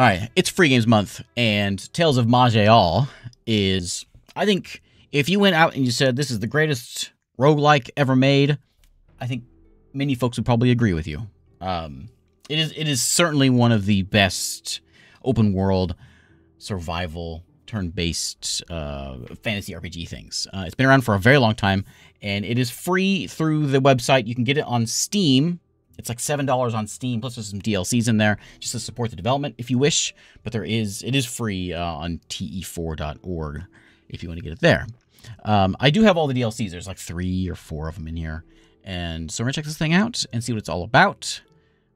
All right, it's free games month, and Tales of Maj'Eyal is, I think, if you went out and you said this is the greatest roguelike ever made, I think many folks would probably agree with you. Um, it is it is certainly one of the best open world survival turn-based uh, fantasy RPG things. Uh, it's been around for a very long time, and it is free through the website. You can get it on Steam it's like seven dollars on Steam, plus there's some DLCs in there just to support the development if you wish. But there is it is free uh, on te4.org if you want to get it there. Um, I do have all the DLCs. There's like three or four of them in here, and so we're gonna check this thing out and see what it's all about.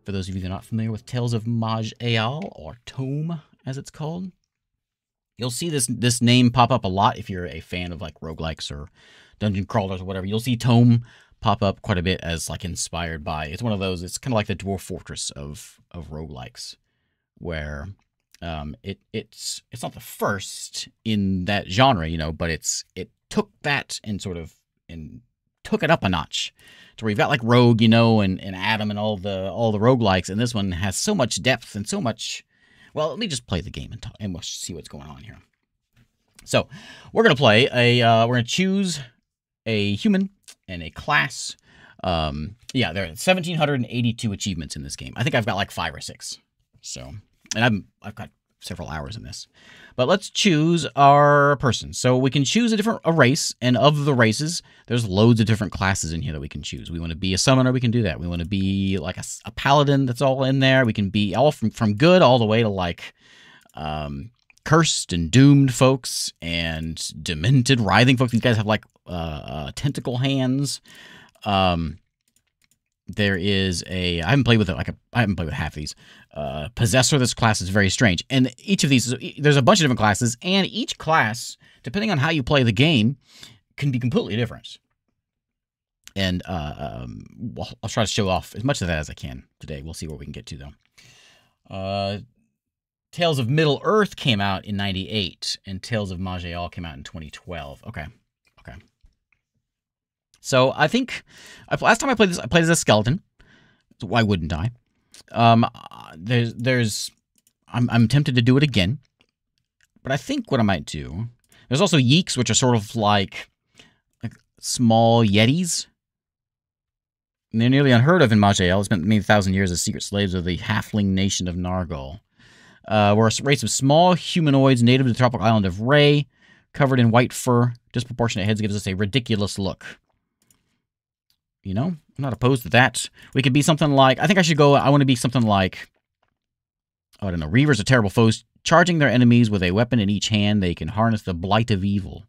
For those of you that are not familiar with Tales of Maj'Eyal or Tome as it's called, you'll see this this name pop up a lot if you're a fan of like roguelikes or dungeon crawlers or whatever. You'll see Tome pop up quite a bit as like inspired by. It's one of those. It's kind of like the Dwarf Fortress of of roguelikes, where um, it it's it's not the first in that genre, you know, but it's it took that and sort of and took it up a notch. So we've got like Rogue, you know, and, and ADOM and all the all the roguelikes, and this one has so much depth and so much. Well, let me just play the game and, talk, and we'll see what's going on here. So we're gonna play a. Uh, we're gonna choose a human and a class. Um, yeah, there are 1,782 achievements in this game. I think I've got like five or six. So, and I'm, I've got several hours in this. But let's choose our person. So we can choose a different a race, and of the races, there's loads of different classes in here that we can choose. We want to be a summoner, we can do that. We want to be like a, a paladin, that's all in there. We can be all from, from good all the way to like um, cursed and doomed folks and demented, writhing folks. These guys have like uh, uh, tentacle hands. Um, there is a I haven't played with it like a, I haven't played with half of these. Uh, possessor. This class is very strange, and each of these there's a bunch of different classes, and each class, depending on how you play the game, can be completely different. And uh, um, well, I'll try to show off as much of that as I can today. We'll see where we can get to though. Uh, Tales of Middle Earth came out in 98, and Tales of Maj'Eyal came out in 2012. Okay. Okay. So I think last time I played this, I played as a skeleton. So why wouldn't I? Um, there's, there's, I'm, I'm tempted to do it again. But I think what I might do, there's also yeeks, which are sort of like, like small yetis. And they're nearly unheard of in Maj'Eyal. It's been many thousand years as secret slaves of the halfling nation of Nargol. Uh, we're a race of small humanoids native to the tropical island of Rel, covered in white fur. Disproportionate heads gives us a ridiculous look. You know, I'm not opposed to that. We could be something like, I think I should go, I want to be something like, oh, I don't know, Reavers are terrible foes. Charging their enemies with a weapon in each hand, they can harness the blight of evil,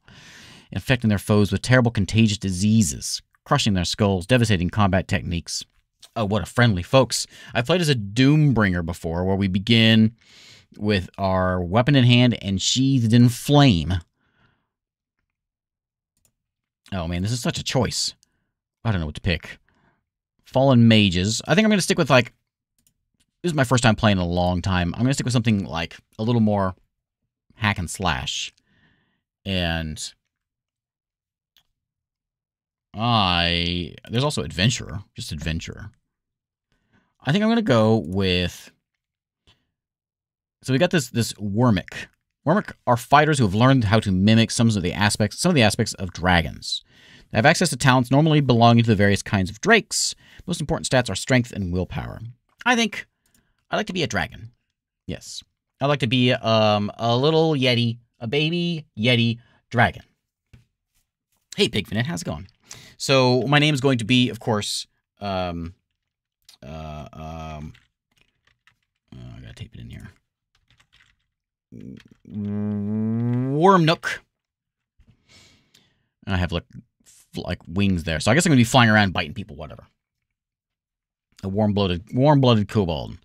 infecting their foes with terrible contagious diseases, crushing their skulls, devastating combat techniques. Oh, what a friendly folks. I played as a Doombringer before, where we begin with our weapon in hand and sheathed in flame. Oh man, this is such a choice. I don't know what to pick. Fallen Mages. I think I'm going to stick with like. This is my first time playing in a long time. I'm going to stick with something like a little more hack and slash. And. I. There's also Adventurer. Just Adventurer. I think I'm going to go with so we got this this Wyrmic. Wyrmic are fighters who have learned how to mimic some of the aspects some of the aspects of dragons. They have access to talents normally belonging to the various kinds of drakes. Most important stats are strength and willpower. I think I'd like to be a dragon. Yes. I'd like to be um, a little yeti, a baby yeti dragon. Hey, Pigfinet, how's it going? So my name is going to be, of course, um, uh, um, oh, I gotta tape it in here. Wormnook. I have like like wings there, so I guess I'm gonna be flying around biting people, whatever. A warm-blooded, warm-blooded kobold.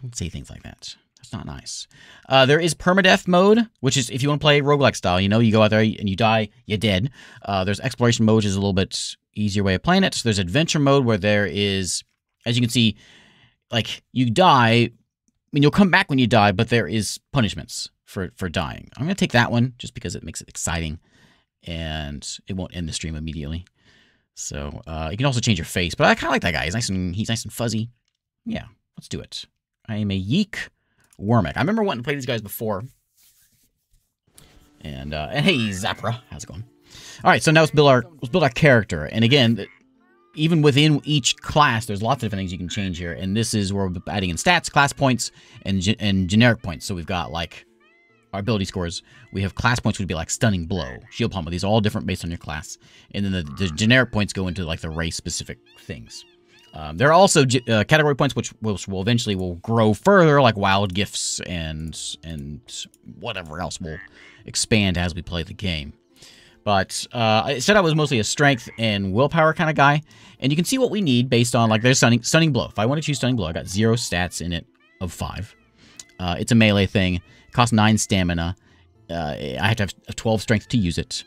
Don't say things like that. That's not nice. Uh, there is permadeath mode, which is if you want to play roguelike style, you know, you go out there and you die, you're dead. Uh, there's exploration mode, which is a little bit easier way of playing it. So there's adventure mode where there is, as you can see, like you die. I mean, you'll come back when you die, but there is punishments for for dying. I'm gonna take that one just because it makes it exciting, and it won't end the stream immediately. So uh, you can also change your face, but I kind of like that guy. He's nice and he's nice and fuzzy. Yeah, let's do it. I am a yeek Wyrmic. I remember wanting to play these guys before. And uh, and hey, Zapra, how's it going? All right, so now let's build our let's build our character. And again, even within each class, there's lots of different things you can change here. And this is where we're adding in stats, class points, and ge and generic points. So we've got like our ability scores. We have class points would be like stunning blow, shield pummel. These are all different based on your class. And then the, the generic points go into like the race specific things. Um, there are also uh, category points which, which will eventually will grow further, like wild gifts and and whatever else will expand as we play the game. But uh, I said I was mostly a strength and willpower kind of guy, and you can see what we need based on like there's stunning stunning blow. If I want to choose stunning blow, I got zero stats in it of five. Uh, it's a melee thing. Costs nine stamina. Uh, I have to have 12 strength to use it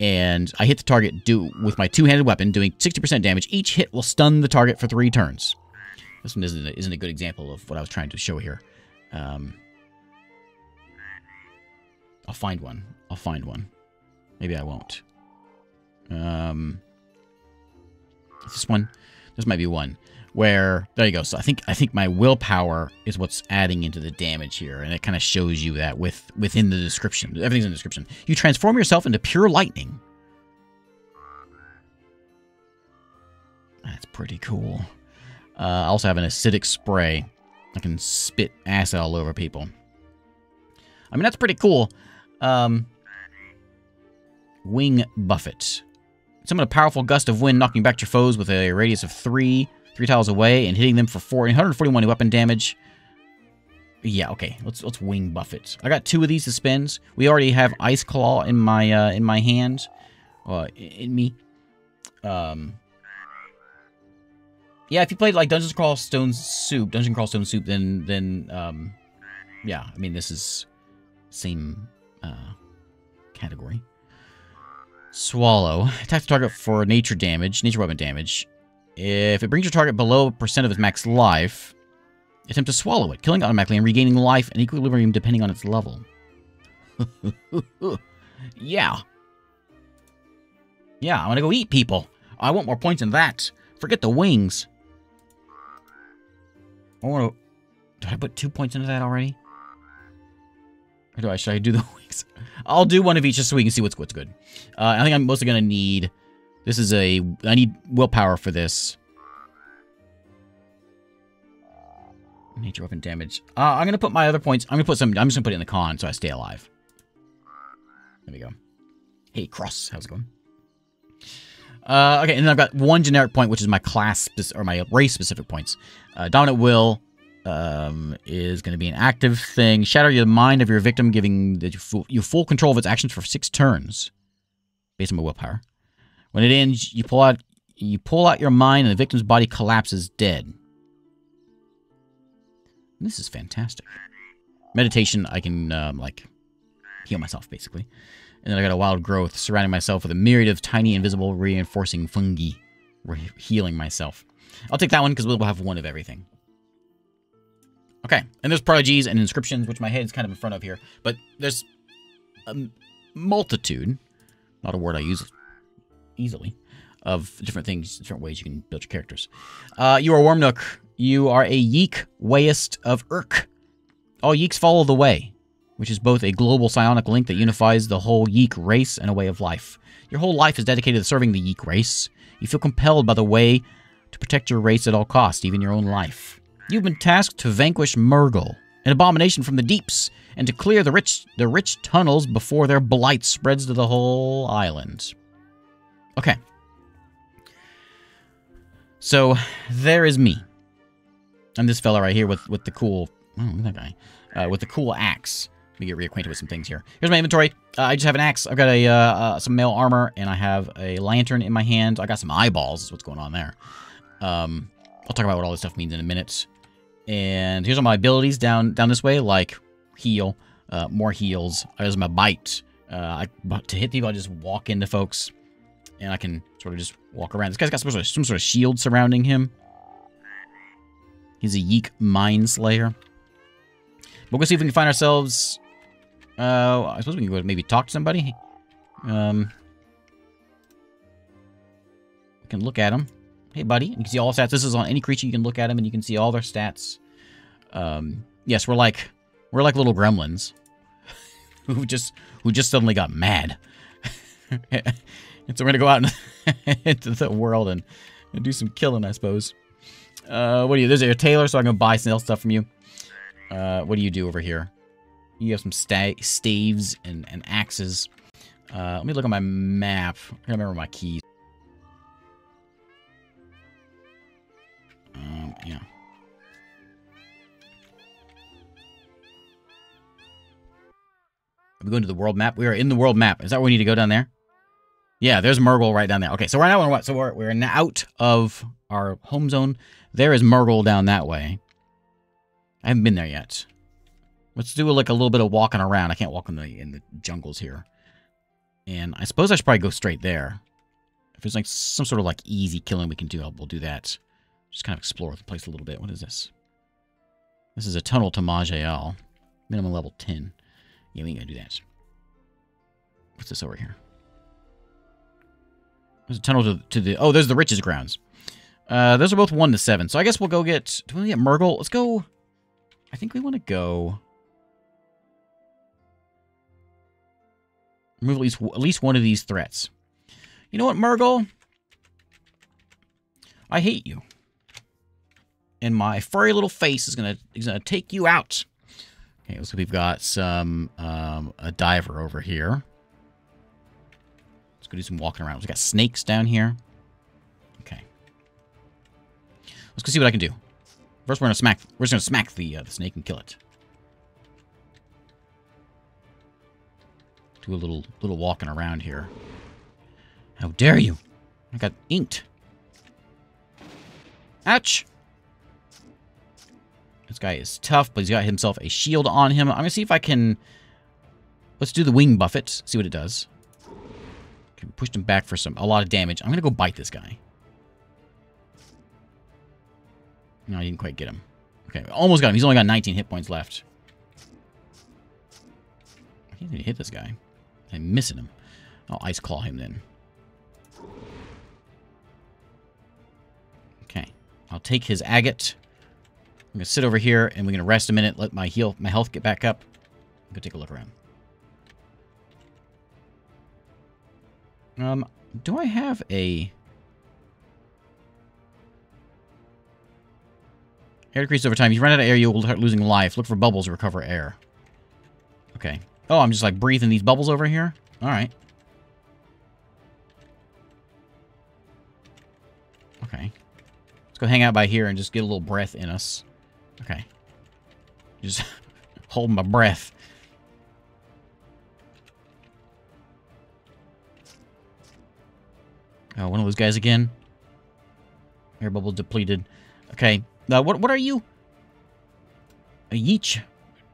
and I hit the target do with my two-handed weapon, doing 60% damage. Each hit will stun the target for three turns. This one isn't a, isn't a good example of what I was trying to show here. Um, I'll find one. I'll find one. Maybe I won't. Um, this one? This might be one where there you go. So I think I think my willpower is what's adding into the damage here, and it kind of shows you that with within the description. Everything's in the description. You transform yourself into pure lightning. That's pretty cool. Uh, I also have an acidic spray. I can spit acid all over people. I mean, that's pretty cool. Um, wing Buffet. Summon a powerful gust of wind, knocking back your foes with a radius of 3 three tiles away and hitting them for 441 weapon damage. Yeah, okay. Let's let's wing Buffet. I got two of these to spins. We already have Ice Claw in my uh, in my hand, uh, in me. Um. Yeah, if you played like Dungeons Crawl Stone Soup, Dungeon Crawl Stone Soup, then then um, yeah. I mean, this is same uh category. Swallow. Attack the target for nature damage, nature weapon damage. If it brings your target below a percent of its max life, attempt to swallow it, killing it automatically and regaining life and equilibrium depending on its level. yeah. Yeah, I want to go eat people. I want more points than that. Forget the wings. I want to... Did I put two points into that already? Or do I, should I do the wings? I'll do one of each just so we can see what's, what's good. Uh, I think I'm mostly going to need this is a... I need willpower for this. Nature weapon damage. Uh, I'm going to put my other points... I'm going to put some... I'm just going to put it in the con so I stay alive. There we go. Hey, Cross. How's it going? Uh, okay, and then I've got one generic point, which is my class... or my race-specific points. Uh, Dominant Will um, is going to be an active thing. Shatter the mind of your victim, giving full, you full control of its actions for six turns. Based on my willpower. When it ends, you pull out you pull out your mind and the victim's body collapses dead. This is fantastic. Meditation, I can, um, like, heal myself, basically. And then I got a wild growth, surrounding myself with a myriad of tiny, invisible, reinforcing fungi. Re healing myself. I'll take that one because we'll have one of everything. Okay, and there's prodigies and inscriptions, which my head is kind of in front of here. But there's a multitude, not a word I use easily of different things, different ways you can build your characters. Uh, you are Wormnook. You are a Yeek Wayist of Urk. All Yeeks follow the way, which is both a global psionic link that unifies the whole Yeek race and a way of life. Your whole life is dedicated to serving the Yeek race. You feel compelled by the way to protect your race at all costs, even your own life. You've been tasked to vanquish Murgle, an abomination from the deeps, and to clear the rich the Ritch tunnels before their blight spreads to the whole island. Okay. So, there is me. And this fella right here with, with the cool... Oh, that guy. Uh, with the cool axe. Let me get reacquainted with some things here. Here's my inventory. Uh, I just have an axe. I've got a uh, uh, some mail armor, and I have a lantern in my hand. I got some eyeballs is what's going on there. Um, I'll talk about what all this stuff means in a minute. And here's all my abilities down down this way, like heal, uh, more heals. There's my bite. Uh, I, to hit people, I just walk into folks and I can sort of just walk around. This guy's got some sort of, some sort of shield surrounding him. He's a Yeek Mind Slayer. We'll go see if we can find ourselves... Uh, I suppose we can go maybe talk to somebody. Um, we can look at him. Hey, buddy. You can see all stats. This is on any creature. You can look at them, and you can see all their stats. Um, yes, we're like... We're like little gremlins who just who just suddenly got mad. and so we're gonna go out into the world and, and, do some killing, I suppose. Uh, what do you? There's a tailor, so I can buy sale stuff from you. Uh, what do you do over here? You have some sta staves and, and axes. Uh, let me look at my map. I gotta remember my keys. Um, yeah. Are we going to the world map? We are in the world map. Is that where we need to go down there? Yeah, there's Murgle right down there. Okay, so right now we're what? So we're we're out of our home zone. There is Murgle down that way. I haven't been there yet. Let's do like a little bit of walking around. I can't walk in the in the jungles here. And I suppose I should probably go straight there. If there's like some sort of like easy killing we can do, we'll do that. Just kind of explore the place a little bit. What is this? This is a tunnel to Maj'Eyal. Minimum level 10. Yeah, we ain't gonna do that. What's this over here? There's a tunnel to, to the... Oh, there's the Riches Grounds. Uh, those are both 1 to 7. So I guess we'll go get... Do we get Murgle? Let's go... I think we want to go... Remove at least, at least one of these threats. You know what, Murgle? I hate you. And my furry little face is gonna is gonna take you out. Okay, so we've got some um, a diver over here. Let's go do some walking around. We got snakes down here. Okay. Let's go see what I can do. First, we're gonna smack. We're just gonna smack the uh, the snake and kill it. Do a little little walking around here. How dare you! I got inked. Ouch! This guy is tough, but he's got himself a shield on him. I'm to see if I can... Let's do the wing buffet. See what it does. Pushed him back for some a lot of damage. I'm going to go bite this guy. No, I didn't quite get him. Okay, almost got him. He's only got 19 hit points left. I can't even hit this guy. I'm missing him. I'll Ice Claw him then. Okay. I'll take his agate. I'm gonna sit over here and we're gonna rest a minute, let my heal my health get back up. Go take a look around. Um, do I have a air decreases over time? You run out of air, you will start losing life. Look for bubbles to recover air. Okay. Oh, I'm just like breathing these bubbles over here. All right. Okay. Let's go hang out by here and just get a little breath in us. Okay. Just hold my breath. Oh, one of those guys again. Air bubble depleted. Okay. Now, what what are you? A Yaech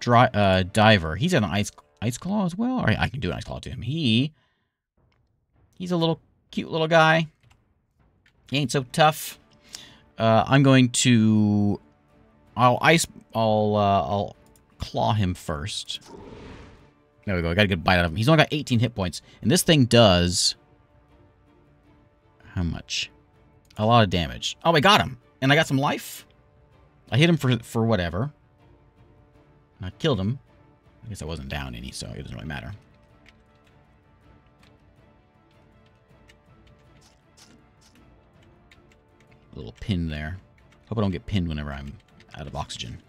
dry, uh, diver. He's got an ice ice claw as well. All right, I can do an ice claw to him. He he's a little cute little guy. He ain't so tough. Uh, I'm going to I'll ice. I'll uh, I'll claw him first. There we go. I got a good bite out of him. He's only got 18 hit points, and this thing does how much? A lot of damage. Oh, I got him, and I got some life. I hit him for for whatever. I killed him. I guess I wasn't down any, so it doesn't really matter. A little pin there. Hope I don't get pinned whenever I'm out of oxygen.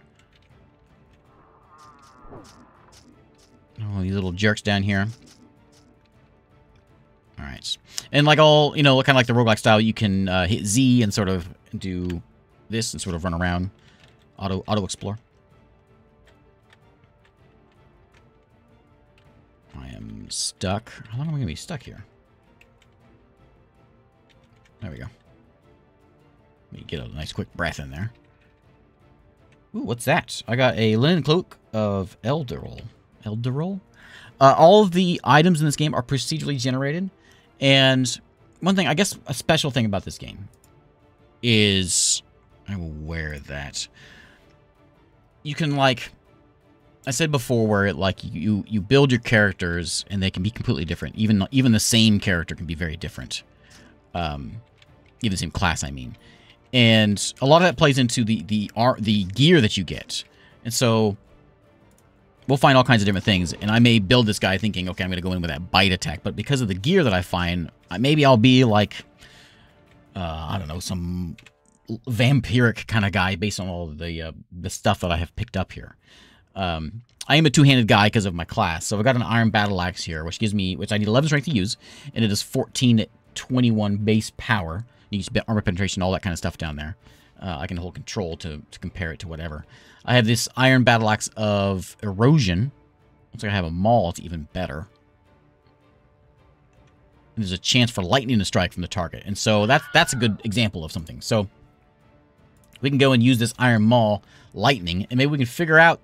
Oh, these little jerks down here. Alright. And like all, you know, kind of like the roguelike style, you can uh, hit Z and sort of do this and sort of run around. Auto, auto explore. I am stuck. How long am I going to be stuck here? There we go. Let me get a nice quick breath in there. Ooh, what's that? I got a linen cloak of Elderol. Elderol? Uh, all of the items in this game are procedurally generated. And one thing, I guess a special thing about this game is... I will wear that. You can, like... I said before where it, like, you, you build your characters and they can be completely different. Even, even the same character can be very different. Um, even the same class, I mean and a lot of that plays into the the art the gear that you get and so we'll find all kinds of different things, and I may build this guy thinking, okay, I'm going to go in with that bite attack, but because of the gear that I find, maybe I'll be like, uh, I don't know, some vampiric kind of guy based on all the uh, the stuff that I have picked up here. Um, I am a two-handed guy because of my class, so I've got an iron battle axe here, which gives me, which I need 11 strength to use, and it is 14 21 base power. You armor penetration, all that kind of stuff down there. Uh, I can hold control to, to compare it to whatever. I have this iron battle axe of erosion. Looks like I have a maul. It's even better. And there's a chance for lightning to strike from the target. And so that's that's a good example of something. So we can go and use this iron maul lightning, and maybe we can figure out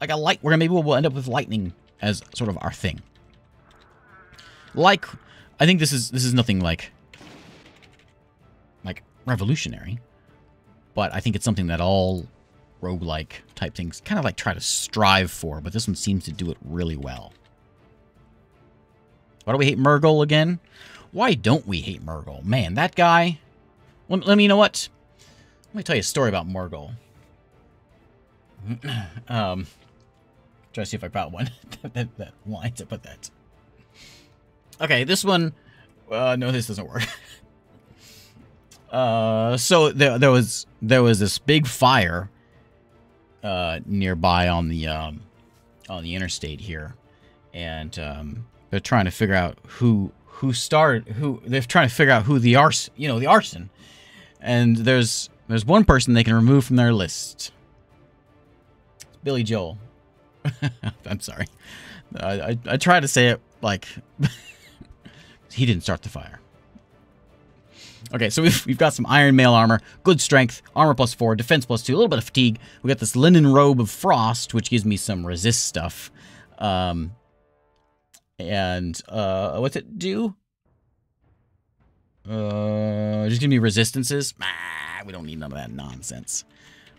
like a light where maybe we'll end up with lightning as sort of our thing. Like, I think this is this is nothing like like revolutionary, but I think it's something that all roguelike type things kind of like try to strive for, but this one seems to do it really well. Why do we hate Murgle again? Why don't we hate Murgle? Man, that guy... Let, me, you know what? Let me tell you a story about Murgle. um, try to see if I found one that, that lines up with that. Okay, this one... Uh, no, this doesn't work. uh, so there, there was there was this big fire uh, nearby on the um, on the interstate here, and um, they're trying to figure out who who started who they're trying to figure out who the arson you know the arson, and there's there's one person they can remove from their list. It's Billy Joel. I'm sorry. I, I I try to say it like he didn't start the fire. Okay, so we've, we've got some iron mail armor, good strength, armor plus 4, defense plus 2, a little bit of fatigue. We got this linen robe of frost, which gives me some resist stuff. Um, and, uh, what's it do? Uh, just give me resistances? Ah, we don't need none of that nonsense.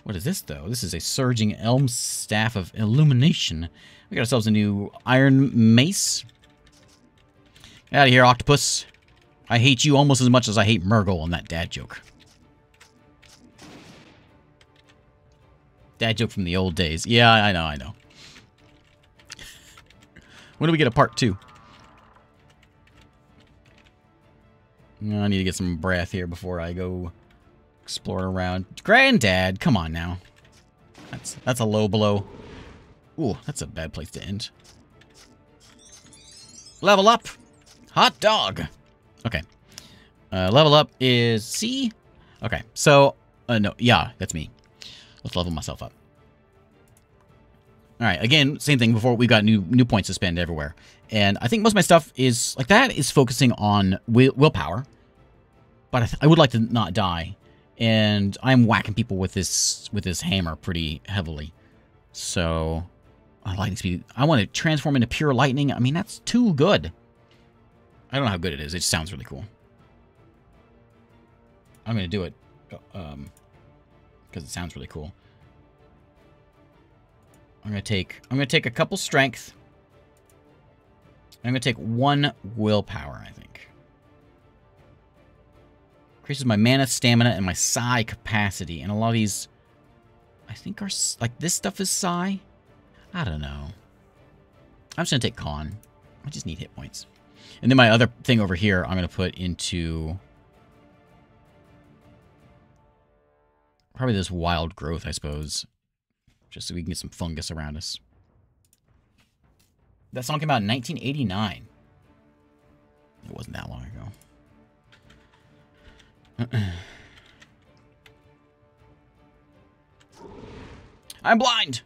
What is this, though? This is a Surging Elm Staff of Illumination. We got ourselves a new Iron Mace. Get out of here, Octopus. I hate you almost as much as I hate Murgle on that dad joke. Dad joke from the old days. Yeah, I know, I know. when do we get a part two? I need to get some breath here before I go explore around. Granddad, come on now. That's that's a low blow. Ooh, that's a bad place to end. Level up. Hot dog. Okay. Uh, level up is C. Okay, so, uh, no, yeah, that's me. Let's level myself up. All right, again, same thing before. We've got new new points to spend everywhere. And I think most of my stuff is, like that, is focusing on will, willpower. But I, I would like to not die. And I'm whacking people with this with this hammer pretty heavily. So, lightning speed. I want to transform into pure lightning. I mean, that's too good. I don't know how good it is. It sounds really cool. I'm going to do it um, because it sounds really cool. I'm going to take I'm going to take a couple strength. I'm going to take one willpower, I think. Increases my mana, stamina, and my psi capacity. And a lot of these, I think are, like, this stuff is psi? I don't know. I'm just going to take con. I just need hit points. And then my other thing over here, I'm going to put into probably this wild growth, I suppose. Just so we can get some fungus around us. That song came out in 1989. It wasn't that long ago. I'm blind!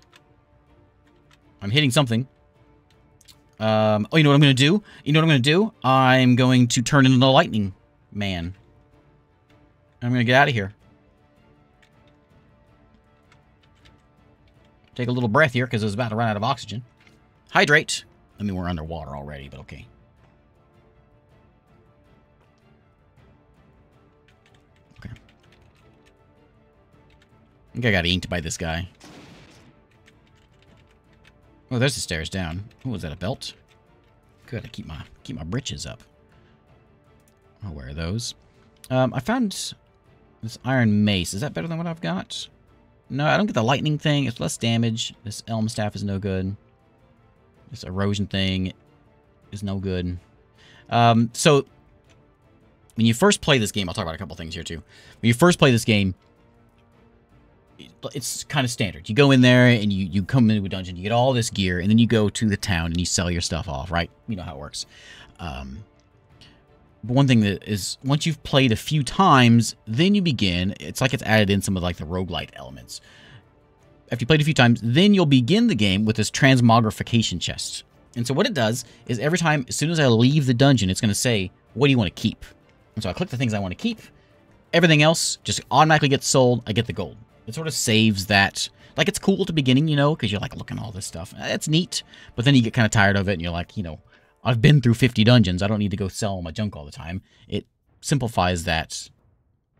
I'm hitting something. Um, oh, you know what I'm going to do? You know what I'm going to do? I'm going to turn into the lightning man. I'm going to get out of here. Take a little breath here because I was about to run out of oxygen. Hydrate. I mean, we're underwater already, but okay. Okay. I think I got inked by this guy. Oh, there's the stairs down. Oh, is that a belt? Good, I keep my keep my britches up. I'll wear those. Um, I found this iron mace. Is that better than what I've got? No, I don't get the lightning thing. It's less damage. This elm staff is no good. This erosion thing is no good. Um, so when you first play this game, I'll talk about a couple things here too. When you first play this game, it's kind of standard. You go in there and you, you come into a dungeon, you get all this gear, and then you go to the town and you sell your stuff off, right? You know how it works. Um, but one thing that is, once you've played a few times, then you begin, it's like it's added in some of like the roguelite elements. After you played a few times, then you'll begin the game with this transmogrification chest. And so what it does is every time, as soon as I leave the dungeon, it's going to say, what do you want to keep? And so I click the things I want to keep. Everything else just automatically gets sold. I get the gold. It sort of saves that. Like, it's cool at the beginning, you know, because you're like looking at all this stuff. It's neat. But then you get kind of tired of it and you're like, you know, I've been through 50 dungeons. I don't need to go sell all my junk all the time. It simplifies that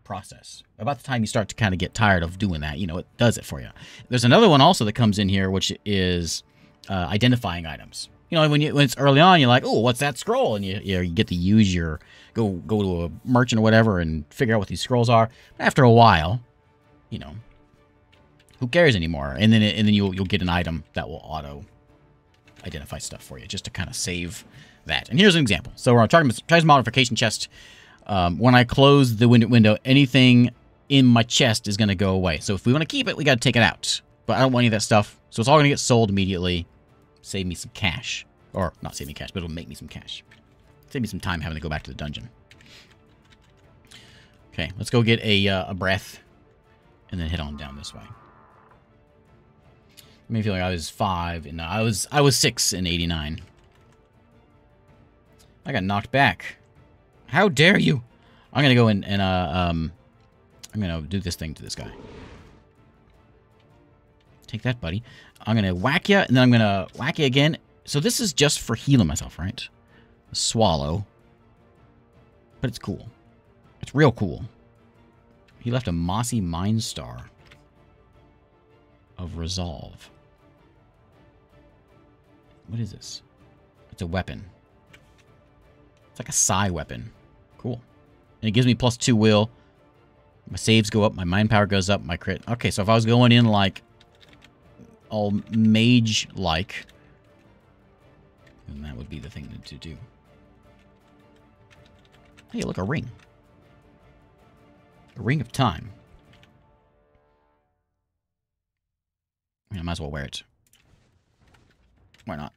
process. About the time you start to kind of get tired of doing that, you know, it does it for you. There's another one also that comes in here, which is uh, identifying items. You know, when, you, when it's early on, you're like, oh, what's that scroll? And you, you, you get to use your, go go to a merchant or whatever and figure out what these scrolls are. But after a while, you know, who cares anymore? And then and then you'll you'll get an item that will auto identify stuff for you, just to kind of save that. And here's an example. So we're on modification chest. Um, when I close the window, window, anything in my chest is going to go away. So if we want to keep it, we got to take it out. But I don't want any of that stuff. So it's all going to get sold immediately. Save me some cash. Or, not save me cash, but it'll make me some cash. Save me some time having to go back to the dungeon. Okay, let's go get a, uh, a breath. And then head on down this way. I me feel like I was five, and I was I was six in '89. I got knocked back. How dare you? I'm gonna go in and uh um, I'm gonna do this thing to this guy. Take that, buddy. I'm gonna whack you, and then I'm gonna whack you again. So this is just for healing myself, right? Swallow. But it's cool. It's real cool. He left a mossy mind star of resolve. What is this? It's a weapon. It's like a psi weapon. Cool. And it gives me plus two will. My saves go up, my mind power goes up, my crit. Okay, so if I was going in like all mage-like, then that would be the thing to do. Hey, look, a ring. A ring of time. I might as well wear it. Why not?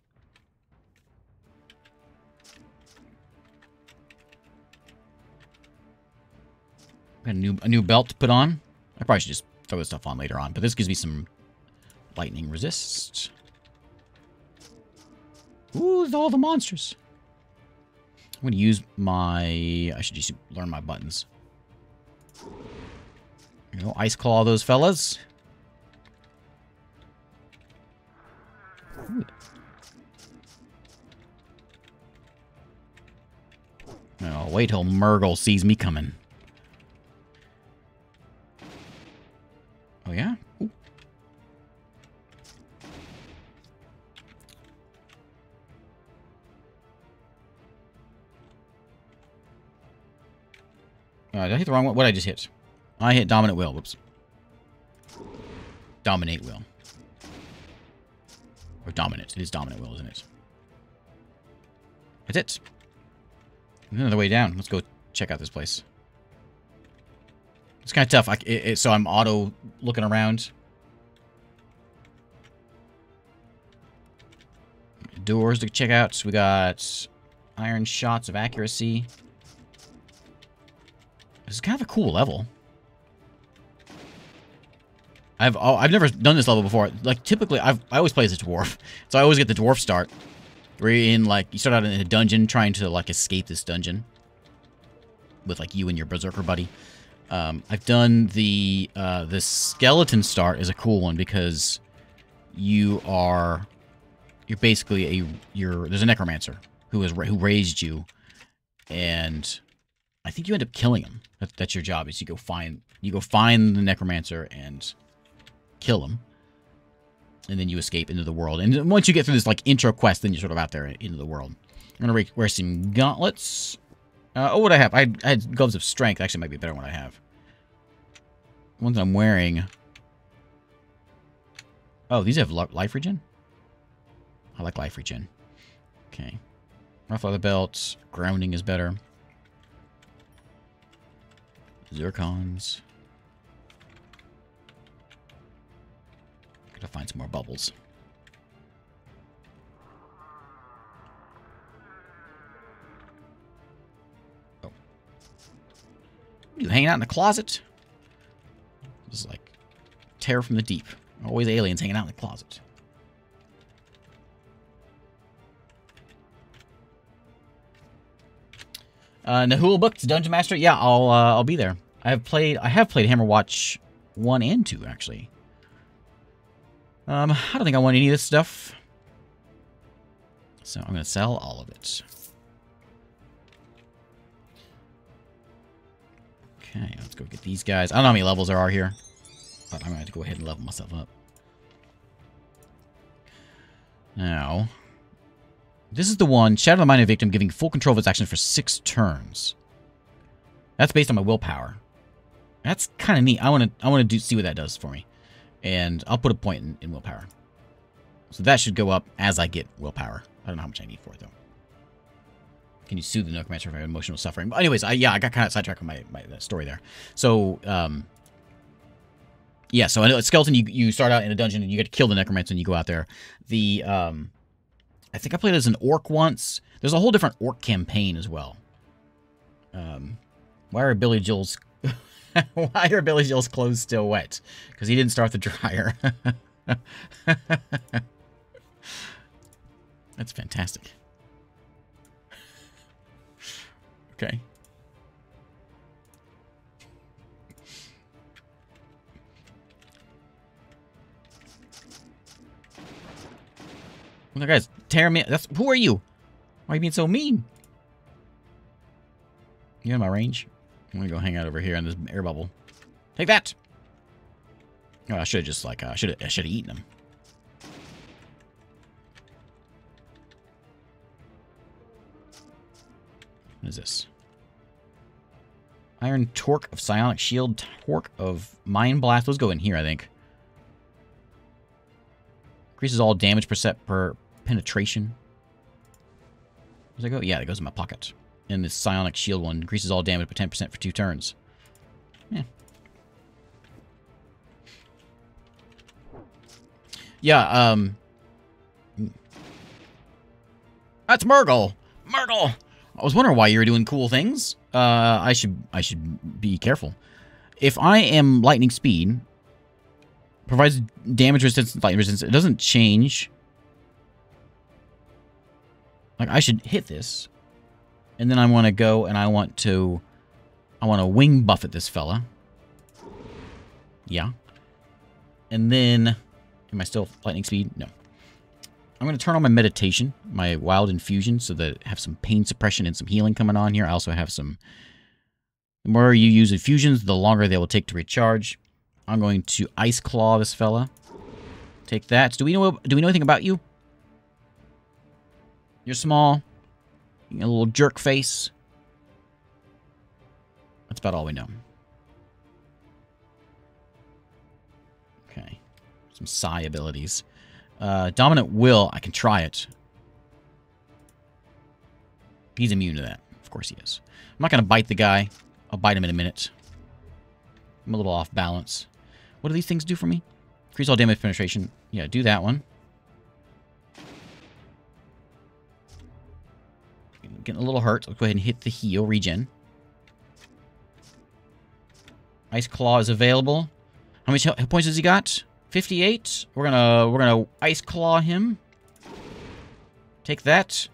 Got a new a new belt to put on. I probably should just throw this stuff on later on, but this gives me some lightning resist. Ooh, all the monsters. I'm going to use my... I should just learn my buttons. You know, ice claw those fellas. Oh, wait till Murgle sees me coming. Oh, yeah? Ooh. Uh, did I hit the wrong one? What I just hit? I hit dominant will. Whoops. Dominate will. Or dominant. It is dominant will, isn't it? That's it. Another way down. Let's go check out this place. It's kind of tough. I, it, it, so I'm auto looking around. Doors to check out. So we got iron shots of accuracy. This is kind of a cool level. I've oh, I've never done this level before. Like typically, I've I always play as a dwarf, so I always get the dwarf start. Where you're in like you start out in a dungeon trying to like escape this dungeon with like you and your berserker buddy. Um, I've done the uh, the skeleton start is a cool one because you are you're basically a you're there's a necromancer who is who raised you, and I think you end up killing him. That, that's your job is you go find you go find the necromancer and kill him, and then you escape into the world. And once you get through this like intro quest, then you're sort of out there into the world. I'm gonna wear some gauntlets. Uh, oh, what I have? I, I had gloves of strength. Actually, might be a better one I have. The ones I'm wearing. Oh, these have life regen? I like life regen. Okay. Rough leather belts. Grounding is better. Zircons. Gotta find some more bubbles. You hanging out in the closet? This is like terror from the deep. Always aliens hanging out in the closet. Uh, Nahul booked Dungeon Master. Yeah, I'll uh, I'll be there. I have played I have played Hammerwatch one and two actually. Um, I don't think I want any of this stuff, so I'm gonna sell all of it. Okay, let's go get these guys. I don't know how many levels there are here, but I'm gonna have to go ahead and level myself up. Now, this is the one, Shadow the Mind of Victim, giving full control of its actions for six turns. That's based on my willpower. That's kind of neat. I want to I want to do see what that does for me. And I'll put a point in, in willpower. So that should go up as I get willpower. I don't know how much I need for it, though. Can you soothe the necromancer from emotional suffering? But anyways, I, yeah, I got kind of sidetracked on my, my story there. So, um, yeah, so a skeleton, you, you start out in a dungeon and you get to kill the necromancer and you go out there. The, um, I think I played as an orc once. There's a whole different orc campaign as well. Um, why are Billy Joel's why are Billy Joel's clothes still wet? Because he didn't start the dryer. That's fantastic. Okay. Well, guys, tearing me. That's who are you? Why are you being so mean? You in my range? I'm gonna go hang out over here in this air bubble. Take that! Oh, I should have just like uh, I should I should have eaten them. What is this? Iron Torque of Psionic Shield, Torque of Mind Blast. Those go in here, I think. Increases all damage per set per penetration. Where's that go? Yeah, it goes in my pocket. And this Psionic Shield one increases all damage by 10% for two turns. Yeah. Yeah, um... That's Murgle! Murgle! I was wondering why you were doing cool things. Uh, I should I should be careful. If I am lightning speed, provides damage resistance, lightning resistance, it doesn't change. Like I should hit this, and then I want to go and I want to, I want to wing buffet this fella. Yeah. And then, am I still lightning speed? No. I'm going to turn on my meditation, my wild infusion, so that I have some pain suppression and some healing coming on here. I also have some... The more you use infusions, the longer they will take to recharge. I'm going to Ice Claw this fella. Take that. Do we know Do we know anything about you? You're small. You got a little jerk face. That's about all we know. Okay. Some psi abilities. Uh, Dominant Will, I can try it. He's immune to that. Of course he is. I'm not going to bite the guy. I'll bite him in a minute. I'm a little off balance. What do these things do for me? Increase all damage penetration. Yeah, do that one. Getting a little hurt. Let's go ahead and hit the heal regen. Ice Claw is available. How many points has he got? 58. We're gonna we're gonna ice claw him. Take that.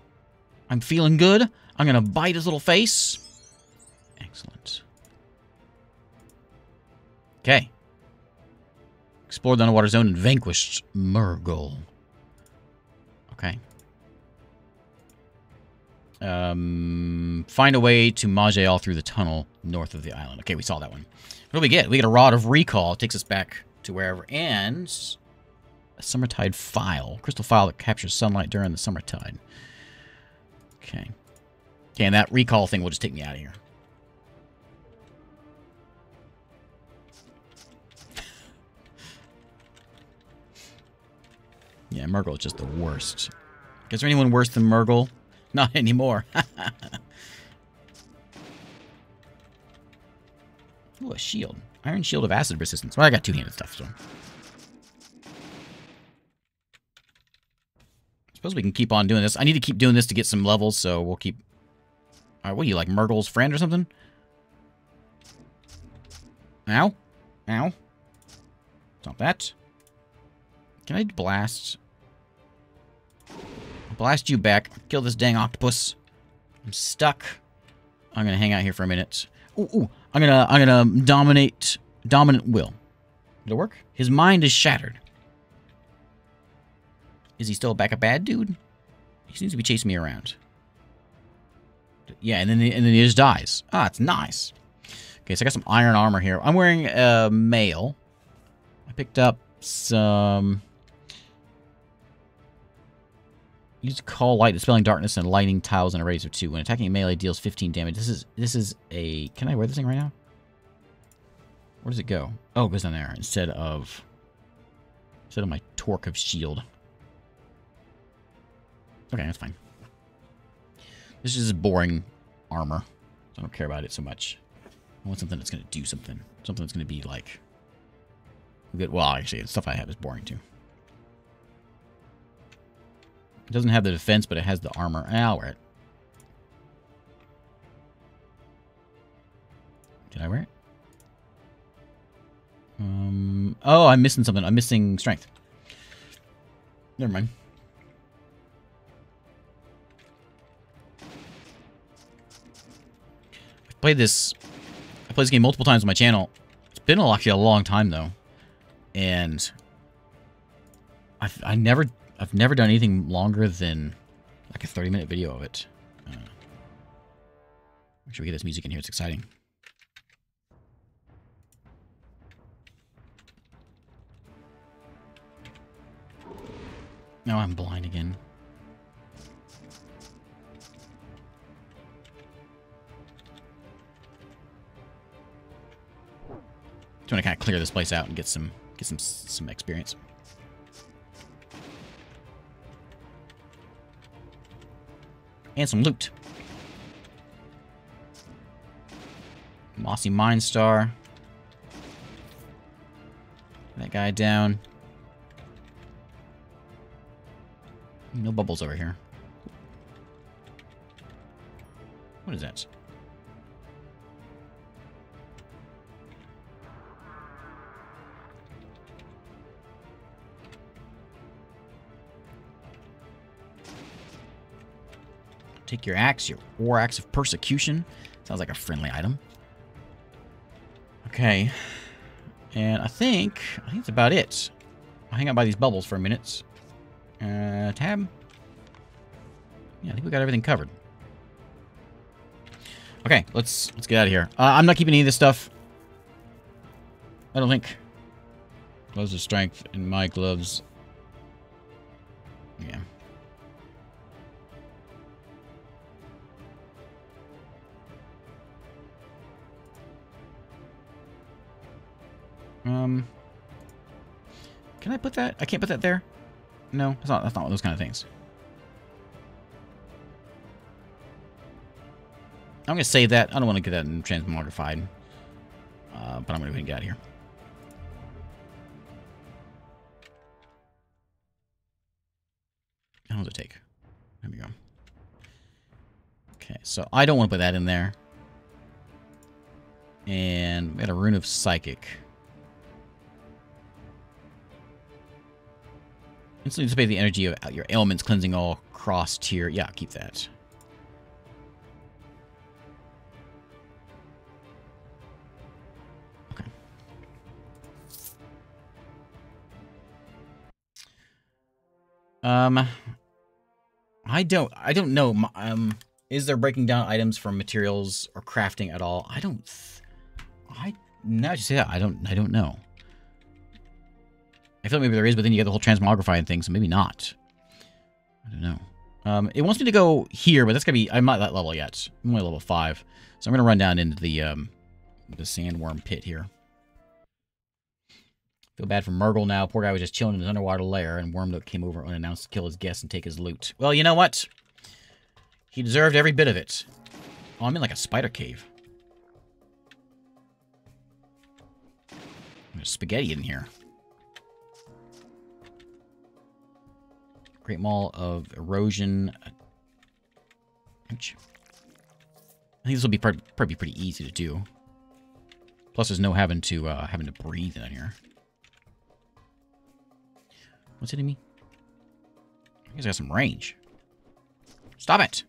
I'm feeling good. I'm gonna bite his little face. Excellent. Okay. Explored the underwater zone and vanquished Murgle. Okay. Um, find a way to Maj'Eyal through the tunnel north of the island. Okay, we saw that one. What do we get? We get a Rod of Recall. It takes us back to wherever. ends. a Summertide phial. Crystal phial that captures sunlight during the summertide. Okay. Okay, and that recall thing will just take me out of here. yeah, Murgle is just the worst. Is there anyone worse than Murgle? Not anymore. Ooh, a shield. Iron shield of acid resistance. Well, I got two-handed stuff, so. suppose we can keep on doing this. I need to keep doing this to get some levels, so we'll keep... Alright, what are you, like Murgol's friend or something? Ow. Ow. Stop that. Can I blast? Blast you back. Kill this dang octopus. I'm stuck. I'm gonna hang out here for a minute. Ooh, ooh. I'm gonna I'm gonna dominate dominant will. Did it work? His mind is shattered. Is he still back a bad dude? He seems to be chasing me around. Yeah, and then and then he just dies. Ah, it's nice. Okay, so I got some iron armor here. I'm wearing a mail. I picked up some Use Call Light, dispelling darkness, and lighting tiles and a of two. When attacking a melee, deals 15 damage. This is this is a. Can I wear this thing right now? Where does it go? Oh, it goes down there instead of instead of my torque of shield. Okay, that's fine. This is boring armor. I don't care about it so much. I want something that's going to do something. Something that's going to be like good. Well, actually, the stuff I have is boring too. It doesn't have the defense, but it has the armor. I'll wear it. Did I wear it? Um. Oh, I'm missing something. I'm missing strength. Never mind. I've played this. I played this game multiple times on my channel. It's been actually a long time though, and I've I never I've never done anything longer than like a 30 minute video of it. Uh, sure we get this music in here. It's exciting. Now I'm blind again. Just want to kind of clear this place out and get some get some some experience. And some loot. Mossy Mindstar. That guy down. No bubbles over here. What is that? Take your axe, your war axe of persecution. Sounds like a friendly item. Okay. And I think, I think that's about it. I'll hang out by these bubbles for a minute. Uh, tab. Yeah, I think we got everything covered. Okay, let's let's get out of here. Uh, I'm not keeping any of this stuff. I don't think. Gloves of strength in my gloves. Yeah. Um, can I put that? I can't put that there. No, that's not. That's not those kind of things. I'm gonna save that. I don't want to get that in transmogrified, uh, but I'm gonna go ahead and get out of here. How long does it take? There we go. Okay, so I don't want to put that in there. And we got a rune of psychic. Instantly dissipate the energy of your ailments, cleansing all cross tier. Yeah, keep that. Okay. Um, I don't, I don't know. Um, is there breaking down items from materials or crafting at all? I don't. I now you say that I don't. I don't know. I feel like maybe there is, but then you get the whole transmogrified thing, so maybe not. I don't know. Um, it wants me to go here, but that's gonna be. I'm not that level yet. I'm only level five, so I'm gonna run down into the um, the sandworm pit here. Feel bad for Murgol now. Poor guy was just chilling in his underwater lair, and Wormnook came over unannounced to kill his guests and take his loot. Well, you know what? He deserved every bit of it. Oh, I'm in like a spider cave. There's spaghetti in here. Great Maul of Erosion. I think this will be probably pretty easy to do. Plus, there's no having to uh, having to breathe in here. What's hitting me? He's got some range. Stop it!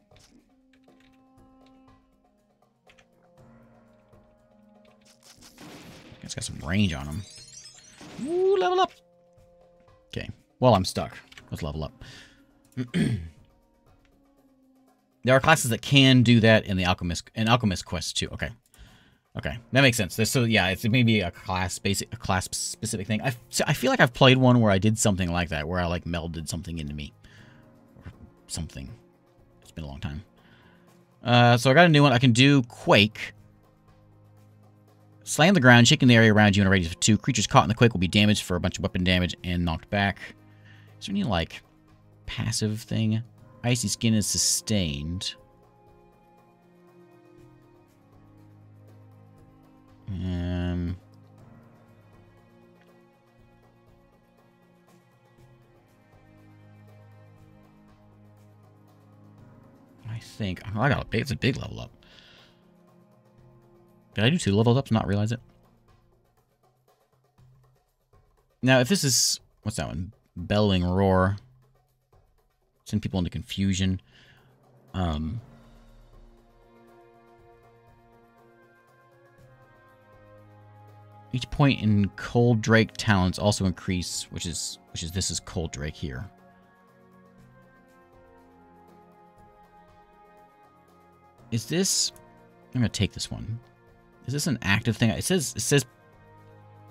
He's got some range on him. Ooh, level up! Okay. Well, I'm stuck. Let's level up. there are classes that can do that in the Alchemist in Alchemist Quest too. Okay. Okay, that makes sense. There's so yeah, it's maybe a class basic, a class specific thing. I, I feel like I've played one where I did something like that, where I like melded something into me, or something. It's been a long time. Uh, so I got a new one. I can do Quake. Slam the ground, shaking the area around you in a radius of two. Creatures caught in the quake will be damaged for a bunch of weapon damage and knocked back. Is there any like passive thing? Icy skin is sustained. Um, I think oh, I got a big. It's a big level up. Did I do two levels up to not realize it? Now, if this is what's that one? Bellowing roar. Send people into confusion. Um, Each point in Cold Drake talents also increase, which is which is this is Cold Drake here. Is this I'm gonna take this one. Is this an active thing? It says it says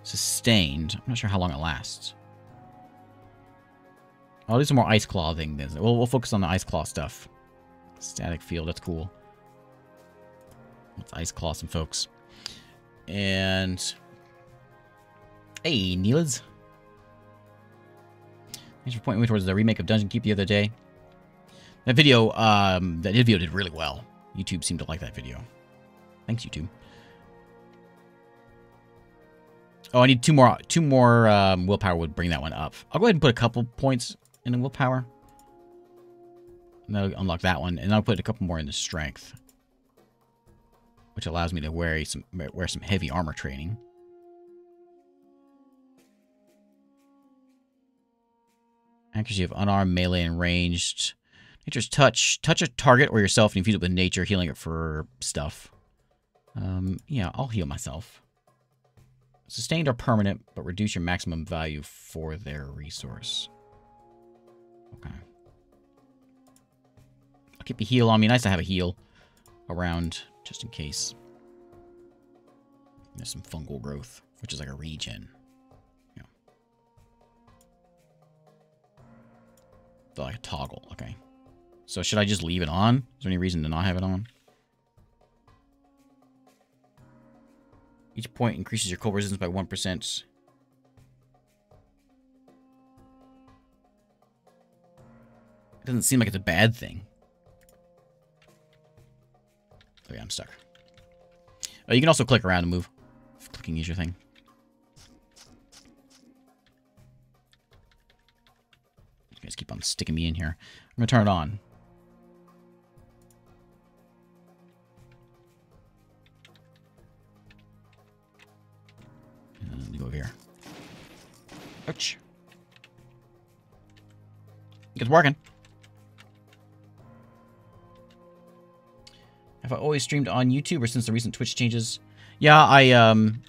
sustained. I'm not sure how long it lasts. I'll do some more ice claw thing. We'll, we'll focus on the ice claw stuff. Static field, that's cool. Let's ice claw some folks. And Hey, Neelas. Thanks for pointing me towards the remake of Dungeon Keep the other day. That video, um, that video did really well. YouTube seemed to like that video. Thanks, YouTube. Oh, I need two more. Two more um, willpower would bring that one up. I'll go ahead and put a couple points in the willpower. And that'll unlock that one, and I'll put a couple more in the strength, which allows me to wear some wear some heavy armor training. Accuracy of unarmed, melee, and ranged. Nature's touch. Touch a target or yourself and infuse it with nature, healing it for stuff. Um, yeah, I'll heal myself. Sustained or permanent, but reduce your maximum value for their resource. Okay. I'll keep a heal on me. Nice to have a heal around, just in case. There's some fungal growth, which is like a regen. like a toggle. Okay. So should I just leave it on? Is there any reason to not have it on? Each point increases your cold resistance by 1%. Doesn't seem like it's a bad thing. Oh yeah, I'm stuck. Oh, you can also click around and move. If clicking is your thing. You guys keep on sticking me in here. I'm to turn it on. let me go over here. Ouch. It's working. Have I always streamed on YouTube or since the recent Twitch changes? Yeah, I, um,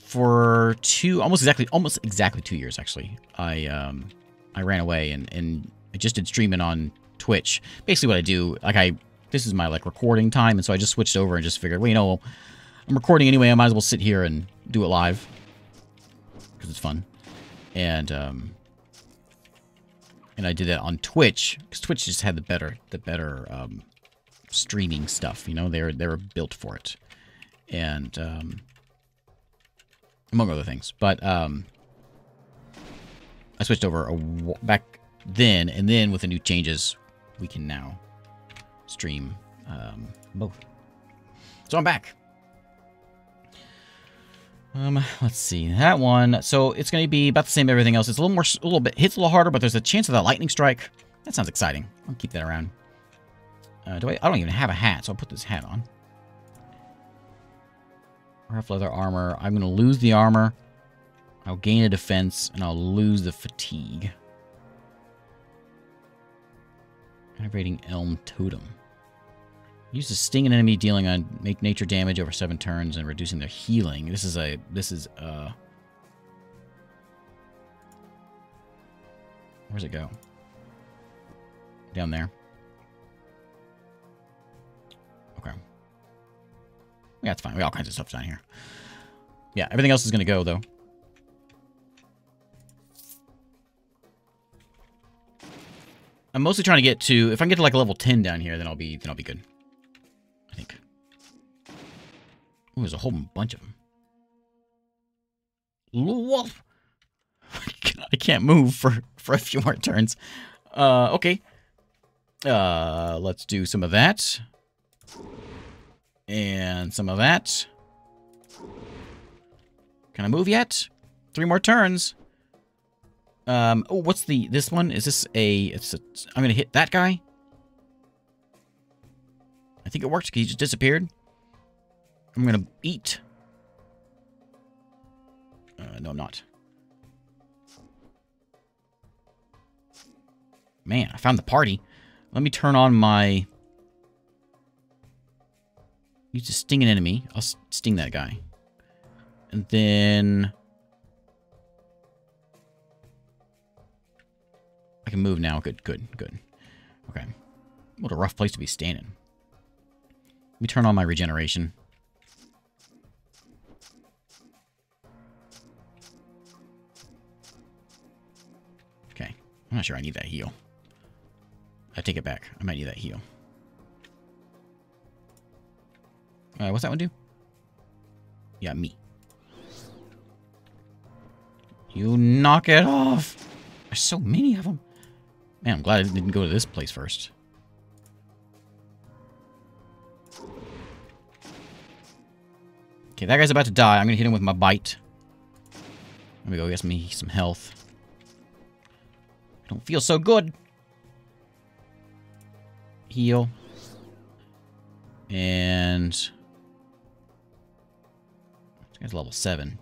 for two, almost exactly, almost exactly two years, actually. I, um, I ran away and, and I just did streaming on Twitch. Basically what I do, like I, this is my like recording time, and so I just switched over and just figured, well, you know, I'm recording anyway, I might as well sit here and do it live. Because it's fun. And, um, and I did that on Twitch, because Twitch just had the better, the better, um, streaming stuff, you know, they're they were built for it. And, um, among other things. But, um, I switched over a back then, and then with the new changes, we can now stream um, both. So I'm back. Um, let's see that one. So it's going to be about the same everything else. It's a little more, a little bit hits a little harder, but there's a chance of that lightning strike. That sounds exciting. I'll keep that around. Uh, do I? I don't even have a hat, so I'll put this hat on. Rough leather armor. I'm going to lose the armor. I'll gain a defense, and I'll lose the fatigue. Activating Elm Totem. Use to sting an enemy, dealing on make nature damage over seven turns and reducing their healing. This is a this is uh. Where's it go? Down there. Yeah, it's fine. We got all kinds of stuff down here. Yeah, everything else is gonna go though. I'm mostly trying to get to if I can get to like level 10 down here, then I'll be then I'll be good. I think. Ooh, there's a whole bunch of them. Wolf. I can't move for, for a few more turns. Uh, okay. Uh, let's do some of that. And some of that. Can I move yet? Three more turns. Um, oh, what's the, this one? Is this a, it's a, I'm gonna hit that guy. I think it worked. He just disappeared. I'm gonna eat. Uh, no, I'm not. Man, I found the party. Let me turn on my... Use to sting an enemy. I'll sting that guy. And then... I can move now. Good, good, good. Okay. What a rough place to be standing. Let me turn on my regeneration. Okay. I'm not sure I need that heal. I take it back. I might need that heal. What's that one do? Yeah, me. You knock it off. There's so many of them. Man, I'm glad I didn't go to this place first. Okay, that guy's about to die. I'm to hit him with my bite. Let me go get me some health. I don't feel so good. Heal. And... Guy's level 7.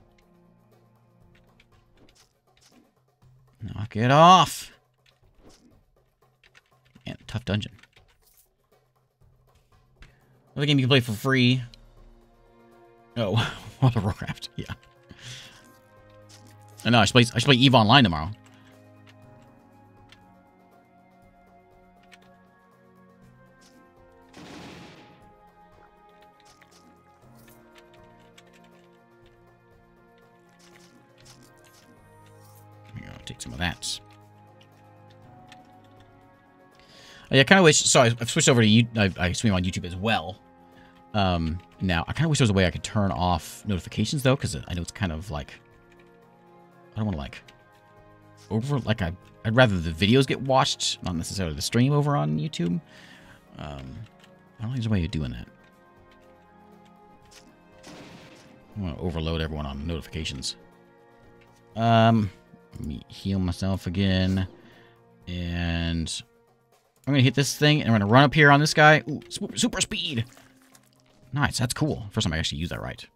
Knock it off! Man, tough dungeon. Another game you can play for free. Oh, World of Warcraft, yeah. Uh, I know, I should play, I should play EVE Online tomorrow. That. Oh, yeah, I kind of wish. Sorry, I've switched over to you. I, I stream on YouTube as well. Um, now I kind of wish there was a way I could turn off notifications though, because I know it's kind of like I don't want to like over like I I'd rather the videos get watched, not necessarily the stream over on YouTube. Um, I don't think there's a way of doing that. I want to overload everyone on notifications. Um, let me heal myself again. And I'm going to hit this thing, and I'm going to run up here on this guy. Ooh, super speed! Nice, that's cool. First time I actually use that right.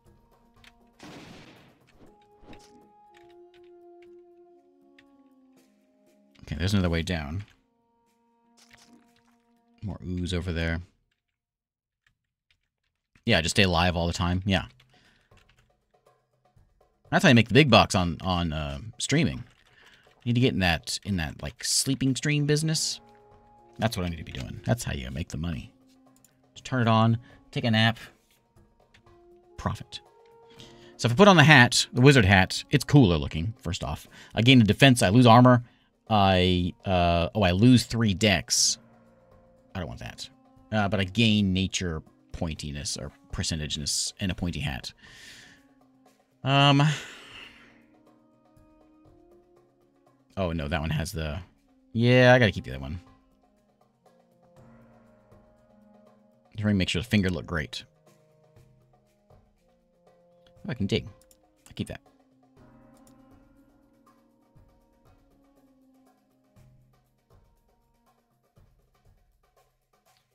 Okay, there's another way down. More ooze over there. Yeah, just stay alive all the time. Yeah. That's how you make the big bucks on on uh, streaming. You need to get in that in that like sleeping stream business. That's what I need to be doing. That's how you make the money. Just turn it on, take a nap, profit. So if I put on the hat, the wizard hat, it's cooler looking. First off, I gain a defense. I lose armor. I uh, oh, I lose three decks. I don't want that. Uh, but I gain nature pointiness or percentageness in a pointy hat. Um, Oh, no, that one has the... Yeah, I gotta keep the other one. Trying to make sure the finger look great. Oh, I can dig. I keep that.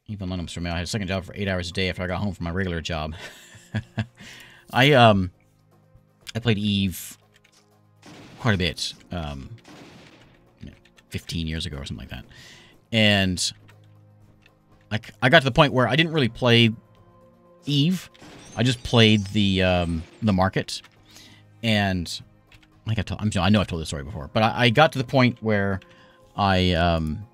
Even London's for me. I had a second job for eight hours a day after I got home from my regular job. I um I played Eve quite a bit. Um 15 years ago or something like that. And like I got to the point where I didn't really play Eve. I just played the um, the market, and like I told, I'm, I know I've told this story before, but I, I got to the point where I um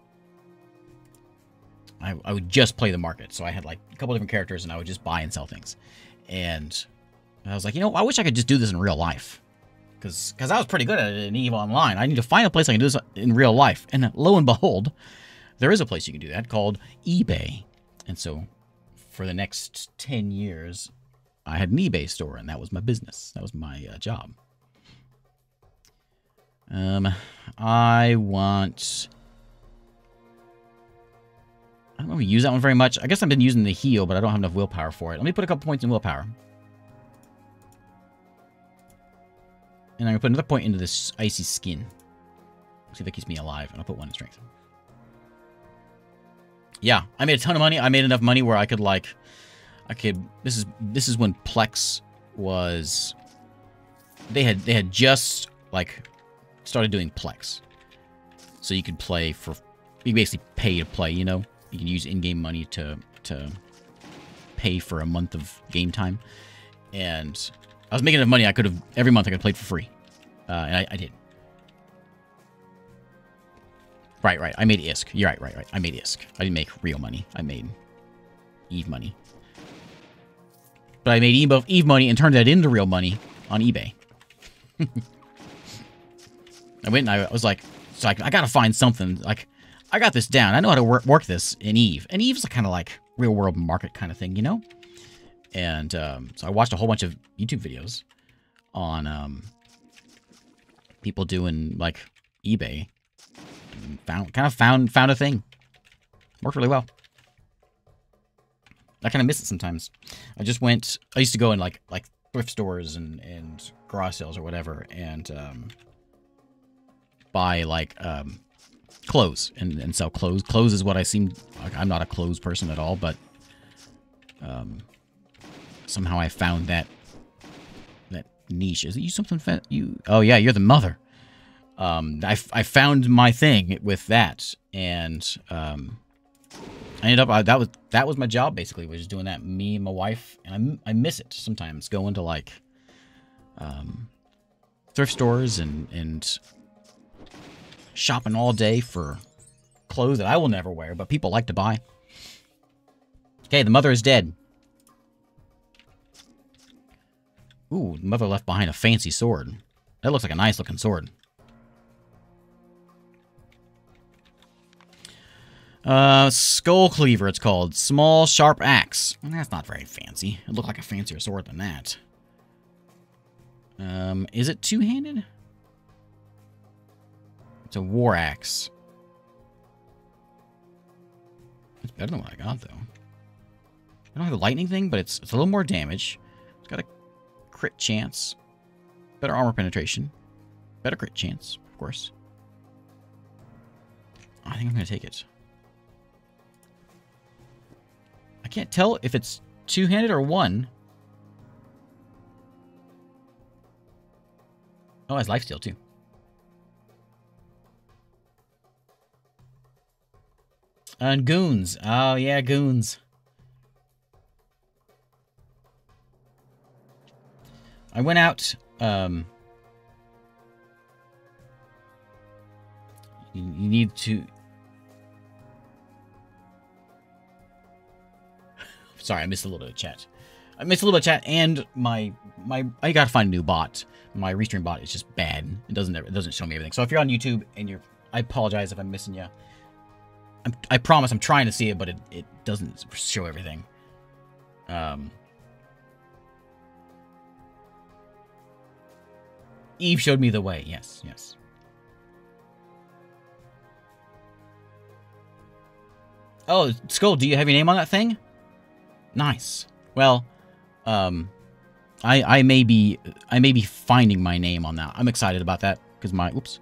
I, I would just play the market. So I had like a couple different characters, and I would just buy and sell things. And I was like, you know, I wish I could just do this in real life because because I was pretty good at it in EVE Online. I need to find a place I can do this in real life. And lo and behold, there is a place you can do that called eBay. And so for the next 10 years, I had an eBay store, and that was my business. That was my uh, job. Um, I want... I don't if use that one very much. I guess I've been using the heal, but I don't have enough willpower for it. Let me put a couple points in willpower. And I'm going to put another point into this icy skin. See if that keeps me alive. And I'll put one in strength. Yeah, I made a ton of money. I made enough money where I could, like... I could... This is this is when Plex was... They had they had just, like, started doing Plex. So you could play for... You basically pay to play, you know? You can use in-game money to, to pay for a month of game time. And I was making enough money, I could have, every month I could have played for free. Uh, and I, I did. Right, right. I made ISK. You're right, right, right. I made ISK. I didn't make real money. I made Eve money. But I made Eve, Eve money and turned that into real money on eBay. I went and I was like, so I, I gotta find something. Like, I got this down. I know how to work, work this in Eve. And Eve's a kind of like real world market kind of thing, you know? And um, so I watched a whole bunch of YouTube videos on um, people doing like eBay. Found kind of found found a thing. Worked really well. I kind of miss it sometimes. I just went. I used to go in like like thrift stores and and garage sales or whatever, and um, buy like um, clothes and, and sell clothes. Clothes is what I seem. Like, I'm not a clothes person at all, but um, somehow I found that that niche. Is it you something? You? Oh yeah, you're the mother. Um, I, I found my thing with that, and um, I ended up I, that was that was my job basically was just doing that. Me and my wife, and I, I miss it sometimes going to like um, thrift stores and and shopping all day for clothes that I will never wear, but people like to buy. Okay, the mother is dead. Ooh, mother left behind a fancy sword. That looks like a nice looking sword. Uh, Skull Cleaver, it's called. Small, sharp axe. That's not very fancy. It looked like a fancier sword than that. Um, is it two-handed? It's a war axe. It's better than what I got, though. I don't have the lightning thing, but it's, it's a little more damage. It's got a crit chance. Better armor penetration. Better crit chance, of course. I think I'm going to take it. I can't tell if it's two-handed or one. Oh, it has lifesteal too. And goons. Oh, yeah, goons. I went out, um... You, need to... Sorry, I missed a little bit of chat. I missed a little bit of chat, and my my I gotta find a new bot. My restream bot is just bad. It doesn't it doesn't show me everything. So if you're on YouTube and you're, I apologize if I'm missing you. I'm, I promise I'm trying to see it, but it it doesn't show everything. Um. Eve showed me the way. Yes, yes. Oh, Skull, do you have your name on that thing? Nice. Well, um, I I may be I may be finding my name on that. I'm excited about that because my oops,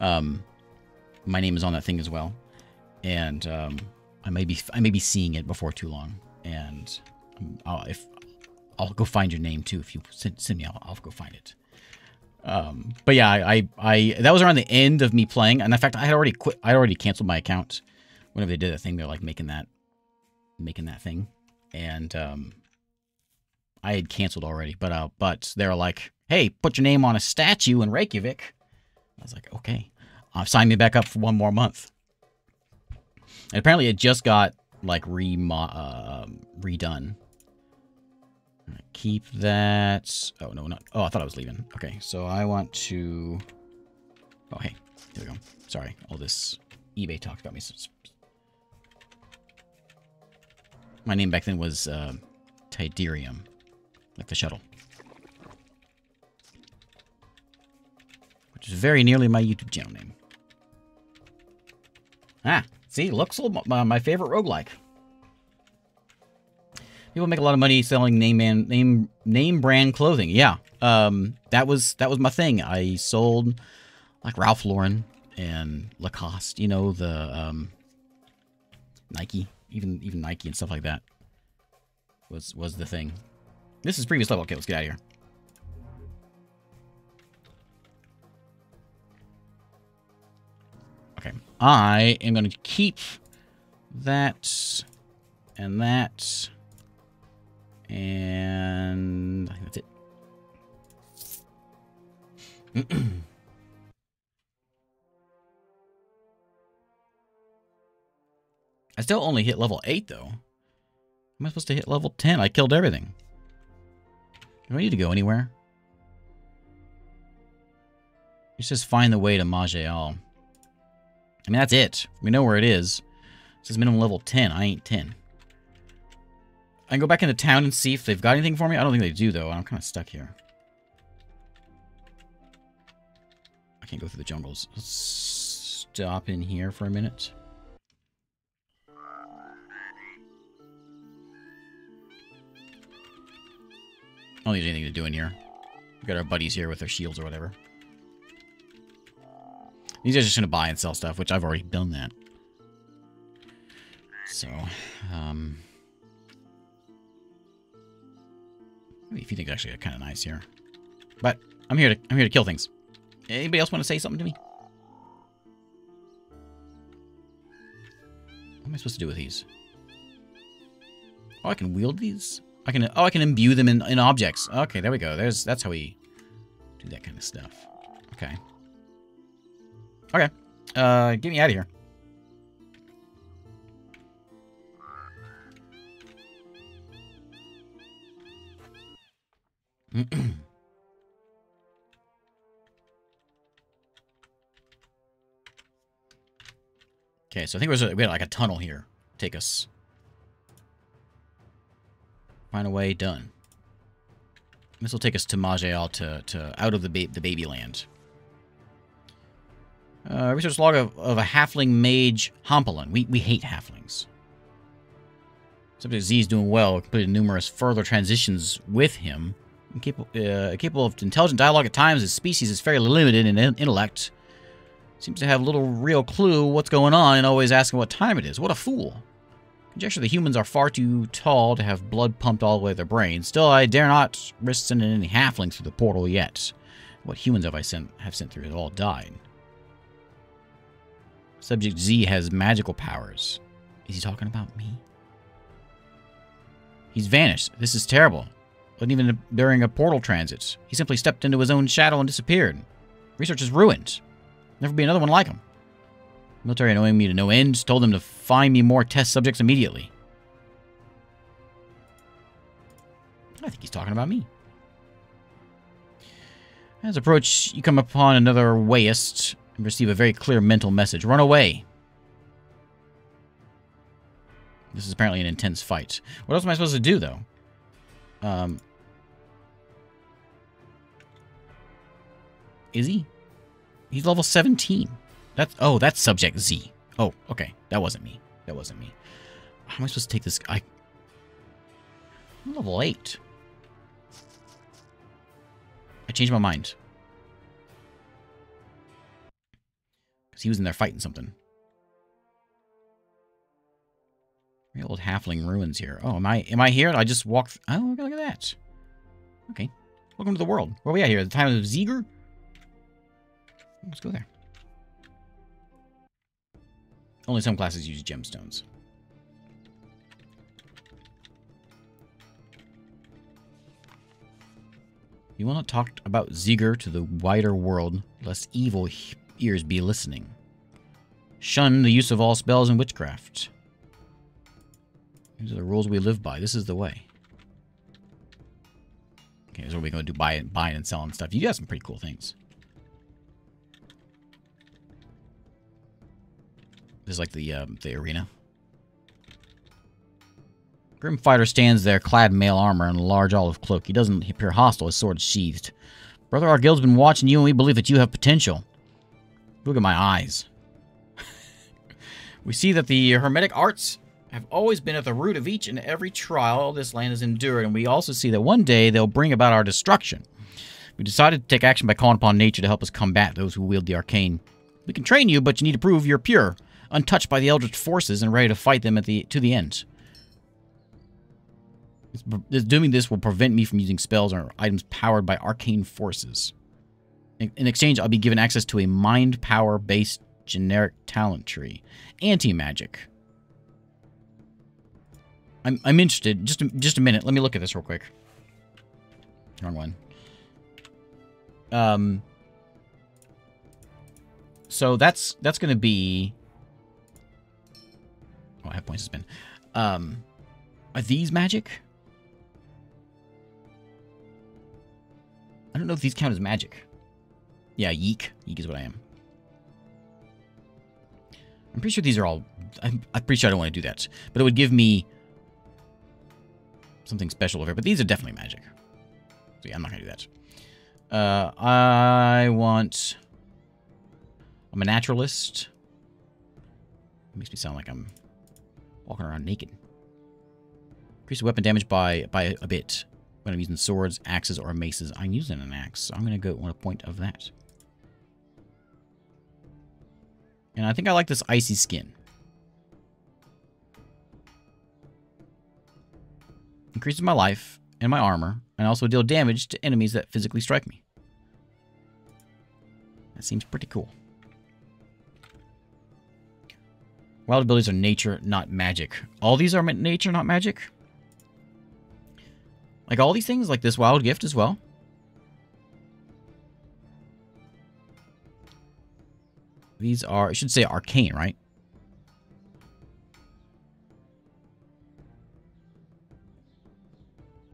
um, my name is on that thing as well, and um, I may be I may be seeing it before too long. And um, I'll, if I'll go find your name too, if you send, send me, I'll, I'll go find it. Um, but yeah, I, I, I that was around the end of me playing, and in fact, I had already quit. I already canceled my account whenever they did that thing. They're like making that, making that thing, and um, I had canceled already. But uh, but they're like, hey, put your name on a statue in Reykjavik. I was like, okay, uh, sign me back up for one more month. And apparently, it just got like re uh, redone. Keep that. Oh, no, not. Oh, I thought I was leaving. Okay, so I want to. Oh, hey. Here we go. Sorry. All this eBay talk about me. My name back then was uh, Tiderium, like the shuttle. Which is very nearly my YouTube channel name. Ah, see, looks my, my favorite roguelike. People make a lot of money selling name man, name name brand clothing. Yeah, um, that was that was my thing. I sold like Ralph Lauren and Lacoste. You know the um, Nike, even even Nike and stuff like that was was the thing. This is previous level. Okay, let's get out of here. Okay, I am going to keep that and that and I think that's it. I still only hit level 8, though. Am I supposed to hit level 10? I killed everything. I need to go anywhere? It says find the way to Maj'Eyal. I mean, that's it. We know where it is. It says minimum level 10. I ain't 10. I can go back into town and see if they've got anything for me. I don't think they do, though. I'm kind of stuck here. I can't go through the jungles. Let's stop in here for a minute. I don't think there's anything to do in here. We've got our buddies here with their shields or whatever. These guys are just going to buy and sell stuff, which I've already done that. So, um... If you think actually kind of nice here. But I'm here to I'm here to kill things. Anybody else want to say something to me? What am I supposed to do with these? Oh, I can wield these? I can oh I can imbue them in, in objects. Okay, there we go. There's that's how we do that kind of stuff. Okay. Okay. Uh get me out of here. okay, so I think a, we had like a tunnel here. Take us. Find a way, done. This will take us to Maj'Eyal to, to out of the, ba the baby land. Uh, research log of, of a halfling mage Hampelin. We, we hate halflings. Subject Z is doing well, completed numerous further transitions with him. Uh, capable of intelligent dialogue at times, his species is fairly limited in intellect. Seems to have little real clue what's going on and always asking what time it is. What a fool. Conjecture the humans are far too tall to have blood pumped all the way to their brains. Still, I dare not risk sending any halflings through the portal yet. What humans have I sent have sent through have all died. Subject Z has magical powers. Is he talking about me? He's vanished. This is terrible. Wasn't even during a portal transit. He simply stepped into his own shadow and disappeared. Research is ruined. Never be another one like him. Military annoying me to no end. Told them to find me more test subjects immediately. I think he's talking about me. As approach, you come upon another wayist and receive a very clear mental message. Run away. This is apparently an intense fight. What else am I supposed to do, though? Um, Is he? He's level 17. That's oh, that's subject Z. Oh, okay. That wasn't me. That wasn't me. How am I supposed to take this? I... I'm level 8. I changed my mind. Because he was in there fighting something. Old halfling ruins here. Oh, am I am I here? I just walked... Oh, look at that. Okay. Welcome to the world. Where are we at here? The time of Zigur? Let's go there. Only some classes use gemstones. You will not talk about Zigur to the wider world, lest evil ears be listening. Shun the use of all spells and witchcraft. These are the rules we live by. This is the way. Okay, so we're going to do, buy buying and selling stuff. You got some pretty cool things. This is like the, um, the arena. Grim Fighter stands there, clad in mail armor and a large olive cloak. He doesn't appear hostile, his sword sheathed. Brother, guild's been watching you, and we believe that you have potential. Look at my eyes. we see that the Hermetic arts have always been at the root of each and every trial this land has endured, and we also see that one day they'll bring about our destruction. We decided to take action by calling upon nature to help us combat those who wield the arcane. We can train you, but you need to prove you're pure, untouched by the eldritch forces, and ready to fight them at the to the end. Doing this will prevent me from using spells or items powered by arcane forces. In exchange, I'll be given access to a mind power based generic talent tree. Anti-magic. I'm, I'm interested. Just a, just a minute. Let me look at this real quick. Wrong one. Um. So that's that's going to be. I have points to spend. Um, are these magic? I don't know if these count as magic. Yeah, yeek. Yeek is what I am. I'm pretty sure these are all... I'm, I'm pretty sure I don't want to do that. But it would give me something special over here. But these are definitely magic. So yeah, I'm not going to do that. Uh, I want... I'm a naturalist. Makes me sound like I'm walking around naked. Increase weapon damage by, by a bit when I'm using swords, axes, or maces. I'm using an axe, so I'm going to go on a point of that. And I think I like this icy skin. Increases my life and my armor, and also deal damage to enemies that physically strike me. That seems pretty cool. Wild abilities are nature, not magic. All these are nature, not magic? Like all these things, like this wild gift as well. These are, I should say arcane, right?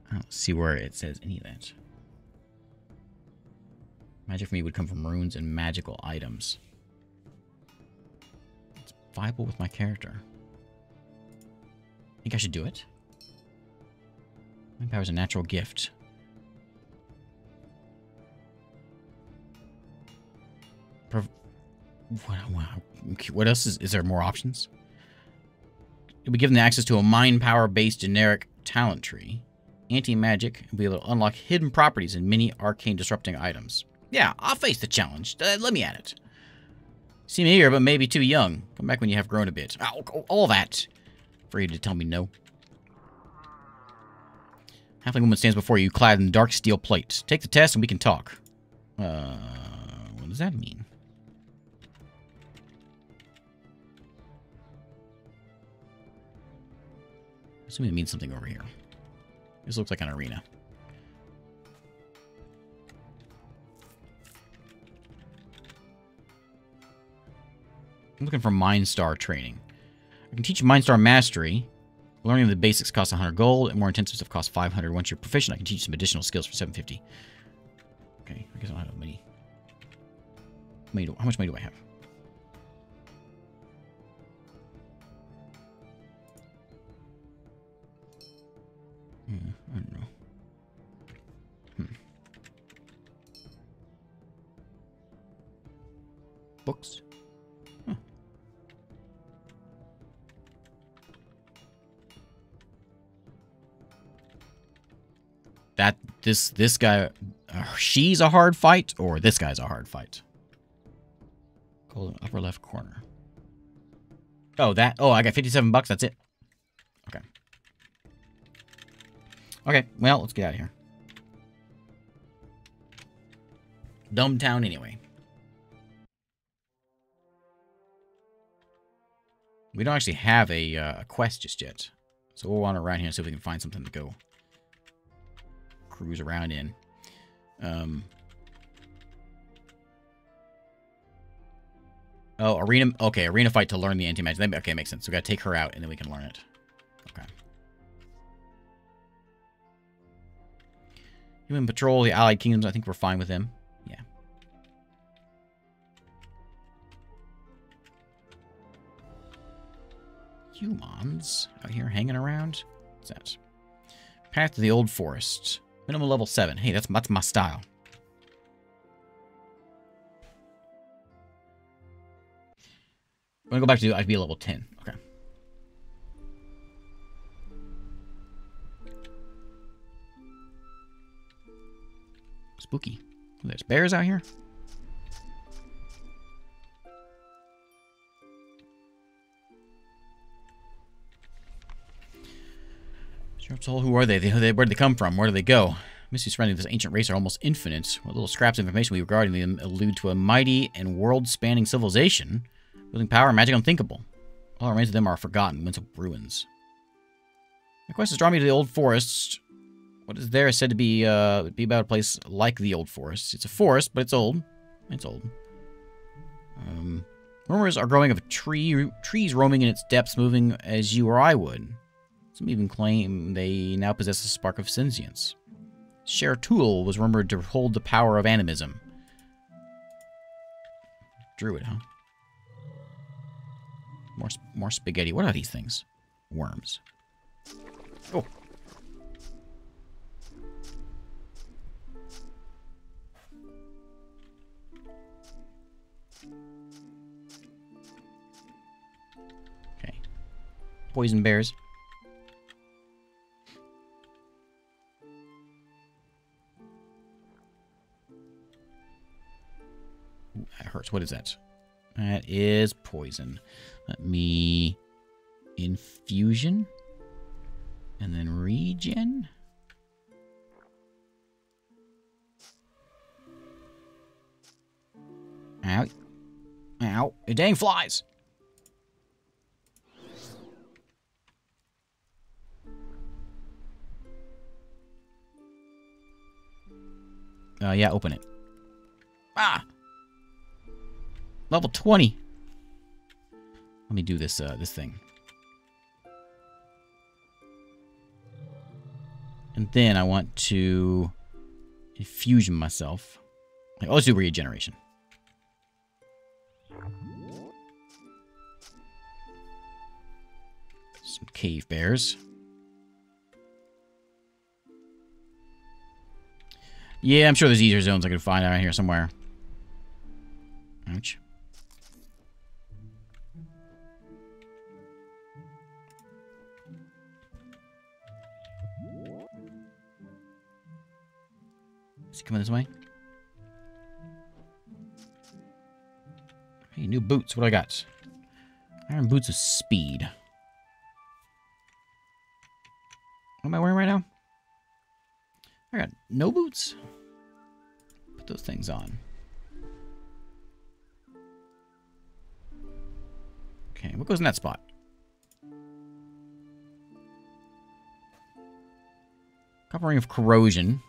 I don't see where it says any of that. Magic for me would come from runes and magical items. Viable with my character. Think I should do it? Mind power is a natural gift. what, what else is, is there more options? You'll be given the access to a mind power based generic talent tree. Anti-magic and be able to unlock hidden properties in many arcane disrupting items. Yeah, I'll face the challenge. Uh, let me at it. Seem eager, but maybe too young. Come back when you have grown a bit. All that. For you to tell me no. Halfling woman stands before you, clad in dark steel plates. Take the test and we can talk. Uh, what does that mean? I assume it means something over here. This looks like an arena. I'm looking for Mindstar training. I can teach Mindstar Mastery. Learning the basics costs 100 gold, and more intensive stuff costs 500. Once you're proficient, I can teach some additional skills for 750. Okay, I guess I don't have money. money do, how much money do I have? Hmm, I don't know. Hmm. Books? That this this guy, uh, she's a hard fight, or this guy's a hard fight. Golden upper left corner. Oh, that. Oh, I got 57 bucks. That's it. Okay. Okay, well, let's get out of here. Dumb town anyway. We don't actually have a, uh, a quest just yet. So we'll wander around here and see if we can find something to go cruise around in. Um, oh, arena. Okay, arena fight to learn the anti-magic. Okay, makes sense. So we gotta take her out and then we can learn it. Okay. Human patrol the Allied Kingdoms. I think we're fine with them. Yeah. Humans out here hanging around. What's that? Path to the Old Forest. Minimum level 7. Hey, that's, that's my style. I'm gonna go back to I'd be level 10. Okay. Spooky. There's bears out here? Who are they? they? Where did they come from? Where do they go? Mysteries surrounding this ancient race are almost infinite. What little scraps of information we regarding them allude to a mighty and world-spanning civilization, wielding power and magic unthinkable. All remains of them are forgotten, winds of ruins. My quest has drawn me to the old forest. What is there is said to be uh, be about a place like the old forest. It's a forest, but it's old. It's old. Um, rumors are growing of tree trees roaming in its depths, moving as you or I would. Some even claim they now possess a spark of sentience. Sher'Tul was rumored to hold the power of animism. Druid, huh? More, more spaghetti. What are these things? Worms. Oh. Okay. Poison bears. Hurts. What is that? That is poison. Let me... Infusion. And then regen. Ow. Ow. It dang flies. Uh, yeah, open it. Ah! Level 20. Let me do this, uh, this thing. And then I want to infusion myself. Like, oh, let's do regeneration. Some cave bears. Yeah, I'm sure there's easier zones I can find out here somewhere. Ouch. Is he coming this way? Hey, new boots. What do I got? Iron boots of speed. What am I wearing right now? I got no boots. Put those things on. Okay, what goes in that spot? Covering of corrosion.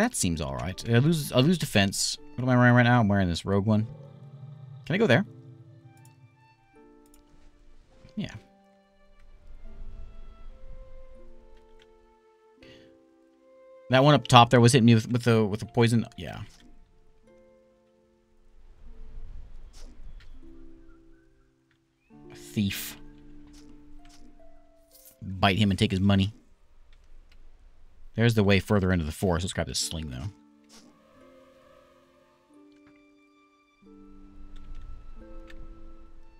That seems alright. I lose I lose defense. What am I wearing right now? I'm wearing this rogue one. Can I go there? Yeah. That one up top there was hitting me with, with the with the poison. Yeah. Thief. Bite him and take his money. There's the way further into the forest. Let's grab this sling, though.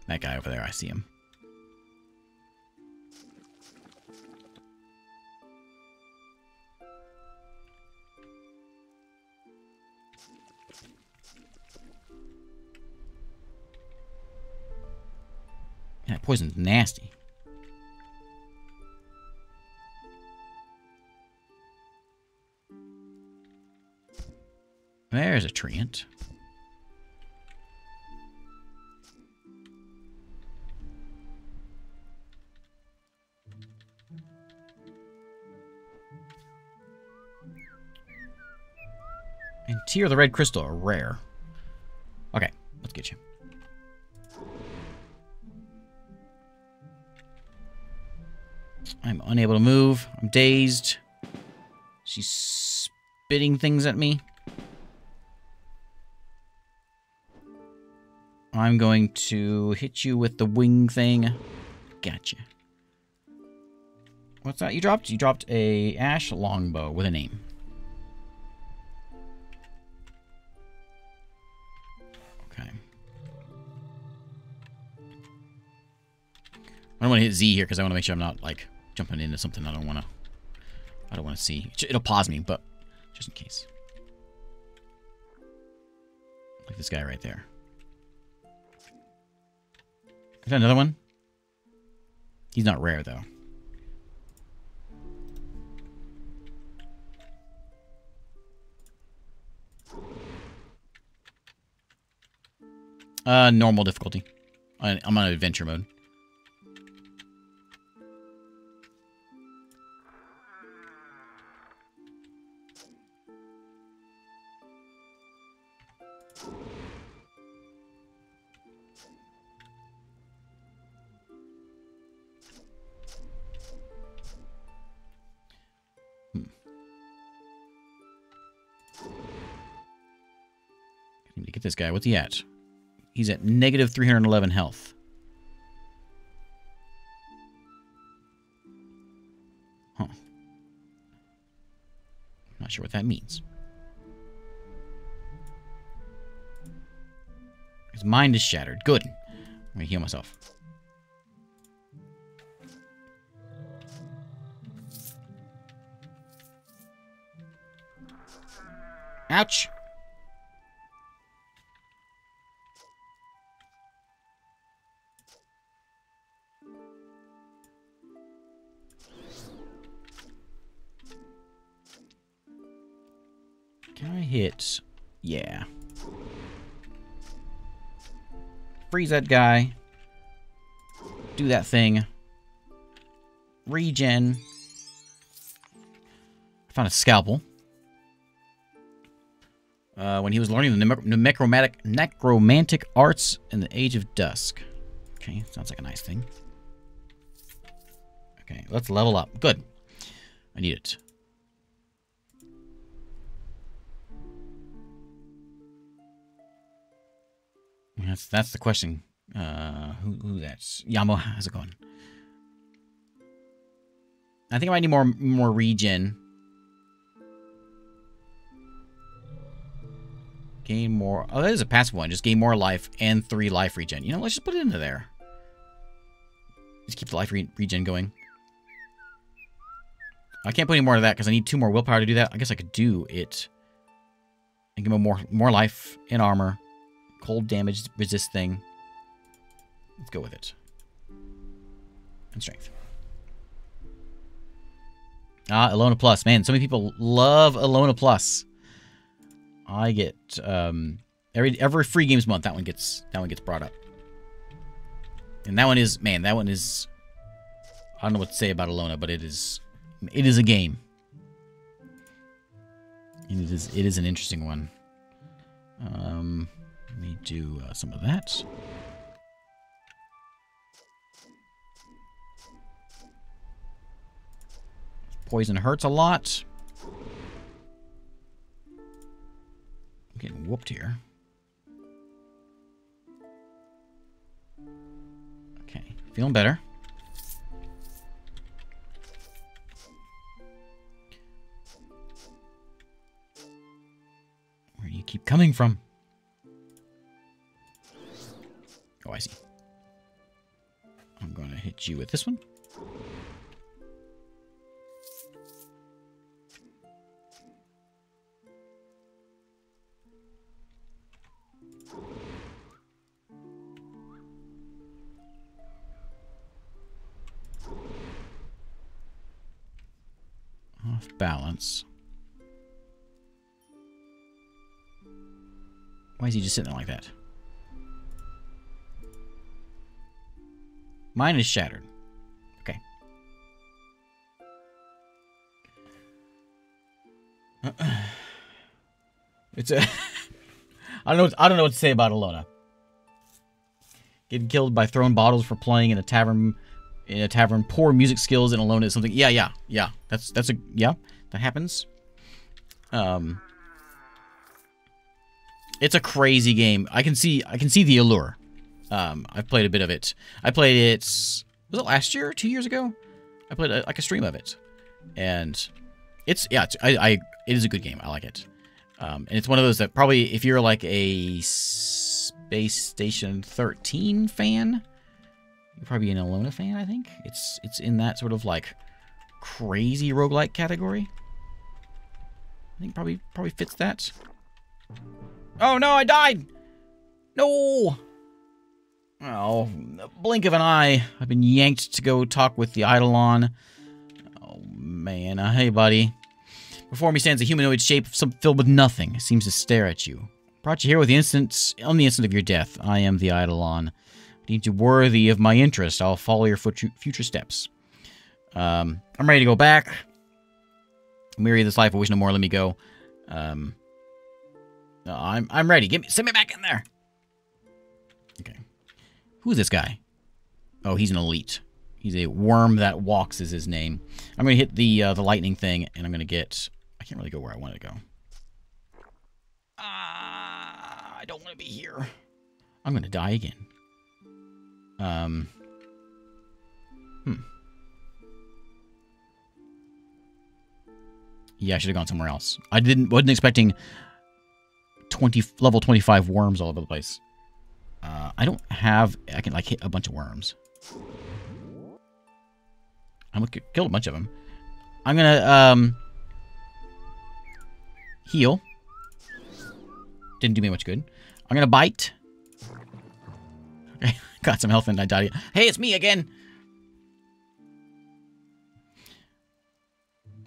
That guy over there, I see him. That poison's nasty. There's a treant. And Tear the Red Crystal are rare. Okay, let's get you. I'm unable to move. I'm dazed. She's spitting things at me. I'm going to hit you with the wing thing. Gotcha. What's that you dropped? You dropped a ash longbow with a name. Okay. I don't want to hit Z here because I want to make sure I'm not like jumping into something I don't want to. I don't want to see. It'll pause me, but just in case. Like this guy right there. Is that another one? He's not rare, though. Uh, normal difficulty. I'm on adventure mode. Guy. What's he at? He's at negative 311 health. Huh. Not sure what that means. His mind is shattered. Good. I'm to heal myself. Ouch. Can I hit? Yeah. Freeze that guy. Do that thing. Regen. I found a scalpel. Uh, when he was learning the necromantic, necromantic arts in the Age of Dusk. Okay, sounds like a nice thing. Okay, let's level up. Good. I need it. That's that's the question. Uh, who, who that's? Yamo, how's it going? I think I might need more more regen. Gain more. Oh, that is a passive one. Just gain more life and three life regen. You know, let's just put it into there. Just keep the life re regen going. I can't put any more of that because I need two more willpower to do that. I guess I could do it. And give him more more life and armor. Cold damage resist thing. Let's go with it. And strength. Ah, Elona Plus. Man, so many people love Elona Plus. I get um every every free games month that one gets that one gets brought up. And that one is man, that one is I don't know what to say about Elona, but it is it is a game. And it is it is an interesting one. Um me do uh, some of that. Poison hurts a lot. I'm getting whooped here. Okay, feeling better. Where do you keep coming from? Oh, I see. I'm going to hit you with this one. Off balance. Why is he just sitting there like that? Mine is shattered. Okay. It's a. I don't know. What, I don't know what to say about Elona. Getting killed by throwing bottles for playing in a tavern. In a tavern, poor music skills and Elona is something. Yeah, yeah, yeah. That's that's a yeah. That happens. Um. It's a crazy game. I can see. I can see the allure. Um, I've played a bit of it. I played it. Was it last year? Two years ago? I played a, like a stream of it, and it's yeah. It's, I, I it is a good game. I like it. Um, and it's one of those that probably, if you're like a Space Station 13 fan, you're probably an Elona fan, I think. It's it's in that sort of like crazy roguelike category. I think probably probably fits that. Oh no, I died! No! Oh, blink of an eye. I've been yanked to go talk with the Eidolon. Oh man, uh, hey buddy. Before me stands a humanoid shape filled with nothing. It seems to stare at you. Brought you here with the instant, on the instant of your death. I am the Eidolon. Deemed you worthy of my interest. I'll follow your future steps. Um, I'm ready to go back. Weary of this life, I wish no more. Let me go. Um, I'm I'm ready. Give me send me back in there. Who's this guy? Oh, he's an elite. He's a worm that walks is his name. I'm gonna hit the uh, the lightning thing, and I'm gonna get I can't really go where I want to go. Ah, I don't want to be here. I'm going to die again. Um. Hmm. Yeah, I should have gone somewhere else. I didn't wasn't expecting 20 level 25 worms all over the place. Uh, I don't have I can like hit a bunch of worms. I'm gonna kill a bunch of them. I'm gonna um Heal. Didn't do me much good. I'm gonna bite. Okay, got some health and I died. Hey, it's me again!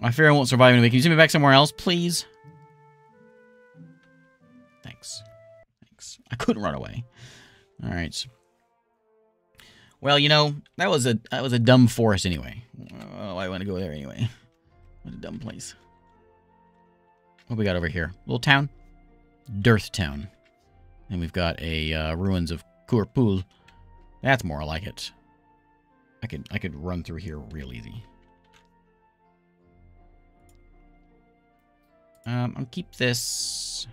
I fear I won't survive anyway. Can you send me back somewhere else, please? Thanks. Thanks. I couldn't run away. Alright. Well, you know, that was a that was a dumb forest anyway. Oh, I want to go there anyway. What a dumb place. What we got over here? Little town? Derth Town. And we've got a uh, ruins of Kor'Pul. That's more like it. I could I could run through here real easy. Um, I'll keep this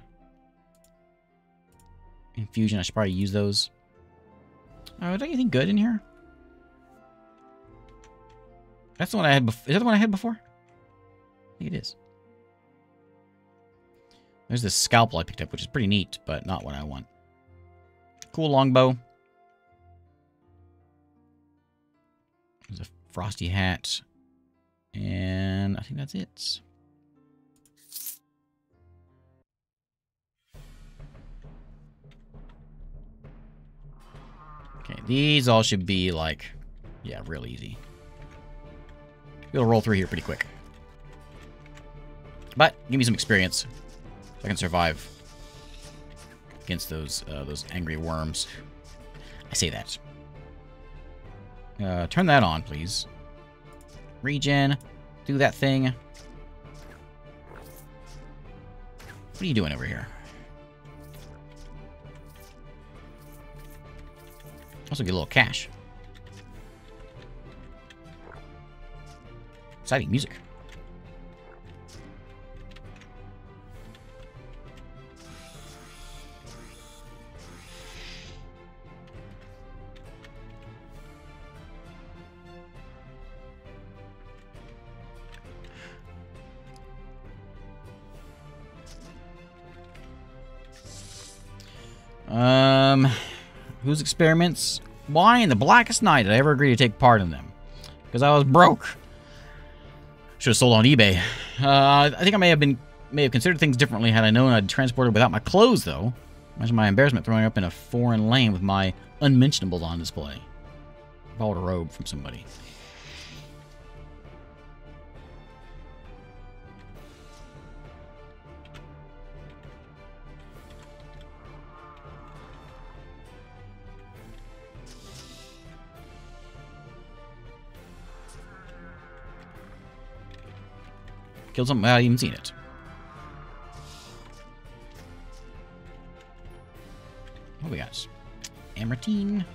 infusion. I should probably use those. Oh, is there anything good in here? That's the one I had. Before. Is that the one I had before? I think it is. There's this scalpel I picked up, which is pretty neat, but not what I want. Cool longbow. There's a frosty hat. And I think that's it. Okay, these all should be like, yeah, real easy. We'll roll through here pretty quick. But give me some experience. So I can survive against those uh, those angry worms. I say that. Uh, turn that on, please. Regen. Do that thing. What are you doing over here? Also get a little cash. Exciting music. Um, whose experiments? Why in the blackest night did I ever agree to take part in them? Because I was broke. Should have sold on eBay. Uh, I think I may have been may have considered things differently had I known I'd transported without my clothes, though. Imagine my embarrassment throwing up in a foreign lane with my unmentionables on display. I Borrowed a robe from somebody. Killed something without even seeing it. What we got? Amratine.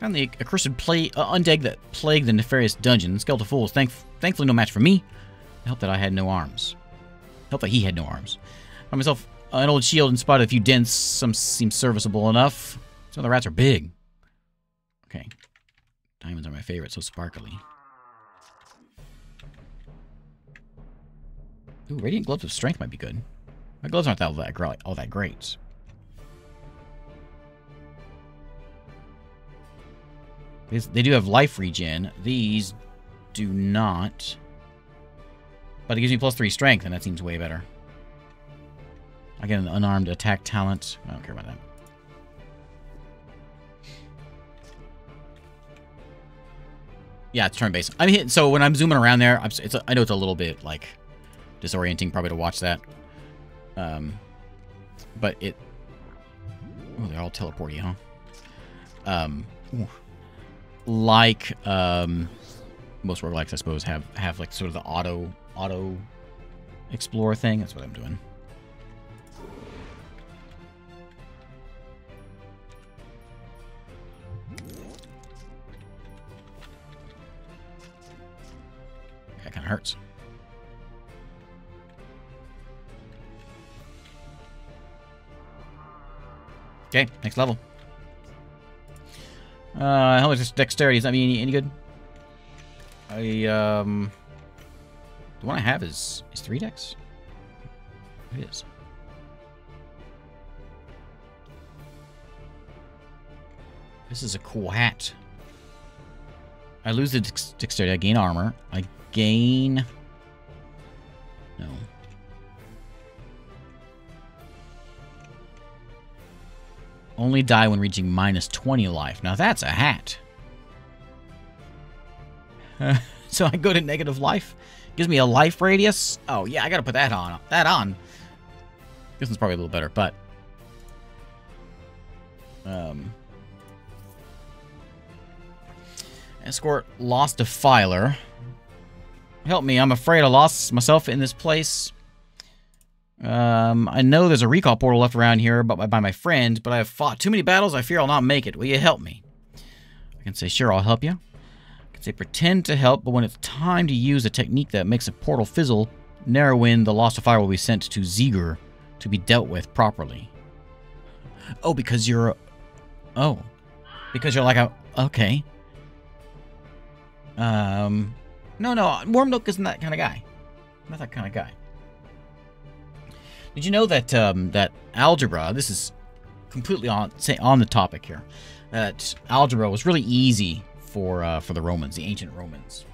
Found the accursed plague, uh, undead that plagued the nefarious dungeon. Skeletal Fool thank thankfully no match for me. Help that I had no arms. Help that he had no arms. I myself an old shield in spite of a few dents. Some seem serviceable enough. Some of the rats are big. Okay. Diamonds are my favorite, so sparkly. Ooh, Radiant Gloves of Strength might be good. My gloves aren't all that, all that great. They do have life regen. These do not. But it gives me plus three strength, and that seems way better. I get an unarmed attack talent. I don't care about that. Yeah, it's turn-based. I mean, so when I'm zooming around there, I'm, it's I know it's a little bit, like, disorienting probably to watch that. Um, but it... Oh, they're all teleporty, huh? Um, like, um, most roguelikes, I suppose, have, have, like, sort of the auto, auto explore thing. That's what I'm doing. That kind of hurts. Okay, next level. Uh, how much dexterity? Is that mean any, any good? I, um... The one I have is, is 3 dex? It is. This is a cool hat. I lose the dex dexterity. I gain armor. I gain... No. Only die when reaching minus 20 life. Now that's a hat. so I go to negative life. Gives me a life radius. Oh, yeah, I gotta put that on. That on. This one's probably a little better, but... Um... Escort Lost Defiler. Help me, I'm afraid I lost myself in this place. Um, I know there's a recall portal left around here by, by my friend, but I have fought too many battles, I fear I'll not make it. Will you help me? I can say, sure, I'll help you. I can say, pretend to help, but when it's time to use a technique that makes a portal fizzle, Narrowin, the Lost of Fire, will be sent to Zigur to be dealt with properly. Oh, because you're... Oh. Because you're like a... Okay. Um... No, no, Wormnook isn't that kind of guy. Not that kind of guy. Did you know that um, that algebra? This is completely on say on the topic here. That algebra was really easy for uh, for the Romans, the ancient Romans,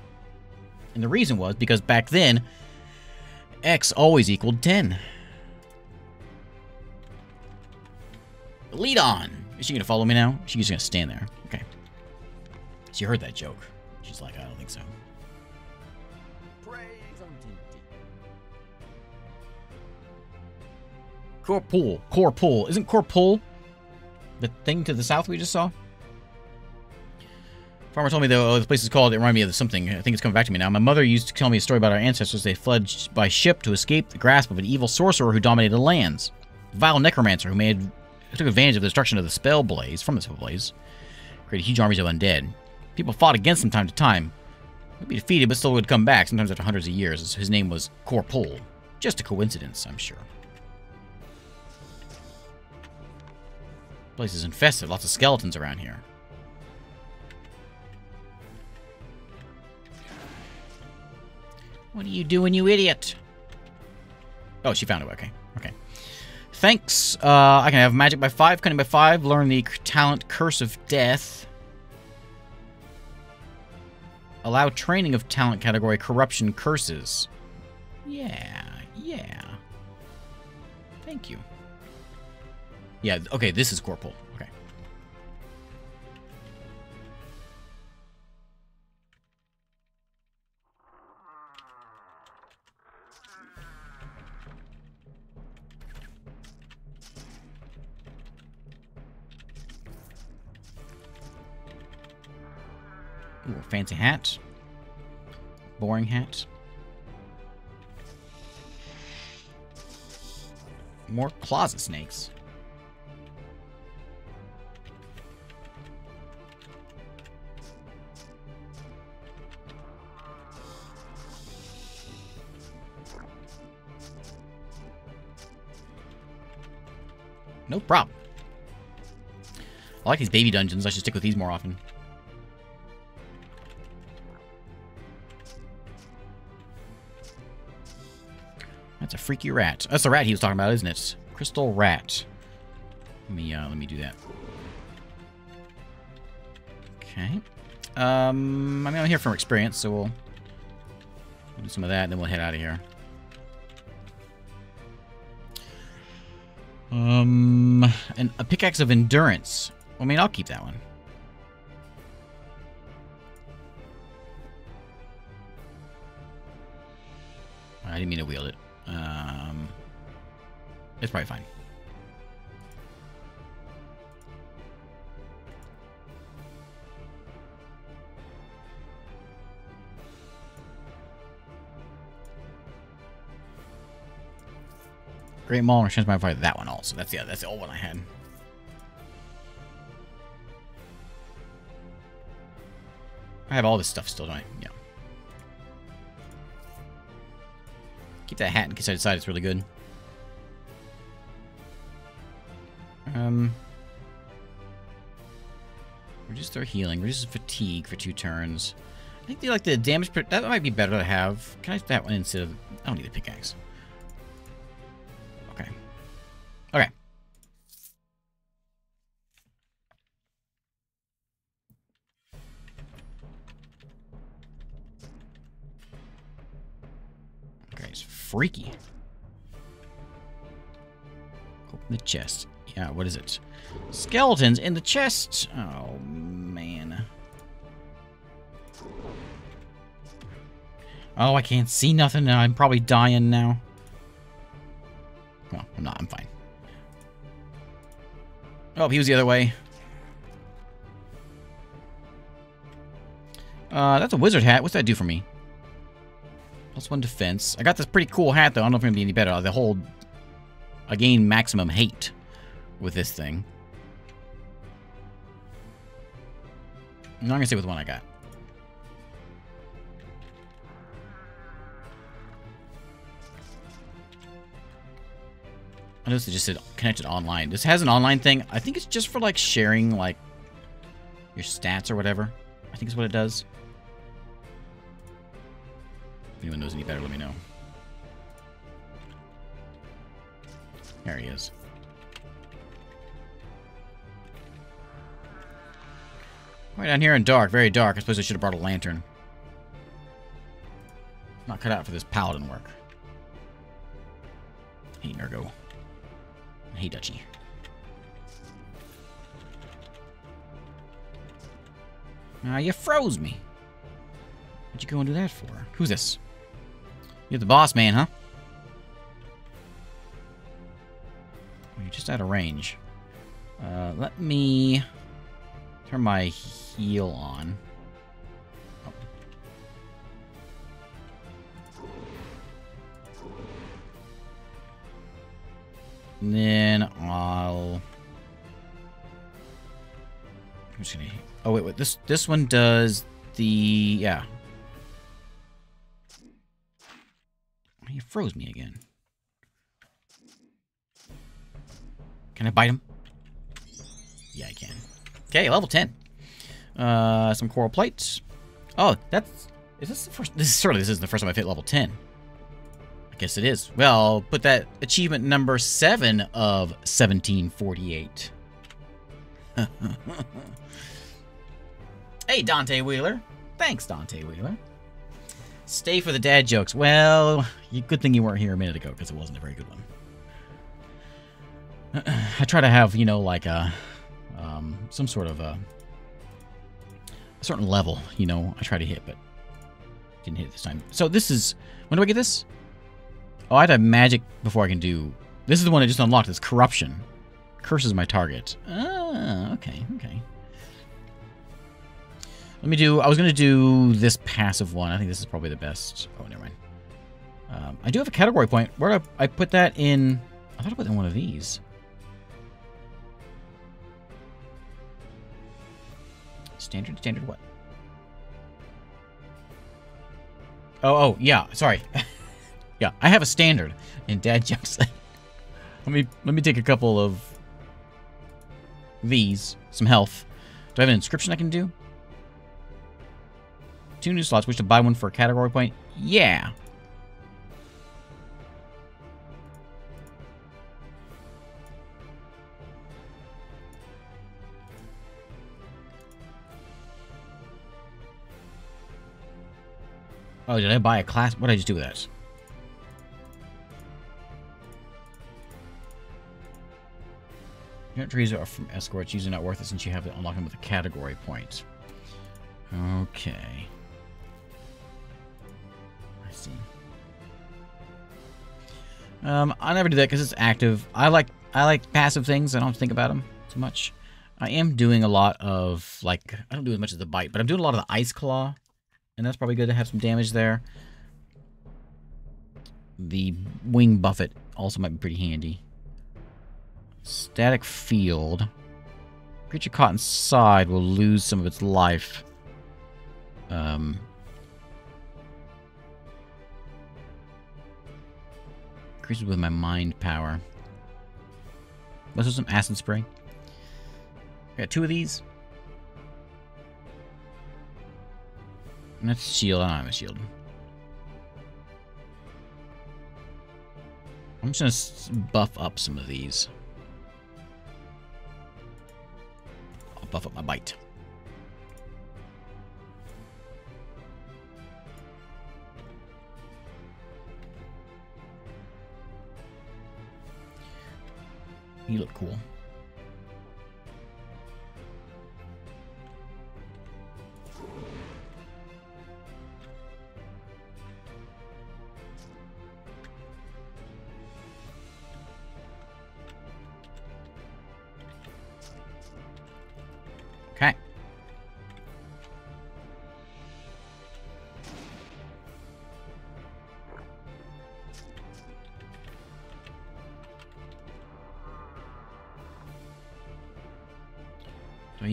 and the reason was because back then x always equaled ten. Lead on. Is she gonna follow me now? She's gonna stand there. Okay. She heard that joke. She's like, I don't think so. Kor'Pul. Kor'Pul. Isn't Kor'Pul the thing to the south we just saw? Farmer told me, though, oh, the place is called, it reminded me of something. I think it's coming back to me now. My mother used to tell me a story about our ancestors. They fled by ship to escape the grasp of an evil sorcerer who dominated the lands. A vile necromancer who made took advantage of the destruction of the spell blaze, from the spell blaze, created huge armies of undead. People fought against him time to time. He'd be defeated, but still would come back, sometimes after hundreds of years. His name was Kor'Pul. Just a coincidence, I'm sure. Place is infested. Lots of skeletons around here. What are you doing, you idiot? Oh, she found it. Okay. Okay. Thanks. Uh, I can have magic by five, cunning by five, learn the talent Curse of Death. Allow training of talent category Corruption Curses. Yeah, yeah. Thank you. Yeah, okay, this is Corporal. Okay. Ooh, fancy hat. Boring hat. More closet snakes. No problem. I like these baby dungeons. I should stick with these more often. That's a freaky rat. That's the rat he was talking about, isn't it? Crystal rat. Let me uh, let me do that. Okay. Um, I mean, I'm here from experience, so we'll, we'll do some of that, and then we'll head out of here. Um, and a pickaxe of endurance. I mean, I'll keep that one. I didn't mean to wield it. Um, it's probably fine. Great Maul Chance by Fire. That one also. That's yeah, that's the old one I had. I have all this stuff still, don't I? Yeah. Keep that hat in case I decide it's really good. Um, reduce their healing. Reduces fatigue for two turns. I think they like the damage. That might be better to have. Can I have that one instead of? I don't need a pickaxe. Freaky. Open the chest. Yeah, what is it? Skeletons in the chest. Oh, man. Oh, I can't see nothing. I'm probably dying now. Well, I'm not. I'm fine. Oh, he was the other way. Uh, that's a wizard hat. What's that do for me? Plus one defense. I got this pretty cool hat, though. I don't know if it's going to be any better. The whole... I gain maximum hate with this thing. I'm not going to say with one I got. I noticed it just said connected online. This has an online thing. I think it's just for like sharing like your stats or whatever. I think is what it does. Anyone knows any better, let me know. There he is. Right down here in dark, very dark. I suppose I should have brought a lantern. Not cut out for this paladin work. Hey, Nergo. Hey, Dutchie. Ah, you froze me. What'd you go and do that for? Who's this? You're the boss man, huh? You're just out of range. Uh, let me turn my heal on. Oh. And then I'll. I'm just gonna. Oh wait, wait. This this one does the yeah. He froze me again. Can I bite him? Yeah, I can. Okay, level 10. Uh, some coral plates. Oh, that's... Is this the first... This is certainly this isn't the first time I've hit level 10. I guess it is. Well, put that achievement number 7 of 1748. hey, Dante Wheeler. Thanks, Dante Wheeler. Stay for the dad jokes. Well, good thing you weren't here a minute ago, because it wasn't a very good one. I try to have, you know, like a, um, some sort of a, a certain level, you know, I try to hit, but didn't hit it this time. So this is, when do I get this? Oh, I have to have magic before I can do, this is the one I just unlocked, it's corruption. Curses my target. Ah, okay, okay. Let me do, I was going to do this passive one. I think this is probably the best. Oh, never mind. Um, I do have a category point. Where I, I put that in? I thought I put in one of these. Standard, standard what? Oh, oh, yeah, sorry. yeah, I have a standard. And Dad jokes. let me let me take a couple of these. Some health. Do I have an inscription I can do? Two new slots. Wish to buy one for a category point? Yeah. Oh, did I buy a class? What did I just do with that? Unit trees are from escorts, usually not worth it since you have to unlock them with a category point. Okay. Um, I never do that because it's active. I like I like passive things. I don't think about them too much. I am doing a lot of like I don't do as much as the bite, but I'm doing a lot of the ice claw, and that's probably good to have some damage there. The wing buffet also might be pretty handy. Static field. Creature caught inside will lose some of its life. Um, increases with my mind power. Let's do some acid spray. I got two of these. And that's shield. I don't have a shield. I'm just gonna buff up some of these. I'll buff up my bite. You look cool.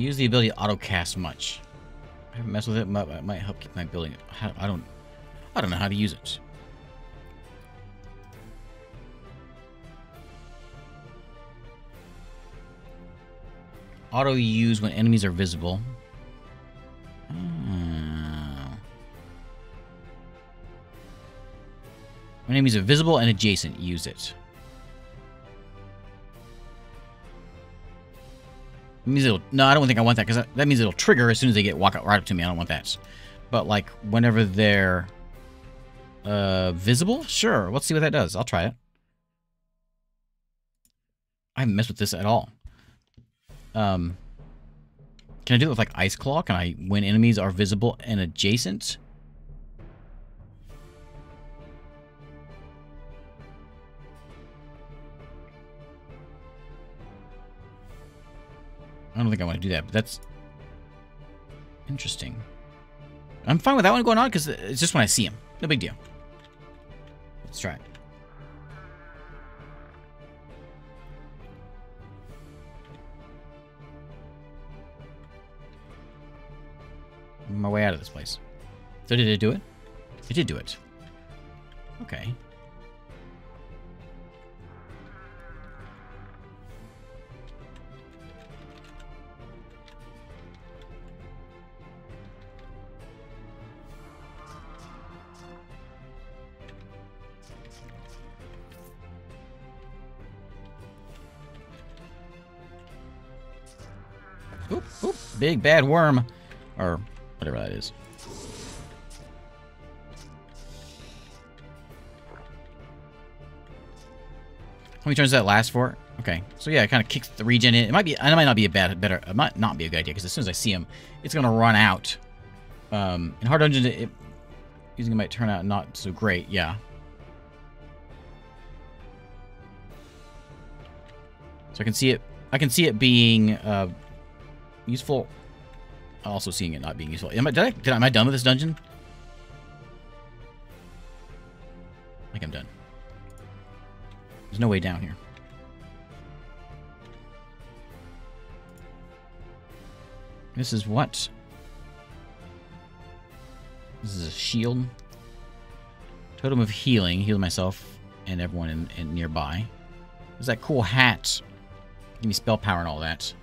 Use the ability to auto cast much? I haven't messed with it. Might, it might help keep my building. I don't. I don't know how to use it. Auto use when enemies are visible. Oh. When enemies are visible and adjacent, use it. It means it'll, no, I don't think I want that because that, means it'll trigger as soon as they get walk out right up to me. I don't want that. But like whenever they're uh, visible, sure. Let's see what that does. I'll try it. I haven't messed with this at all. Um, can I do it with like Ice Claw? Can I, when enemies are visible and adjacent? I don't think I want to do that, but that's interesting. I'm fine with that one going on because it's just when I see him. No big deal. Let's try it. my way out of this place. So did it do it? It did do it. Okay. Oop, oop, big bad worm. Or whatever that is. How many turns does that last for? Okay, so yeah, it kind of kicks the regen in. It might be, it might not be a bad, better, it might not be a good idea because as soon as I see him, it's gonna run out. Um, in hard dungeons, it, using it might turn out not so great. Yeah. So I can see it. I can see it being uh, useful. Also seeing it not being useful. Am I, did I, did I, am I done with this dungeon? I think I'm done. There's no way down here. This is what? This is a shield. Totem of healing. Heal myself and everyone in, in nearby. There's that cool hat. Give me spell power and all that.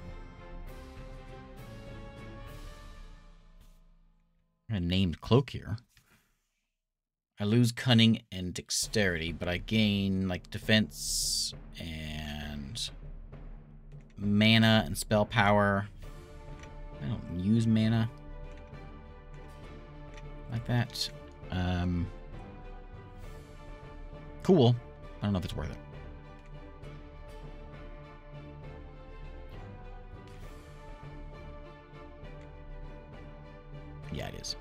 A named cloak here. I lose cunning and dexterity, but I gain like defense and mana and spell power. I don't use mana like that. Um, cool. I don't know if it's worth it. Yeah, it is.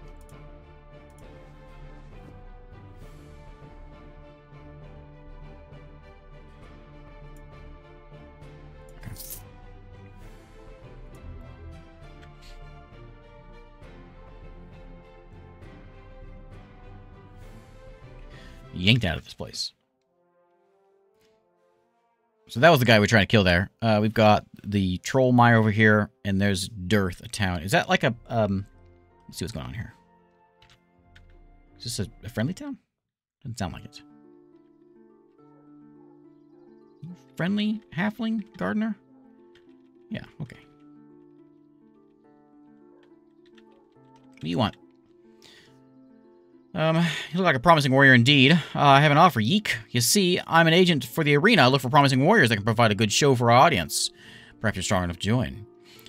yanked out of this place. So that was the guy we're trying to kill there. Uh, we've got the Troll Mire over here, and there's Derth, a town. Is that like a, um, let's see what's going on here. Is this a, a friendly town? Doesn't sound like it. Friendly halfling gardener? Yeah, okay. What do you want? Um, you look like a promising warrior indeed. Uh, I have an offer, Yeek. You see, I'm an agent for the arena. I look for promising warriors that can provide a good show for our audience. Perhaps you're strong enough to join.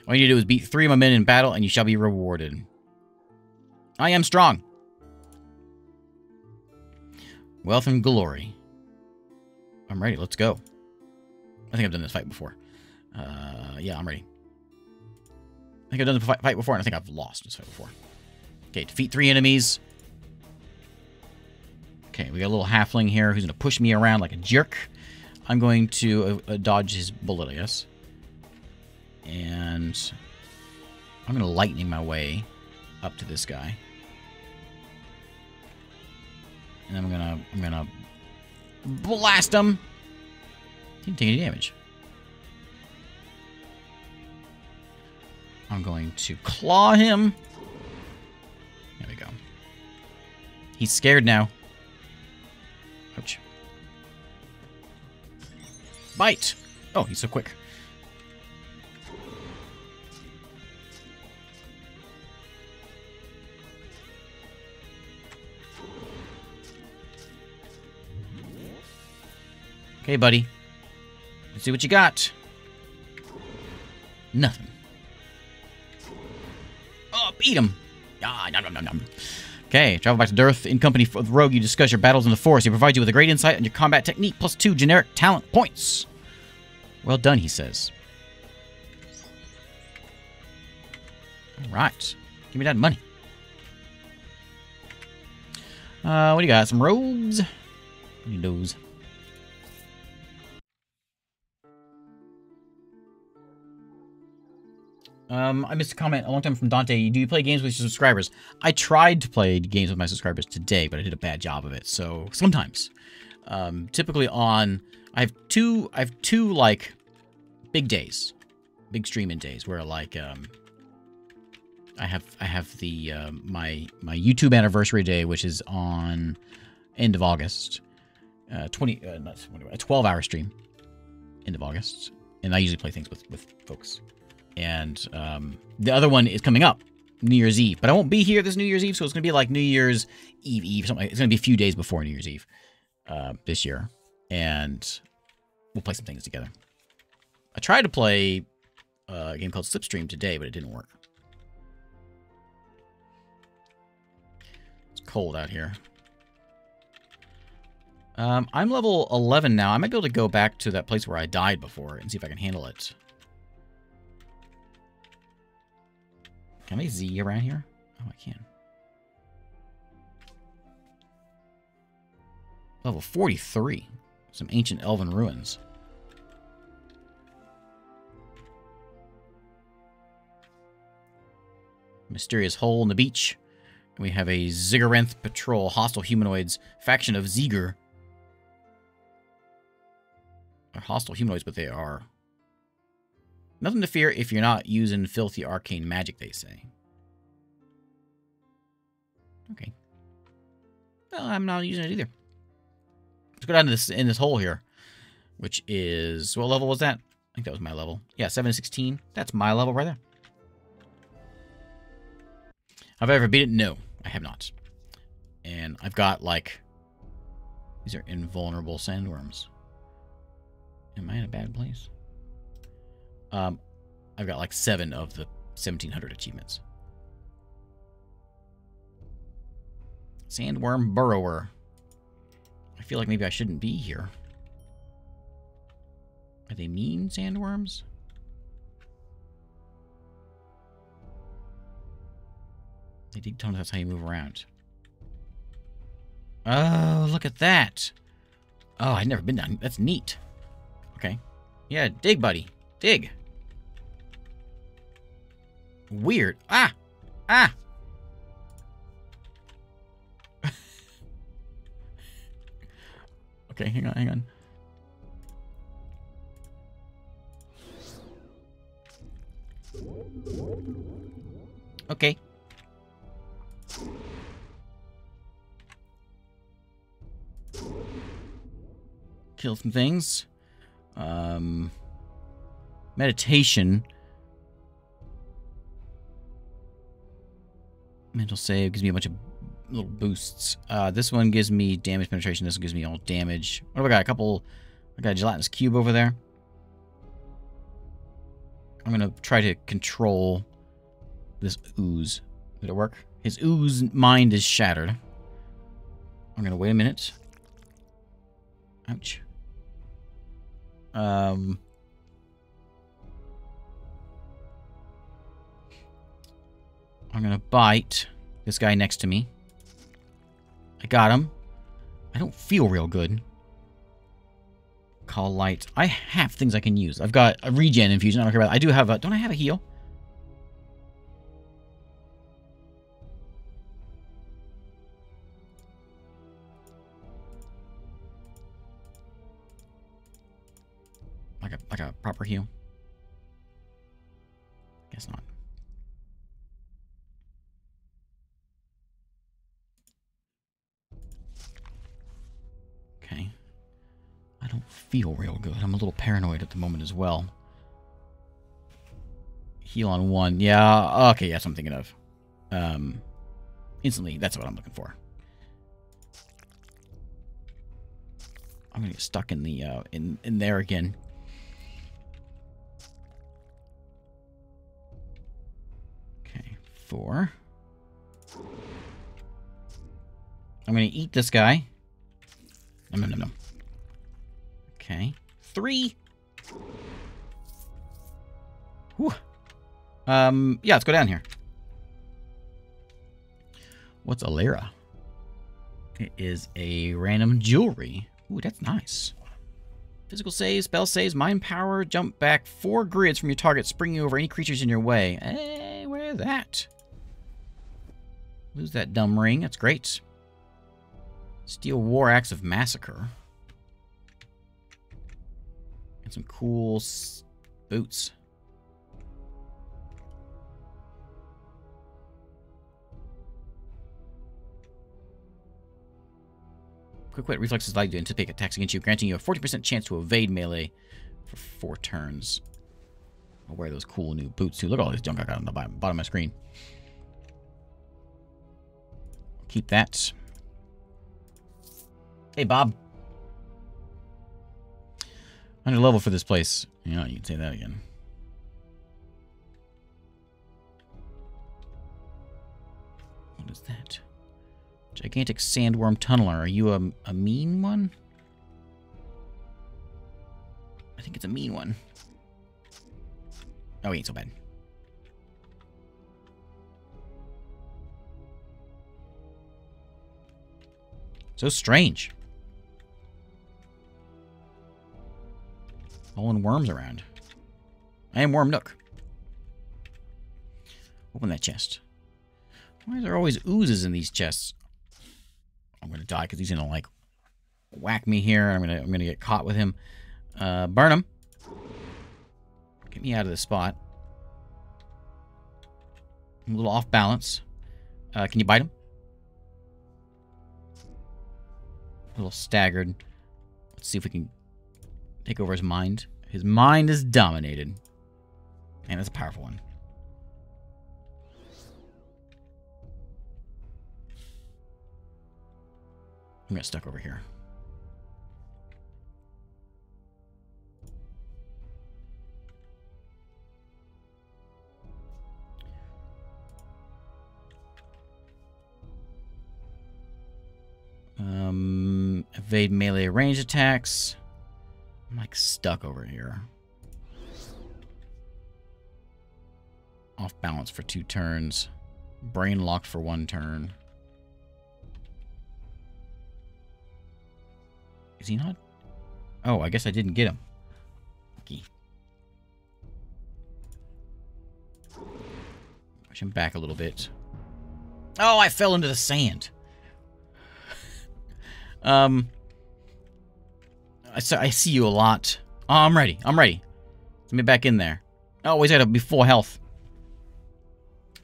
All you need to do is beat three of my men in battle, and you shall be rewarded. I am strong. Wealth and glory. I'm ready. Let's go. I think I've done this fight before. Uh, yeah, I'm ready. I think I've done the fight before, and I think I've lost this fight before. Okay, defeat three enemies. Okay, we got a little halfling here who's going to push me around like a jerk. I'm going to uh, uh, dodge his bullet, I guess. And I'm going to lightning my way up to this guy. And I'm to I'm to blast him. Didn't take any damage. I'm going to claw him. There we go. He's scared now. Ouch. Bite! Oh, he's so quick. Okay, buddy. Let's see what you got. Nothing. Oh, beat him. Ah, nom, nom, nom, nom. Okay, travel back to Derth. In company with Rogue, you discuss your battles in the forest. He provides you with a great insight on your combat technique, plus two generic talent points. Well done, he says. All right. Give me that money. Uh, what do you got? Some robes? need those. Um, I missed a comment a long time from Dante. Do you play games with your subscribers? I tried to play games with my subscribers today, but I did a bad job of it. So sometimes, um, typically on, I have two, I have two like big days, big streaming days where like, um, I have, I have the, uh, my, my YouTube anniversary day, which is on end of August, uh, 20, uh, not, a 12 hour stream, end of August. And I usually play things with, with folks and um, the other one is coming up, New Year's Eve. But I won't be here this New Year's Eve, so it's going to be like New Year's Eve Eve. Something. Like, it's going to be a few days before New Year's Eve uh, this year, and we'll play some things together. I tried to play uh, a game called Slipstream today, but it didn't work. It's cold out here. Um, I'm level 11 now. I might be able to go back to that place where I died before and see if I can handle it. Can I Z around here? Oh, I can. Level 43. Some ancient elven ruins. Mysterious hole in the beach. And we have a Ziguranth patrol, hostile humanoids, faction of Zigur. They're hostile humanoids, but they are Nothing to fear if you're not using filthy arcane magic, they say. Okay. Well, I'm not using it either. Let's go down to this in this hole here, which is what level was that? I think that was my level. Yeah, 716. That's my level right there. Have I ever beat it? No, I have not. And I've got like these are invulnerable sandworms. Am I in a bad place? Um, I've got like seven of the 1700 achievements. Sandworm burrower. I feel like maybe I shouldn't be here. Are they mean sandworms? They did tell me that's how you move around. Oh, look at that. Oh, I've never been down. That's neat. Okay. Yeah, dig, buddy. Dig. Weird. Ah! Ah! okay, hang on, hang on. Okay. Kill some things. Um, meditation. Mental save gives me a bunch of little boosts. Uh, this one gives me damage penetration. This one gives me all damage. What do I got? A couple. I got a gelatinous cube over there. I'm gonna try to control this ooze. Did it work? His ooze mind is shattered. I'm gonna wait a minute. Ouch. Um. I'm gonna bite this guy next to me. I got him. I don't feel real good. Call light. I have things I can use. I've got a regen infusion. I don't care about. That. I do have a. Don't I have a heal? Like a like a proper heal. Guess not. Don't feel real good. I'm a little paranoid at the moment as well. Heal on one. Yeah, okay, that's what I'm thinking of. Um, instantly, that's what I'm looking for. I'm gonna get stuck in the, uh, in, in there again. Okay, four. I'm gonna eat this guy. No, no, no, no. Okay. Three. Whew. Um, yeah, let's go down here. What's a? It is a random jewelry. Ooh, that's nice. Physical saves, spell saves, mind power, jump back four grids from your target, springing over any creatures in your way. Hey, where's that? Lose that dumb ring. That's great. Steel War Axe of Massacre. Some cool boots. Quick Wit reflexes allow you to anticipate attacks against you, granting you a 40% chance to evade melee for four turns. I'll wear those cool new boots too. Look at all this junk I got on the bottom of my screen. Keep that. Hey, Bob. Under level for this place. Yeah, you can say that again. What is that? Gigantic sandworm tunneler. Are you a, a mean one? I think it's a mean one. Oh, he ain't so bad. So strange. Following worms around. I am Worm Nook. Open that chest. Why is there always oozes in these chests? I'm gonna die because he's gonna like whack me here. I'm gonna I'm gonna get caught with him. Uh, burn him. Get me out of this spot. I'm a little off balance. Uh, can you bite him? A little staggered. Let's see if we can take over his mind. His mind is dominated. And that's a powerful one. I'm get stuck over here. Um, evade melee range attacks. I'm like stuck over here. Off balance for two turns. Brain locked for one turn. Is he not? Oh, I guess I didn't get him. Push him back a little bit. Oh, I fell into the sand. um, I, I see you a lot. Oh, I'm ready. I'm ready. Let me back in there. Oh, he's got to be full health.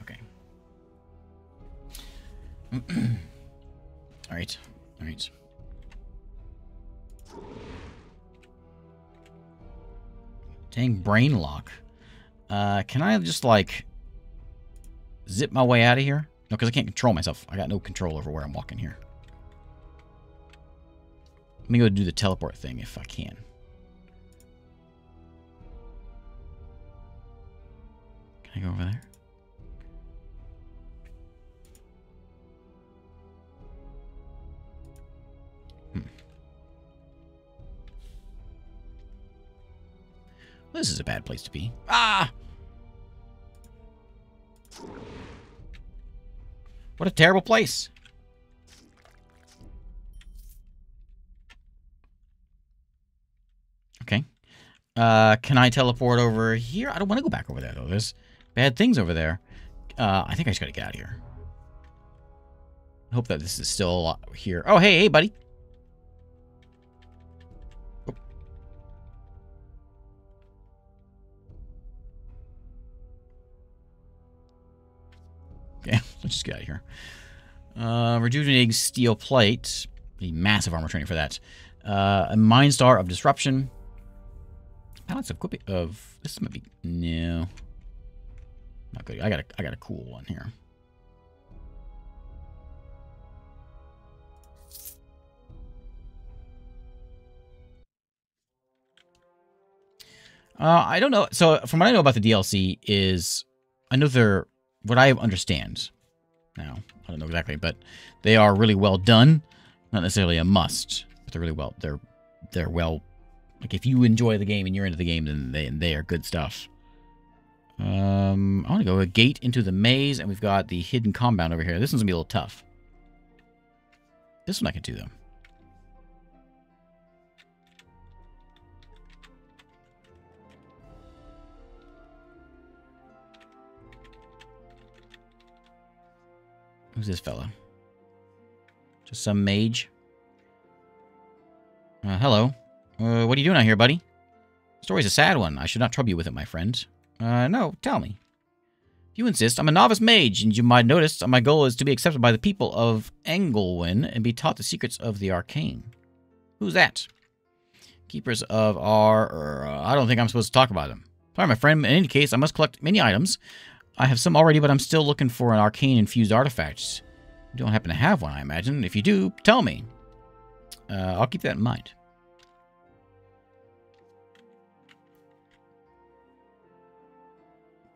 Okay. All right. All right. Dang brain lock. Uh, can I just, like, zip my way out of here? No, because I can't control myself. I got no control over where I'm walking here. Let me go do the teleport thing if I can. Can I go over there? This is a bad place to be. Ah! What a terrible place. Uh, can I teleport over here? I don't want to go back over there, though. There's bad things over there. Uh, I think I just gotta get out of here. Hope that this is still here. Oh, hey, hey, buddy. Okay, let's just get out of here. Uh, rejuvenating steel plate. The massive armor training for that. Uh, a mind star of disruption. Balance of equipping of this might be no. Not good. I got a I got a cool one here. Uh, I don't know. So from what I know about the DLC is, I know they're what I understand, now, I don't know exactly, but they are really well done. Not necessarily a must, but they're really well, they're, they're well, like if you enjoy the game and you're into the game, then they, they are good stuff. Um, I want to go a gate into the maze, and we've got the hidden compound over here. This one's going to be a little tough. This one I can do, though. Who's this fella? Just some mage? Uh, hello. Uh, what are you doing out here, buddy? The story's a sad one. I should not trouble you with it, my friend. Uh, no, tell me. If you insist, I'm a novice mage, and you might notice my goal is to be accepted by the people of Angolwen and be taught the secrets of the arcane. Who's that? Keepers of our... Uh, I don't think I'm supposed to talk about them. Sorry, my friend. In any case, I must collect many items. I have some already, but I'm still looking for an arcane-infused artifact. You don't happen to have one, I imagine. If you do, tell me. Uh, I'll keep that in mind.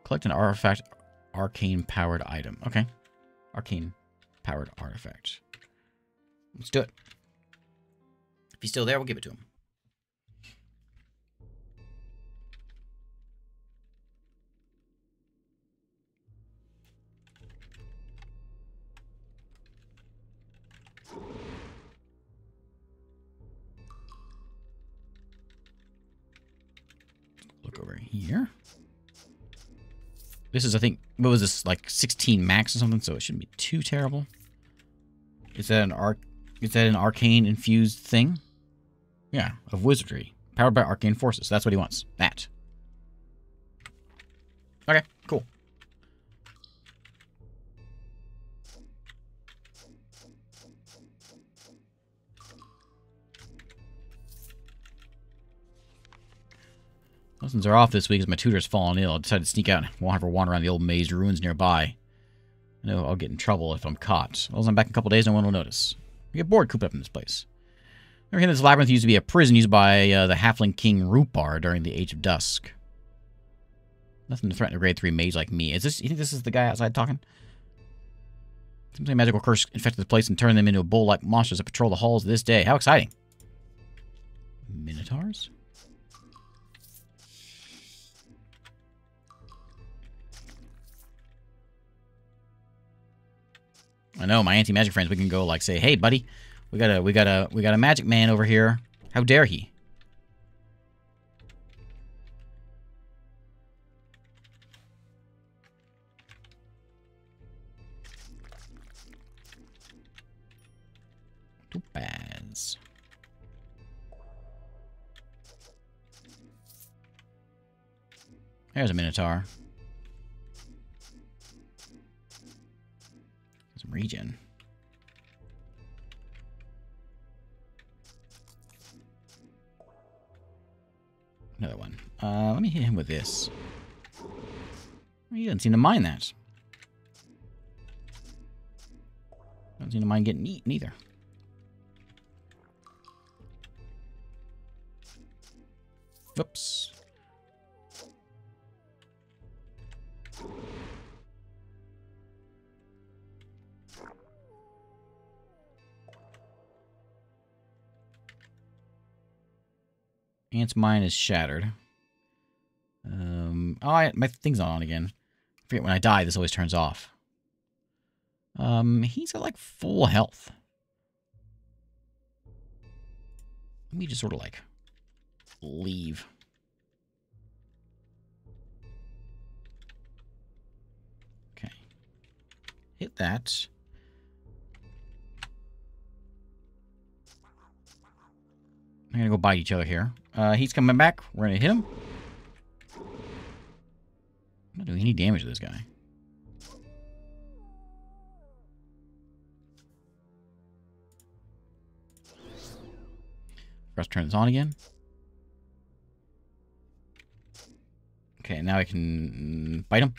Collect an artifact, arcane-powered item. Okay. Arcane-powered artifact. Let's do it. If he's still there, we'll give it to him. Look over here. This is, I think, what was this, like 16 max or something, so it shouldn't be too terrible. Is that an arc? Is that an arcane infused thing? Yeah, of wizardry. Powered by arcane forces. That's what he wants. That. Okay, Lessons are off this week as my tutor's fallen ill. I decided to sneak out and her wander around the old maze ruins nearby. I know I'll get in trouble if I'm caught. As I'm back in a couple days, no one will notice. I get bored cooped up in this place. Remember this labyrinth used to be a prison used by uh, the halfling king Roupar during the Age of Dusk. Nothing to threaten a grade 3 mage like me. Is this, you think this is the guy outside talking? Seems like a magical curse infected the place and turned them into a bull-like monsters that patrol the halls this day. How exciting. Minotaurs? I know my anti-magic friends. We can go like say, "Hey, buddy, we got a we got a we got a magic man over here. How dare he?" Topaz. There's a Minotaur. Regen. Another one. Uh, let me hit him with this. He doesn't seem to mind that. Doesn't seem to mind getting eaten either. Oops. Ant's mind is shattered. Um, oh, I, my thing's not on again. I forget when I die, this always turns off. Um, he's at like full health. Let me just sort of like leave. Okay. Hit that. I'm gonna go bite each other here. Uh, he's coming back. We're gonna hit him. I'm not doing any damage to this guy. First turn this on again. Okay, now I can bite him.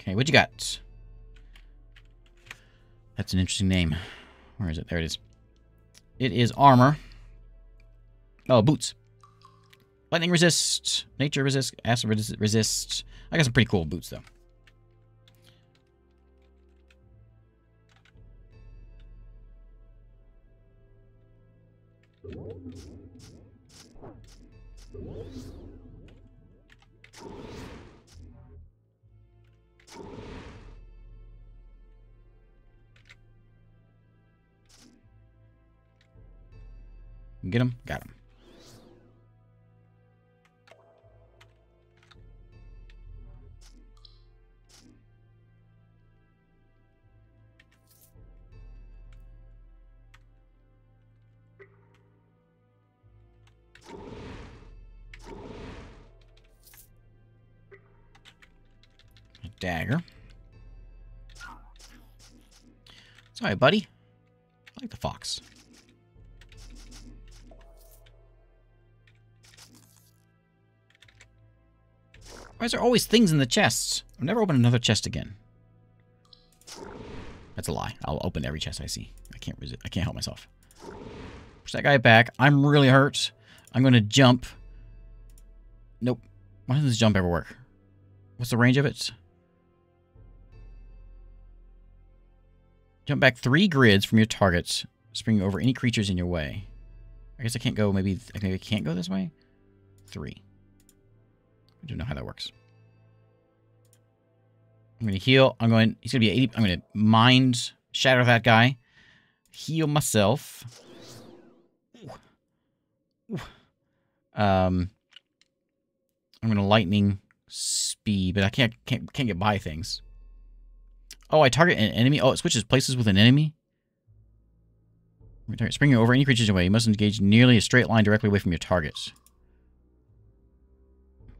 Okay, what you got? That's an interesting name. Where is it? There it is. It is armor. Oh, boots. Lightning resist. Nature resist. Acid resist. resist. I got some pretty cool boots, though. Get him? Got him. Dagger. Sorry, buddy. I like the fox. Why is there always things in the chests? I've never opened another chest again. That's a lie. I'll open every chest I see. I can't resist. I can't help myself. Push that guy back. I'm really hurt. I'm going to jump. Nope. Why doesn't this jump ever work? What's the range of it? Jump back three grids from your targets, springing over any creatures in your way. I guess I can't go, maybe, maybe I can't go this way? Three. I don't know how that works. I'm going to heal. I'm going, he's going to be 80. I'm going to mind shatter that guy. Heal myself. Um, I'm going to lightning speed, but I can't, can't, can't get by things. Oh, I target an enemy. Oh, it switches places with an enemy. Springing over any creatures away, you must engage nearly a straight line directly away from your targets.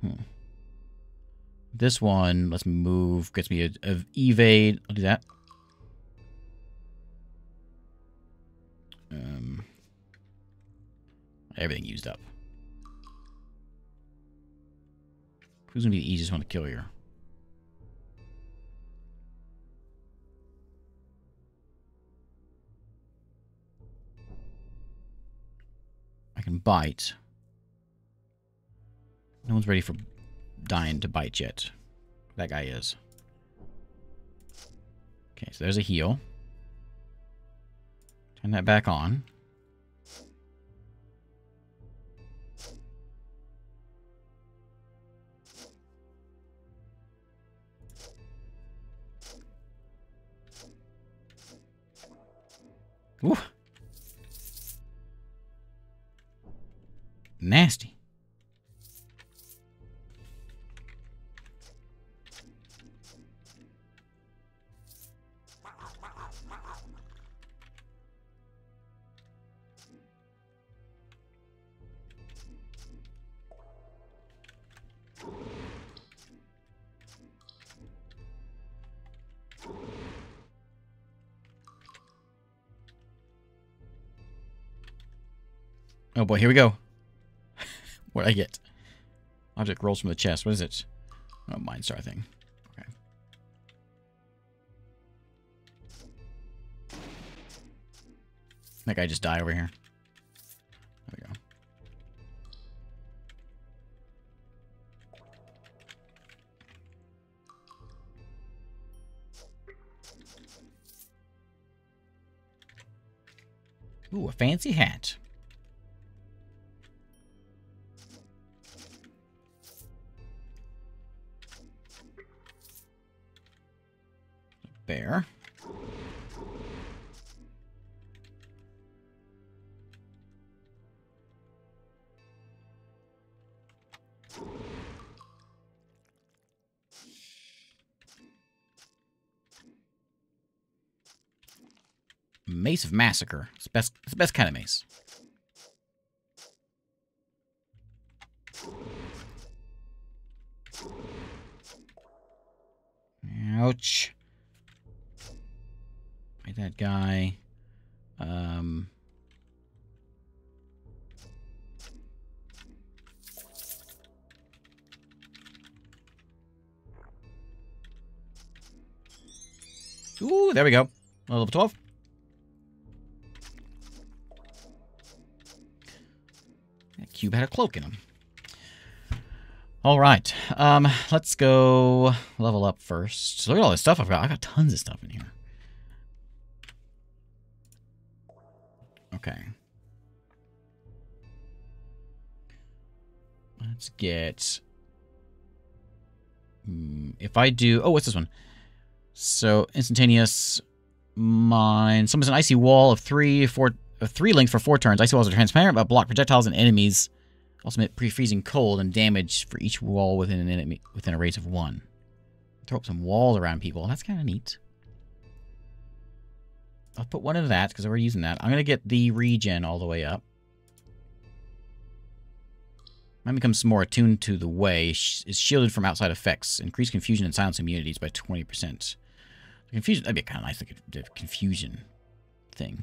Hmm. This one, let's move, gets me a, a evade. I'll do that. Um, everything used up. Who's gonna be the easiest one to kill here? I can bite. No one's ready for dying to bite yet. That guy is. Okay, so there's a heal. Turn that back on. Ooh. Nasty. Oh boy, here we go. what I get? Object rolls from the chest. What is it? Oh, Mind Star thing. Okay. That guy just die over here. There we go. Ooh, a fancy hat. Bear. Mace of Massacre. It's best, it's the best kind of mace. Ouch. That guy. Um... Ooh, there we go. Level 12. That cube had a cloak in him. All right. Um, let's go level up first. Look at all this stuff I've got. I got tons of stuff in here. Okay. Let's get... Hmm, if I do... Oh, what's this one? So, instantaneous mine. Summons an icy wall of three, four, of three length for four turns. Icy walls are transparent, but block projectiles and enemies. Also emit pre-freezing cold and damage for each wall within an enemy within a radius of one. Throw up some walls around people. That's kind of neat. I'll put one of that because we're using that. I'm going to get the regen all the way up. Mine becomes more attuned to the way. Is shielded from outside effects. Increase confusion and silence immunities by 20%. The confusion, that'd be kind of nice, like the confusion thing.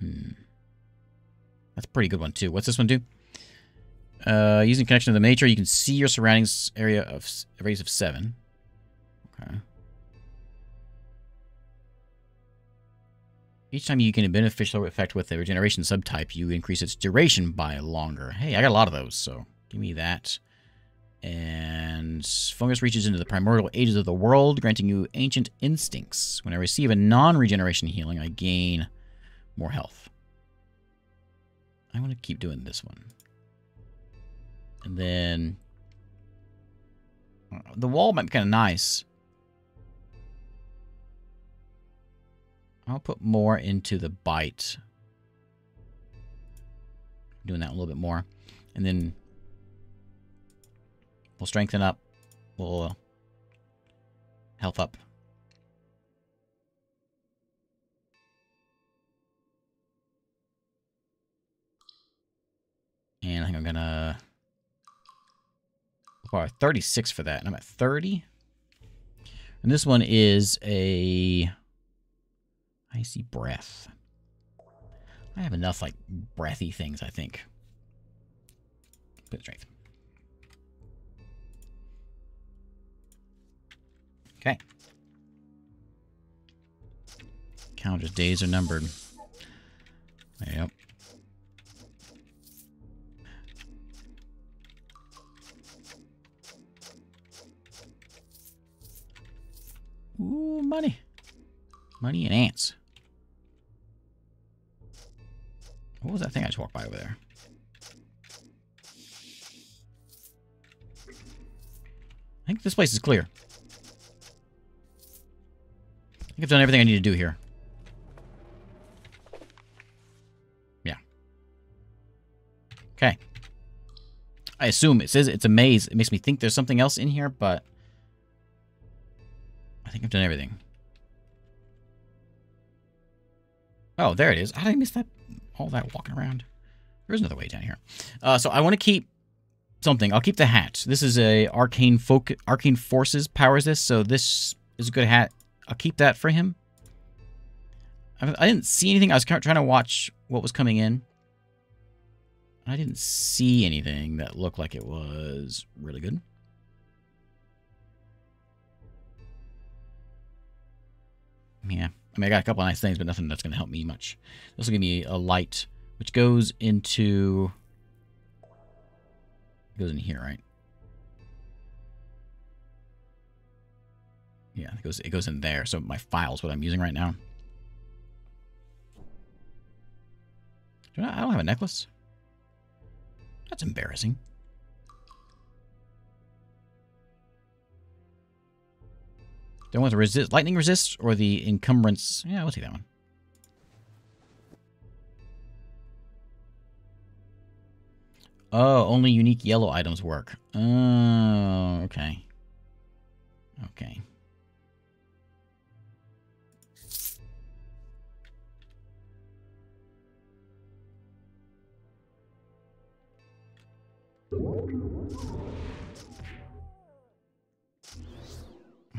Hmm. That's a pretty good one, too. What's this one do? Uh, using connection to the nature, you can see your surroundings area of a radius of 7. Okay. Each time you gain a beneficial effect with a regeneration subtype, you increase its duration by longer. Hey, I got a lot of those, so give me that. And fungus reaches into the primordial ages of the world, granting you ancient instincts. When I receive a non-regeneration healing, I gain more health. I want to keep doing this one. And then the wall might be kind of nice. I'll put more into the bite. Doing that a little bit more. And then we'll strengthen up. We'll uh, health up. And I think I'm gonna require 36 for that, and I'm at 30. And this one is a icy breath. I have enough like breathy things, I think. Put strength. Okay. Counter's days are numbered. Yep. Ooh, money. Money and ants. What was that thing I just walked by over there? I think this place is clear. I think I've done everything I need to do here. Yeah. Okay. I assume it says it's a maze. It makes me think there's something else in here, but... I think I've done everything. Oh, there it is. How did I miss that? All that walking around. There's another way down here. Uh, so I want to keep something. I'll keep the hat. This is a arcane folk arcane forces powers this, so this is a good hat. I'll keep that for him. I, I didn't see anything. I was trying to watch what was coming in. I didn't see anything that looked like it was really good. Yeah. I mean, I got a couple nice things, but nothing that's going to help me much. This will give me a light, which goes into... It goes in here, right? Yeah, it goes, it goes in there. So my phial's what I'm using right now. Do I, I don't have a necklace. That's embarrassing. Do I want the resist, lightning resist or the encumbrance? Yeah, we'll take that one. Oh, only unique yellow items work. Oh, okay. Okay.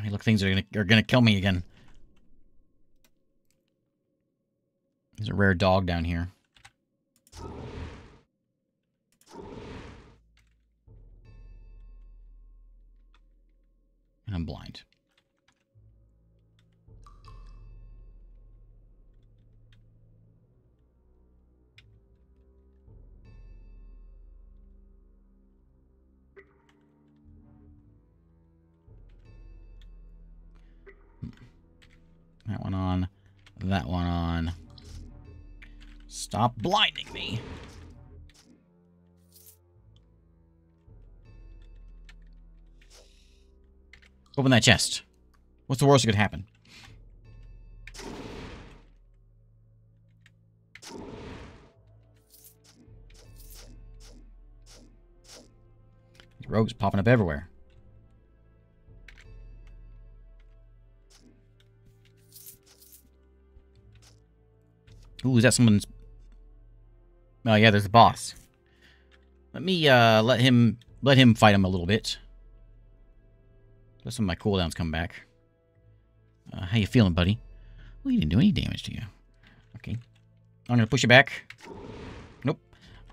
Look, things are gonna are gonna kill me again. There's a rare dog down here. And I'm blind. That one on. That one on. Stop blinding me. Open that chest. What's the worst that could happen? These rogues popping up everywhere. Ooh, is that someone's... Oh, yeah, there's the boss. Let me, uh, let him, let him fight him a little bit. Let some of my cooldowns come back. Uh, how you feeling, buddy? Well, he didn't do any damage to you. Okay. I'm gonna push you back. Nope.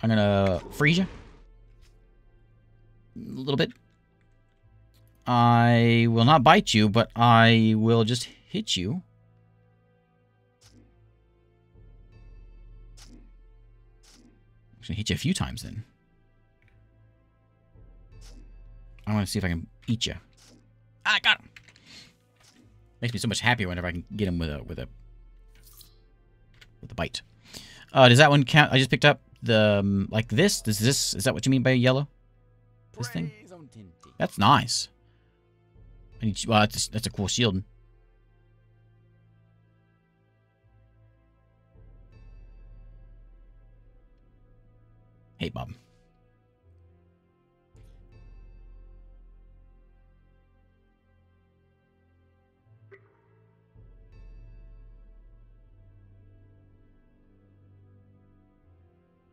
I'm gonna freeze you. A little bit. I will not bite you, but I will just hit you. Gonna hit you a few times then. I want to see if I can eat you. Ah, I got him. Makes me so much happier whenever I can get him with a with a with a bite. Uh, does that one count? I just picked up the um, like this. Does this is that what you mean by yellow? This thing. That's nice. I need, well, that's that's a cool shield. Hey, Bob.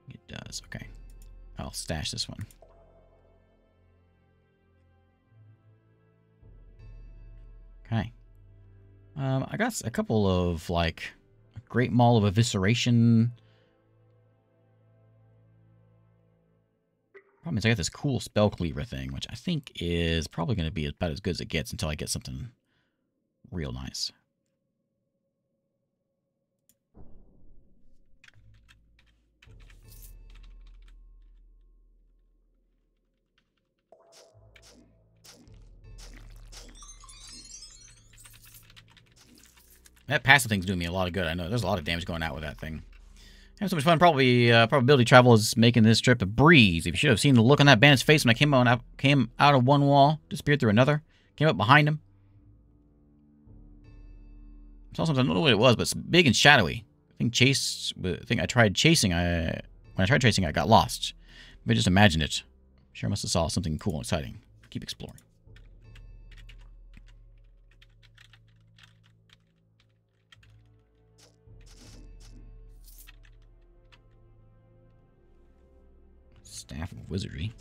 It does, okay. I'll stash this one. Okay. Um, I got a couple of, like, a Great Maul of Evisceration. Problem is I got this cool Spell Cleaver thing, which I think is probably going to be about as good as it gets until I get something real nice. That passive thing's doing me a lot of good. I know there's a lot of damage going out with that thing. Having so much fun. Probably uh, probability travel is making this trip a breeze. If you should have seen the look on that bandit's face when I came out, came out of one wall, disappeared through another, came up behind him. Saw something. I don't know what it was, but it's big and shadowy. I think chase. I think I tried chasing. I when I tried chasing, I got lost. But just imagine it. Sure, must have saw something cool and exciting. Keep exploring. Staff of Wizardry.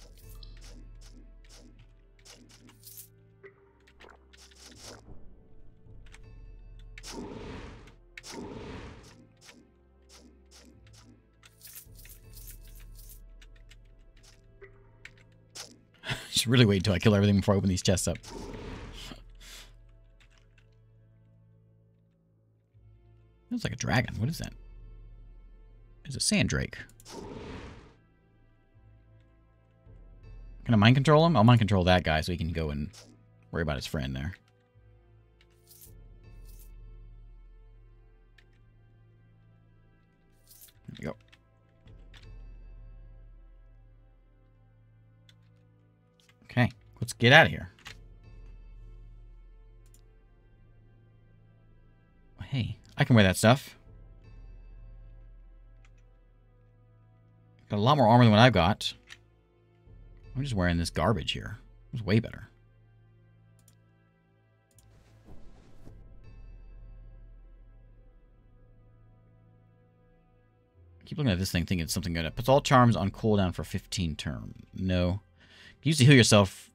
Should really wait until I kill everything before I open these chests up. Looks like a dragon. What is that? It's a sand drake. Can I mind control him? I'll mind control that guy so he can go and worry about his friend there. There we go. Okay, let's get out of here. Hey, I can wear that stuff. Got a lot more armor than what I've got. I'm just wearing this garbage here. It's way better. Keep looking at this thing thinking it's something good. It puts all charms on cooldown for 15 turn. No. You used to heal yourself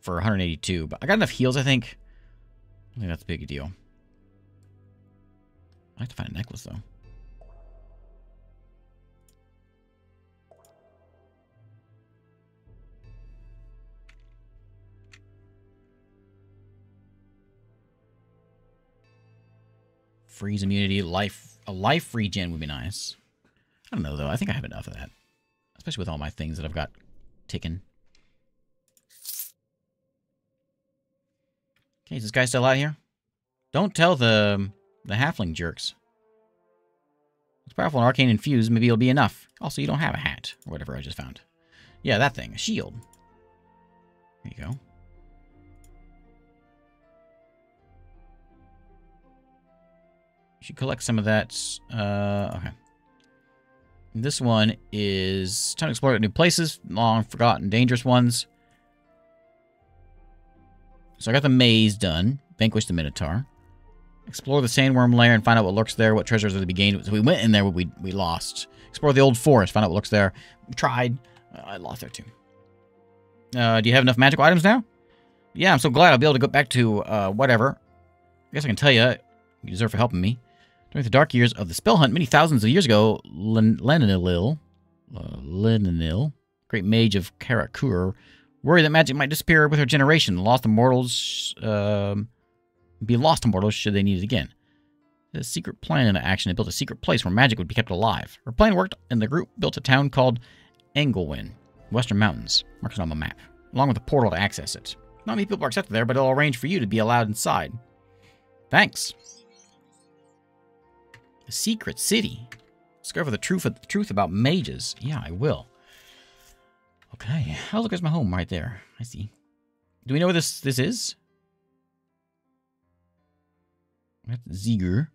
for 182, but I got enough heals, I think. I think that's a big deal. I have to find a necklace, though. Freeze immunity, life, a life regen would be nice. I don't know, though. I think I have enough of that. Especially with all my things that I've got ticking. Okay, is this guy still out here? Don't tell the um, the halfling jerks. It's powerful and arcane infused. Maybe it'll be enough. Also, you don't have a hat or whatever I just found. Yeah, that thing. A shield. There you go. Should collect some of that. Uh, okay. This one is time to explore new places, long forgotten, dangerous ones. So I got the maze done. Vanquish the Minotaur. Explore the sandworm lair and find out what lurks there, what treasures are to be gained. So we went in there, but we, we lost. Explore the old forest, find out what lurks there. We tried. Uh, I lost there too. Uh, do you have enough magical items now? Yeah, I'm so glad I'll be able to go back to uh, whatever. I guess I can tell you, you deserve for helping me. During the dark years of the spell hunt, many thousands of years ago, Len Linaniil, uh, great mage of Karakura, worried that magic might disappear with her generation. Lost immortals um, be lost immortals should they need it again. The secret plan into action had built a secret place where magic would be kept alive. Her plan worked, and the group built a town called Angolwen, Western Mountains, marked on the map, along with a portal to access it. Not many people are accepted there, but it'll arrange for you to be allowed inside. Thanks. Secret city. Discover the truth, of the truth about mages. Yeah, I will. Okay. Oh, look, there's my home right there. I see. Do we know where this this is? That's Zigur.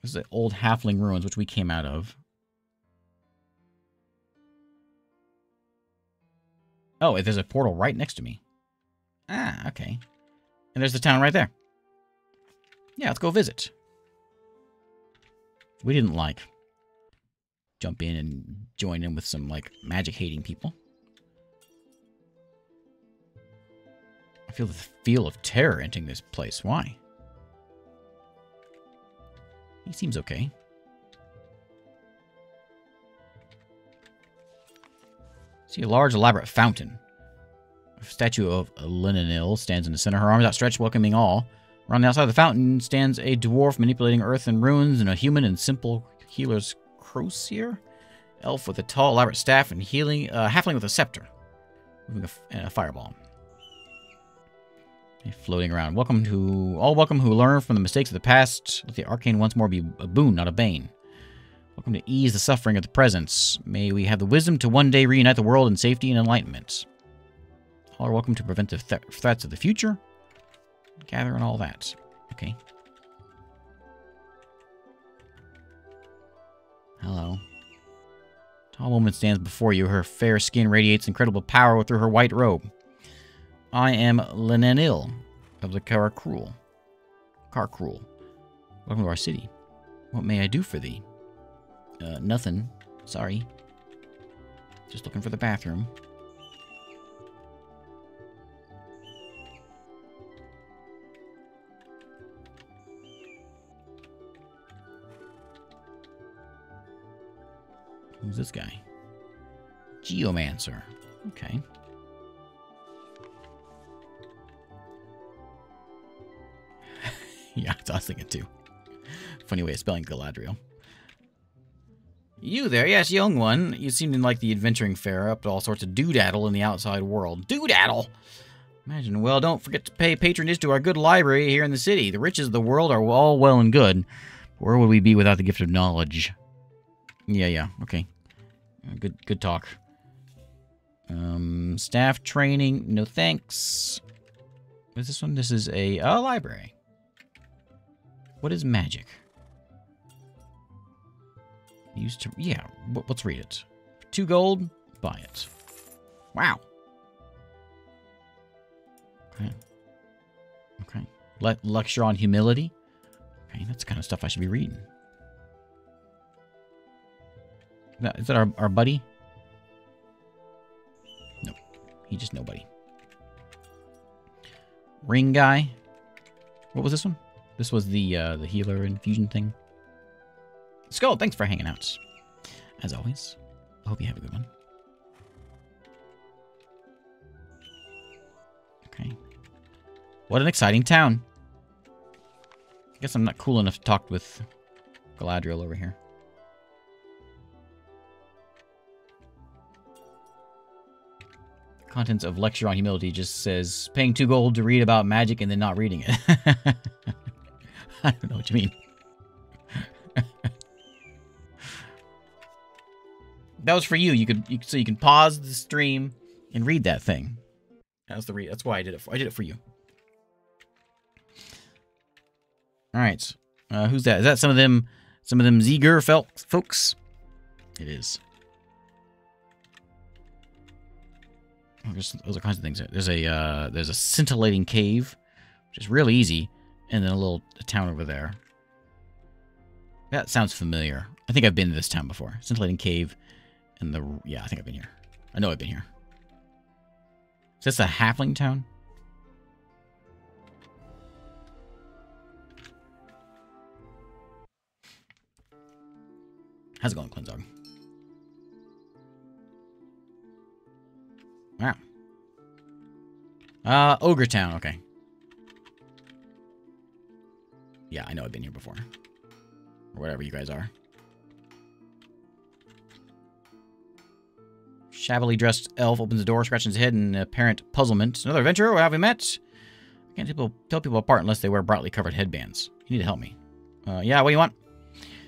This is the old halfling ruins, which we came out of. Oh, there's a portal right next to me. Ah, okay. And there's the town right there. Yeah, let's go visit. We didn't like. jump in and join in with some, like, magic-hating people. I feel the feel of terror entering this place. Why? He seems okay. See a large, elaborate fountain. A statue of Linaniil stands in the center, her arms outstretched, welcoming all. Around the outside of the fountain stands a dwarf manipulating earth and runes, and a human and simple healer's crosier. Elf with a tall, elaborate staff, and healing, uh, halfling with a scepter, moving a, a fireball. Floating around. Welcome to all welcome who learn from the mistakes of the past. Let the arcane once more be a boon, not a bane. Welcome to ease the suffering of the present. May we have the wisdom to one day reunite the world in safety and enlightenment. All are welcome to prevent the th threats of the future. Gather and all that. Okay. Hello. Tall woman stands before you. Her fair skin radiates incredible power through her white robe. I am Linaniil of the Karakruel. Kar'Krul. Welcome to our city. What may I do for thee? Uh, nothing. Sorry. Just looking for the bathroom. Who's this guy? Geomancer. Okay. yeah, I was thinking too. Funny way of spelling Galadriel. You there, yes, young one. You seem to like the adventuring fair, up to all sorts of doodaddle in the outside world. Doodaddle! Imagine, well, don't forget to pay patronage to our good library here in the city. The riches of the world are all well and good. Where would we be without the gift of knowledge? Yeah, yeah, okay. Uh, good, good talk. Um, staff training, no thanks. What's this one? This is a, a library. What is magic? Used to, yeah, let's read it. Two gold, buy it. Wow. Okay. Okay. Le lecture on humility. Okay, that's the kind of stuff I should be reading. Is that our, our buddy? No. He just nobody. Ring guy. What was this one? This was the uh, the healer infusion thing. Skull, thanks for hanging out. As always, I hope you have a good one. Okay. What an exciting town. I guess I'm not cool enough to talk with Galadriel over here. Contents of Lecture on Humility just says, paying two gold to read about magic and then not reading it. I don't know what you mean. that was for you. You could, you, so you can pause the stream and read that thing. That's the re that's why I did it. For, I did it for you. All right. Uh, who's that? Is that some of them? Some of them Zigur folks? It is. There's, there's all kinds of things. There's a uh, there's a scintillating cave, which is real easy, and then a little a town over there. That sounds familiar. I think I've been to this town before. Scintillating cave, and the yeah, I think I've been here. I know I've been here. Is this a halfling town? How's it going, Clinzog? Uh, Ogre Town, okay. Yeah, I know I've been here before. Or whatever you guys are. Shabbily dressed elf opens the door, scratching his head in apparent puzzlement. Another adventurer? What have we met? I can't people, tell people apart unless they wear brightly covered headbands. You need to help me. Uh, yeah, what do you want?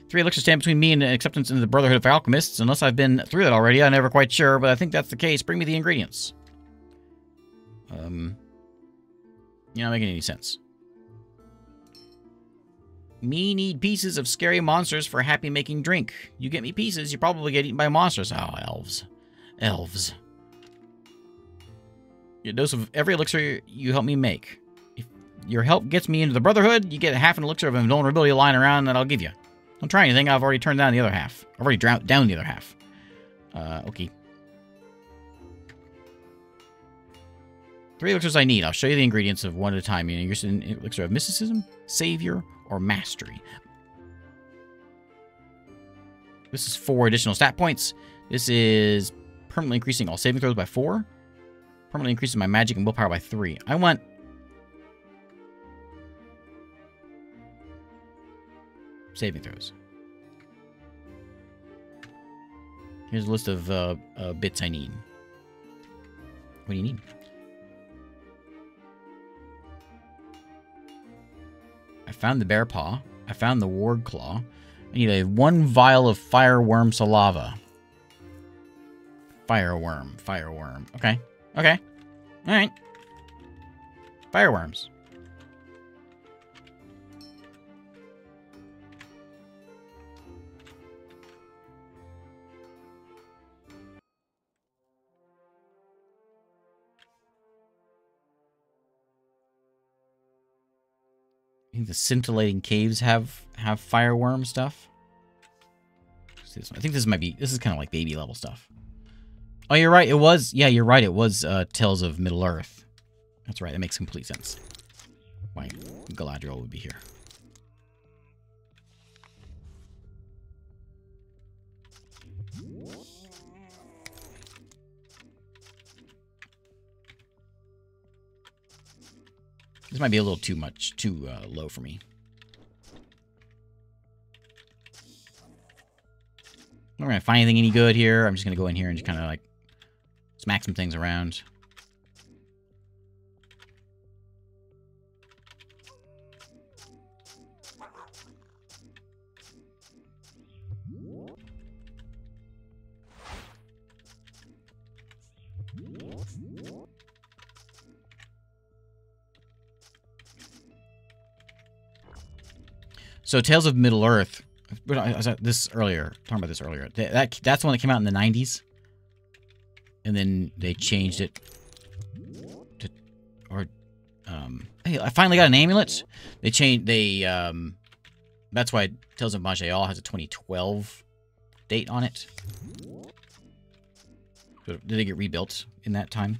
Three elixirs stand between me and acceptance into the Brotherhood of Alchemists. Unless I've been through that already, I'm never quite sure, but I think that's the case. Bring me the ingredients. Um, you're not making any sense. Me need pieces of scary monsters for happy making drink. You get me pieces, you probably get eaten by monsters. Oh, elves. Elves. A dose of every elixir you help me make. If your help gets me into the Brotherhood, you get half an elixir of invulnerability lying around that I'll give you. Don't try anything. I've already turned down the other half. I've already drowned down the other half. Uh, okay. Three elixirs I need. I'll show you the ingredients of one at a time. You know, you're an elixir of mysticism, savior, or mastery. This is four additional stat points. This is permanently increasing all saving throws by four. Permanently increasing my magic and willpower by three. I want... Saving throws. Here's a list of uh, uh, bits I need. What do you need? I found the bear paw. I found the ward claw. I need a one vial of fireworm saliva. Fireworm, fireworm. Okay, okay. All right. Fireworms. I think the scintillating caves have have fireworm stuff. I think this might be this is kind of like baby level stuff. Oh, you're right. It was yeah, you're right. It was uh, Tales of Middle Earth. That's right. That makes complete sense. Why Galadriel would be here. This might be a little too much, too uh, low for me. I'm not going to find anything any good here. I'm just going to go in here and just kind of like smack some things around. So Tales of Middle Earth, I was this earlier, talking about this earlier. That that's one that came out in the 90s, and then they changed it to, or, um, hey, I finally got an amulet. They changed they um, that's why Tales of Maj'Eyal has a 2012 date on it. did they get rebuilt in that time?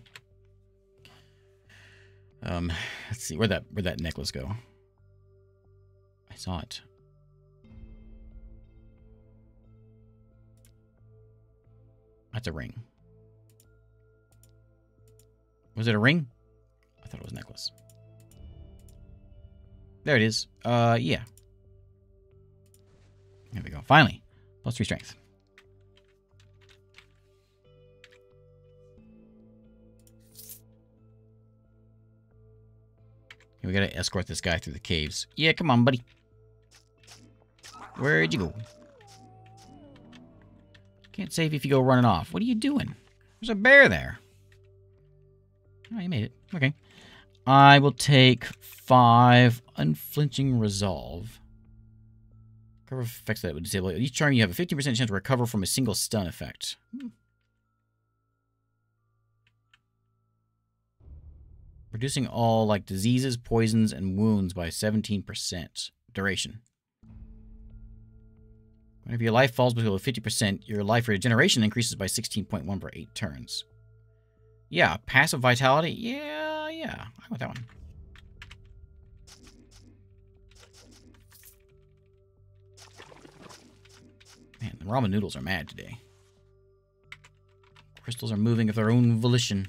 Um, let's see where that where that necklace go. I saw it. That's a ring. Was it a ring? I thought it was a necklace. There it is. Uh, yeah. There we go. Finally. Plus three strength. We gotta escort this guy through the caves. Yeah, come on, buddy. Where'd you go? Can't save if you go running off. What are you doing? There's a bear there. Oh, you made it. Okay. I will take five unflinching resolve. Cover effects that would disable each charm. You have a 15% chance to recover from a single stun effect. Hmm. Reducing all like diseases, poisons, and wounds by 17%. Duration. Whenever your life falls below 50%, your life regeneration increases by 16.1 per 8 turns. Yeah, passive vitality. Yeah, yeah. I want that one. Man, the ramen noodles are mad today. Crystals are moving of their own volition.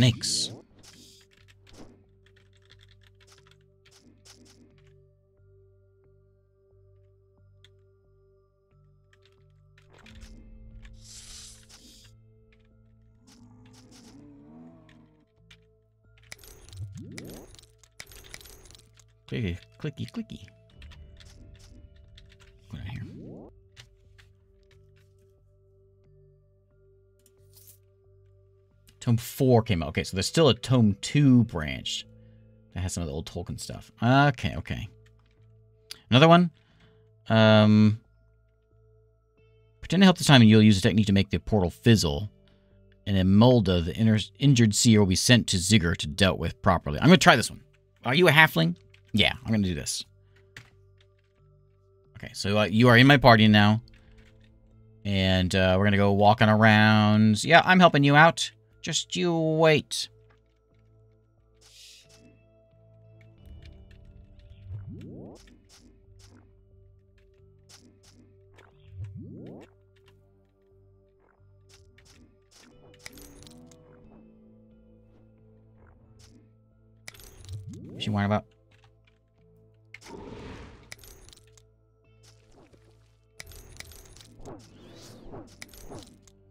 Snakes. Clicky, clicky, clicky. Tome 4 came out. Okay, so there's still a Tome 2 branch that has some of the old Tolkien stuff. Okay, okay. Another one. Um, pretend to help this time and you'll use a technique to make the portal fizzle. and Imolda, the inner, injured seer, will be sent to Zigur to dealt with properly. I'm going to try this one. Are you a halfling? Yeah, I'm going to do this. Okay, so uh, you are in my party now. And uh, we're going to go walking around. Yeah, I'm helping you out. Just you wait. What you whine about?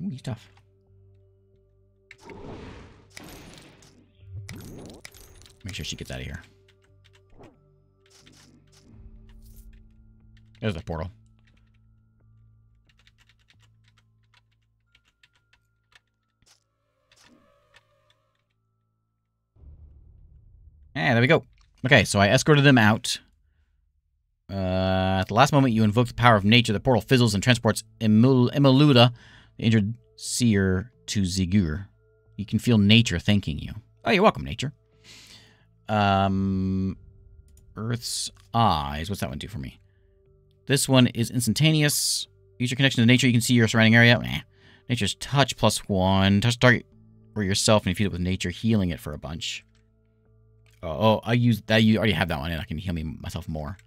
Ooh, he's tough. Make sure she gets out of here. There's the portal. Yeah, there we go. Okay, so I escorted them out. Uh, at the last moment, you invoke the power of nature. The portal fizzles and transports Emil Emiluda, the injured seer, to Zigur. You can feel nature thanking you. Oh, you're welcome, nature. Um, Earth's Eyes. What's that one do for me? This one is instantaneous. Use your connection to nature. You can see your surrounding area. Nature's touch plus one. Touch target or yourself and you feed it with nature, healing it for a bunch. Oh, oh I use that. You already have that one, and I can heal me myself more.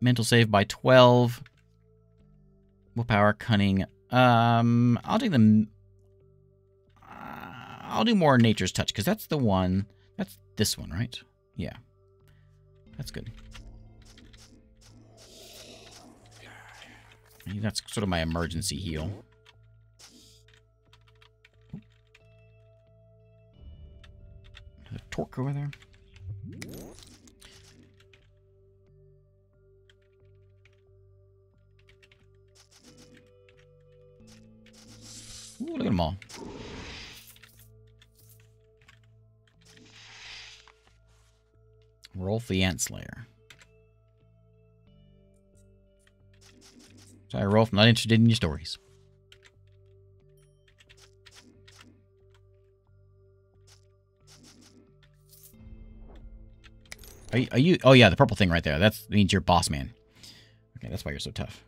Mental save by 12. Willpower, cunning. Um, I'll take the. Uh, I'll do more nature's touch because that's the one. This one, right? Yeah, that's good. That's sort of my emergency heal. A torque over there. Ooh, look at them all. Rolf the Ant Slayer. Sorry, Rolf, not interested in your stories. Are you, are you, Oh, yeah, the purple thing right there. That means you're boss man. Okay, that's why you're so tough.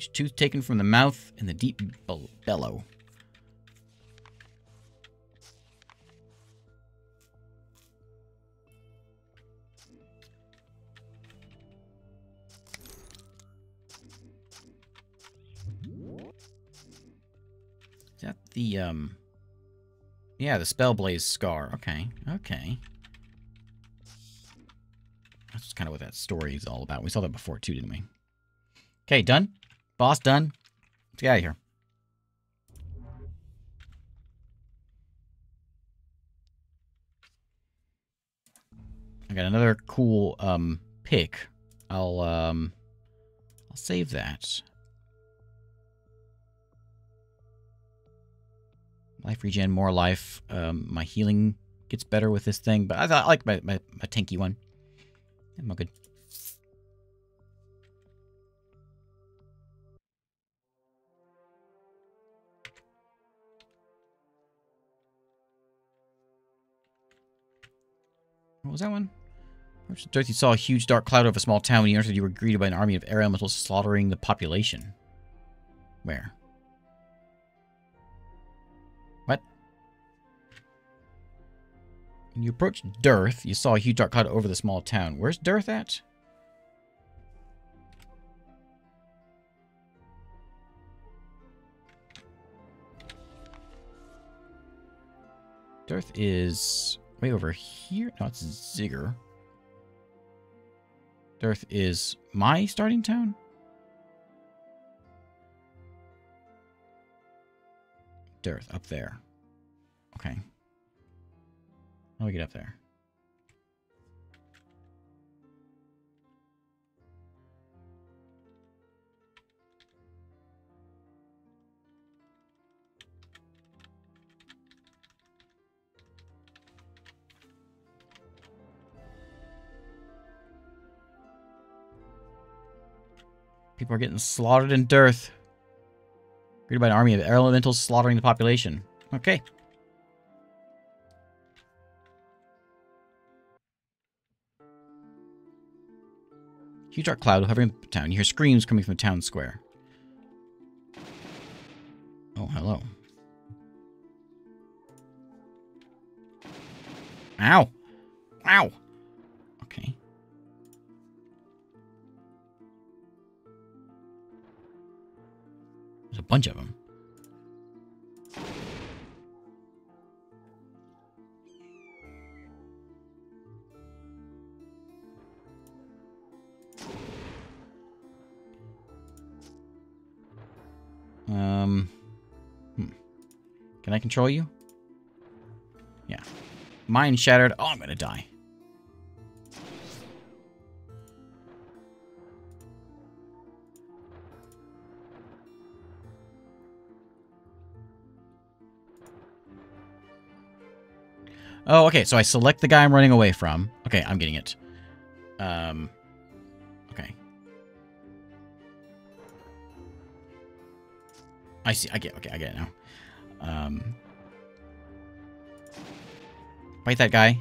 Huge tooth taken from the mouth and the deep bellow. Is that the, um... Yeah, the Spellblaze Scar. Okay, okay. That's kind of what that story is all about. We saw that before, too, didn't we? Okay, done? Boss done? Let's get out of here. I got another cool um, pick. I'll um, I'll save that. Life regen, more life. Um, my healing gets better with this thing, but I, I like my, my, my tanky one. I'm all good. What was that one? Dorothy saw a huge dark cloud over a small town. When you entered, you were greeted by an army of air elementals slaughtering the population. Where? What? When you approached Derth, you saw a huge dark cloud over the small town. Where's Derth at? Derth is way over here. No, it's Zigur. Derth is my starting town? Derth, up there. Okay. How do we get up there? Are getting slaughtered in Derth. Greeted by an army of elementals slaughtering the population. Okay. Huge dark cloud hovering the town. You hear screams coming from the town square. Oh, hello. Ow! Ow! There's a bunch of them. Um, hmm. Can I control you? Yeah. Mind shattered. Oh, I'm gonna die. Oh, okay. So I select the guy I'm running away from. Okay, I'm getting it. Um, okay. I see. I get. Okay, I get it now. Um, fight that guy.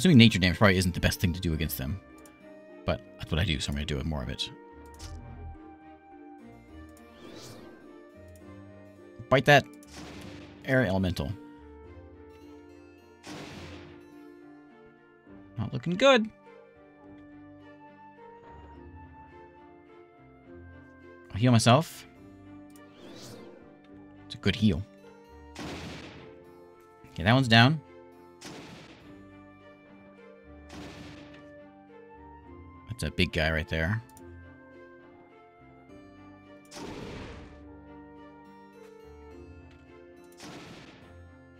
Assuming nature damage probably isn't the best thing to do against them. But that's what I do, so I'm going to do more of it. Bite that air elemental. Not looking good. I'll heal myself. It's a good heal. Okay, that one's down. That's a big guy right there.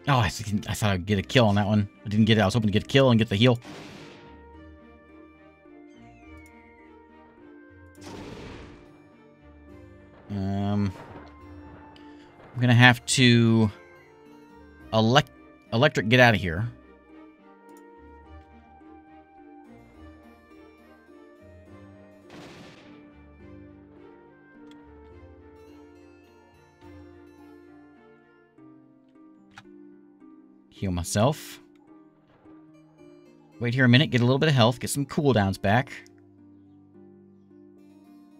Oh, I, I thought I'd get a kill on that one. I didn't get it. I was hoping to get a kill and get the heal. Um, I'm gonna have to elect electric get out of here. Heal myself. Wait here a minute, get a little bit of health, get some cooldowns back.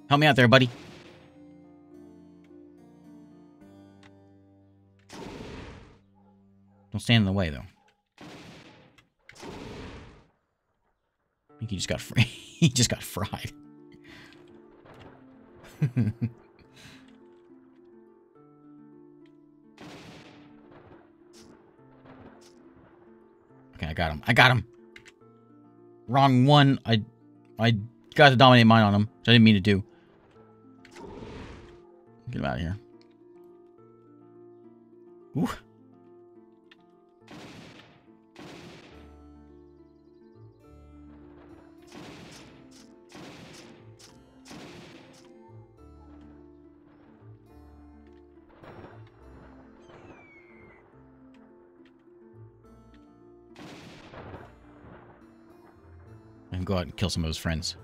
Help me out there, buddy. Don't stand in the way, though. I think he just got he just got fried. I got him. I got him. Wrong one. I I got to dominate mine on him, which I didn't mean to do. Get him out of here. Ooh. Go out and kill some of his friends.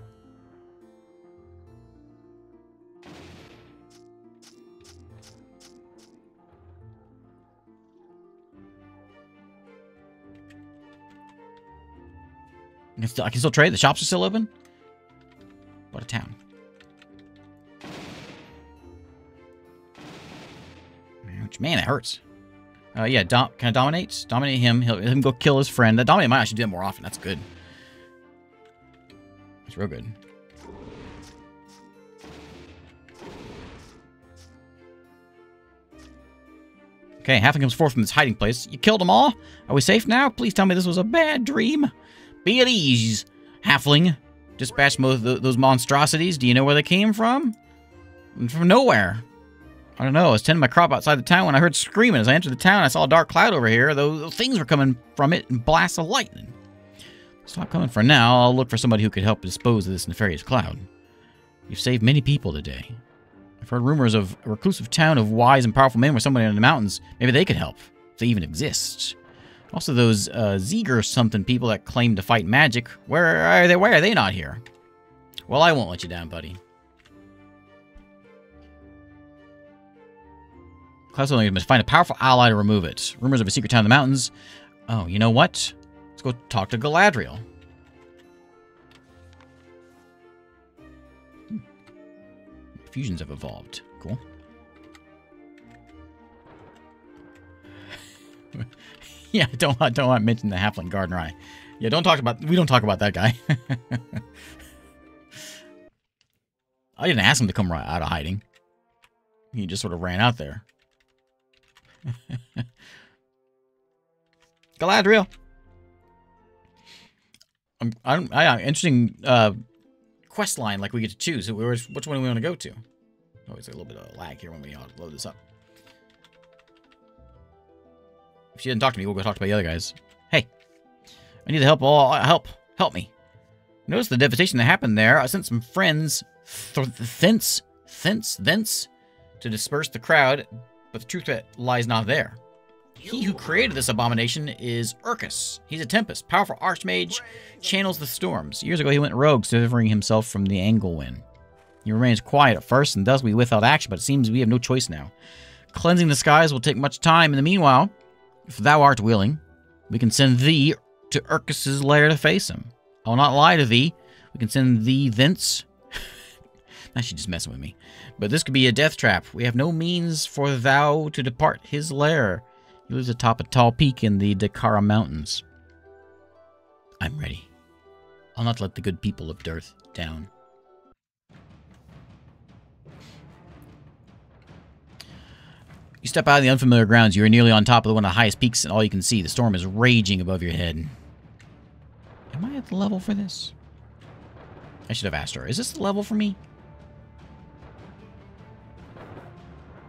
I can still, I can still trade. The shops are still open. What a town. Man, it hurts. Uh, yeah, dom can I dominate? Dominate him. He'll, he'll go kill his friend. That dominate might actually do that more often. That's good. Real good. Okay, Halfling comes forth from his hiding place. You killed them all? Are we safe now? Please tell me this was a bad dream. Be at ease, Halfling. Dispatch those monstrosities. Do you know where they came from? From nowhere. I don't know. I was tending my crop outside the town when I heard screaming. As I entered the town, I saw a dark cloud over here. Those things were coming from it in blasts of lightning. Stop coming for now. I'll look for somebody who could help dispose of this nefarious cloud. You've saved many people today. I've heard rumors of a reclusive town of wise and powerful men where somebody in the mountains. Maybe they could help, if they even exist. Also, those uh, Zigur something people that claim to fight magic. Where are they? Why are they not here? Well, I won't let you down, buddy. Klaus only must find a powerful ally to remove it. Rumors of a secret town in the mountains. Oh, you know what? Let's go talk to Galadriel. Hmm. Fusions have evolved. Cool. yeah, don't don't want to mention the halfling gardener I, Yeah, don't talk about we don't talk about that guy. I didn't ask him to come right out of hiding. He just sort of ran out there. Galadriel. I'm, I'm, I, uh, interesting uh, quest line like we get to choose. Which one do we want to go to? Oh, it's a little bit of a lag here when we uh, load this up. If she didn't talk to me, we'll go talk to the other guys. Hey, I need the help. All uh, help, help me. Notice the devastation that happened there. I sent some friends, th thence, thence, thence, to disperse the crowd, but the truth that lies not there. He who created this abomination is Urkis. He's a Tempest, powerful archmage, channels the storms. Years ago, he went rogue, severing himself from the Angolwen. He remains quiet at first and thus we without action, but it seems we have no choice now. Cleansing the skies will take much time. In the meanwhile, if thou art willing, we can send thee to Urkis's lair to face him. I will not lie to thee. We can send thee thence. now she's just messing with me. But this could be a death trap. We have no means for thou to depart his lair. He lives atop a tall peak in the Daikara Mountains. I'm ready. I'll not let the good people of Derth down. You step out of the unfamiliar grounds. You are nearly on top of one of the highest peaks, and all you can see, the storm is raging above your head. Am I at the level for this? I should have asked her. Is this the level for me?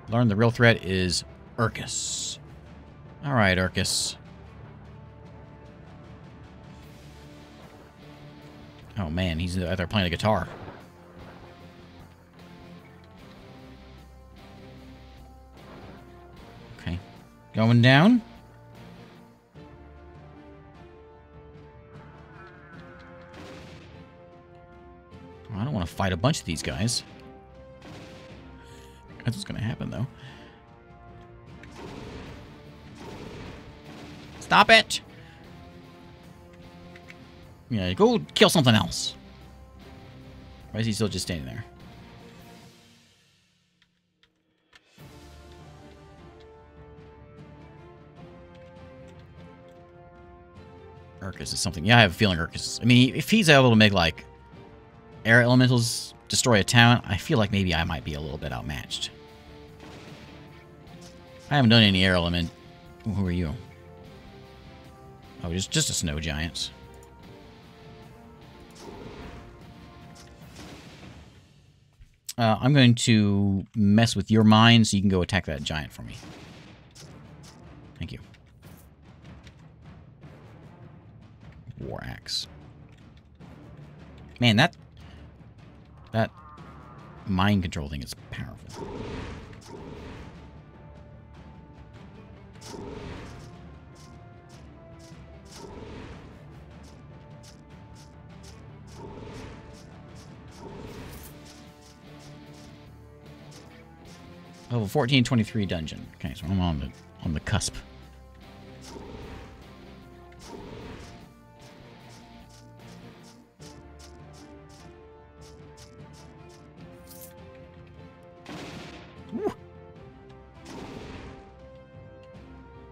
Learn the real threat is Urkis. Alright, Urkis. Oh man, he's out there playing a guitar. Okay. Going down. I don't want to fight a bunch of these guys. That's what's going to happen, though. Stop it! Yeah, go kill something else. Why is he still just standing there? Urkis is something. Yeah, I have a feeling Urkis. I mean, if he's able to make, like, air elementals destroy a town, I feel like maybe I might be a little bit outmatched. I haven't done any air element. Who are you? Oh, just, just a snow giant. Uh, I'm going to mess with your mind so you can go attack that giant for me. Thank you. War Axe. Man, that... That mind control thing is powerful. Level 1423 dungeon. Okay, so I'm on the on the cusp.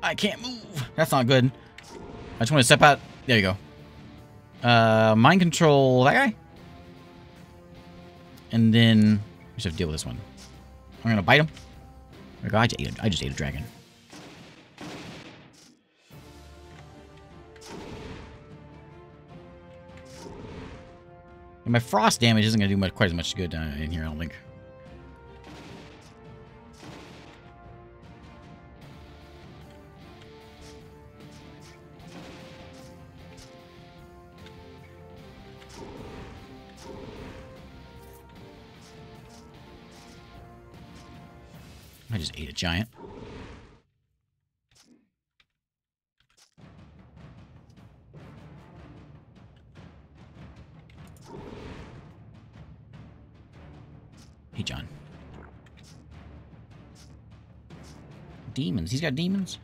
I can't move. That's not good. I just want to step out. There you go. Uh, mind control that guy. And then we just have to deal with this one. I'm gonna bite him. I just ate a, I just ate a dragon. And my frost damage isn't going to do much, quite as much good uh, in here, I don't think. Giant. Hey, John. Demons. He's got demons?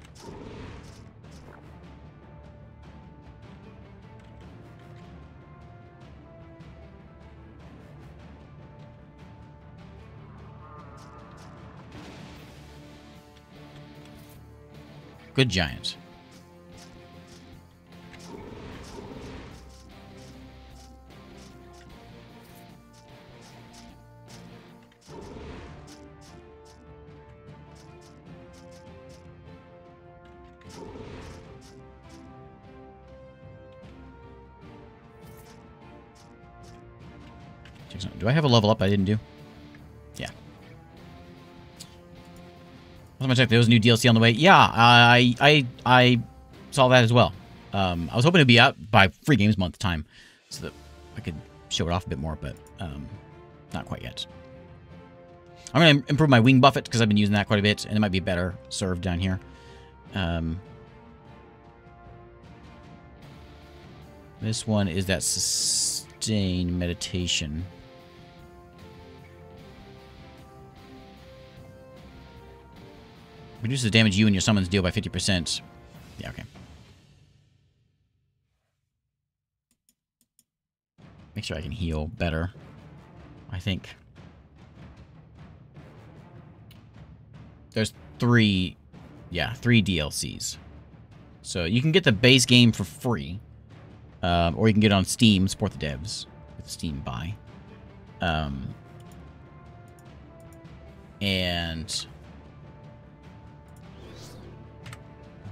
Good giant. Do I have a level up I didn't do? I'm gonna there was a new DLC on the way. Yeah, I I I saw that as well. Um, I was hoping to be out by Free Games Month time, so that I could show it off a bit more, but um, not quite yet. I'm gonna improve my wing buffet because I've been using that quite a bit, and it might be better served down here. Um, this one is that sustain meditation. Reduces the damage you and your summons deal by 50%. Yeah, okay. Make sure I can heal better. I think. There's three, yeah, three DLCs. So you can get the base game for free. Um, or you can get it on Steam, support the devs with Steam buy. Um, and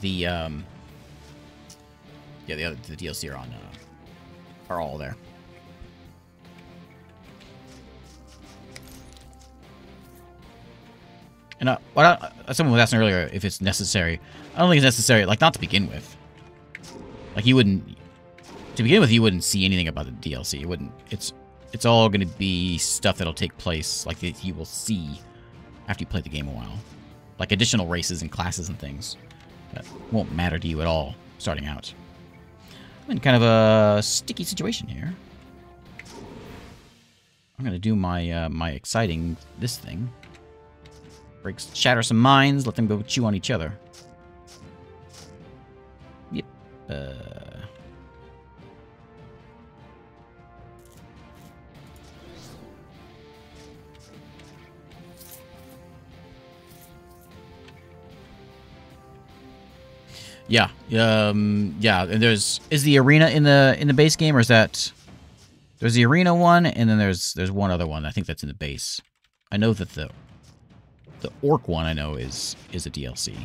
the um, yeah, the other the DLC are on uh, are all there. And uh, what uh, someone was asking earlier if it's necessary. I don't think it's necessary. Like not to begin with. Like you wouldn't to begin with. You wouldn't see anything about the DLC. You wouldn't. It's it's all going to be stuff that'll take place, like that you will see after you play the game a while, like additional races and classes and things. That won't matter to you at all, starting out. I'm in kind of a sticky situation here. I'm gonna do my uh, my exciting this thing. Breaks, shatter some minds, let them go chew on each other. Yep. Uh, Yeah. Um. Yeah. And there's is the arena in the in the base game, or is that there's the arena one, and then there's there's one other one. I think that's in the base. I know that the the orc one I know is is a DLC.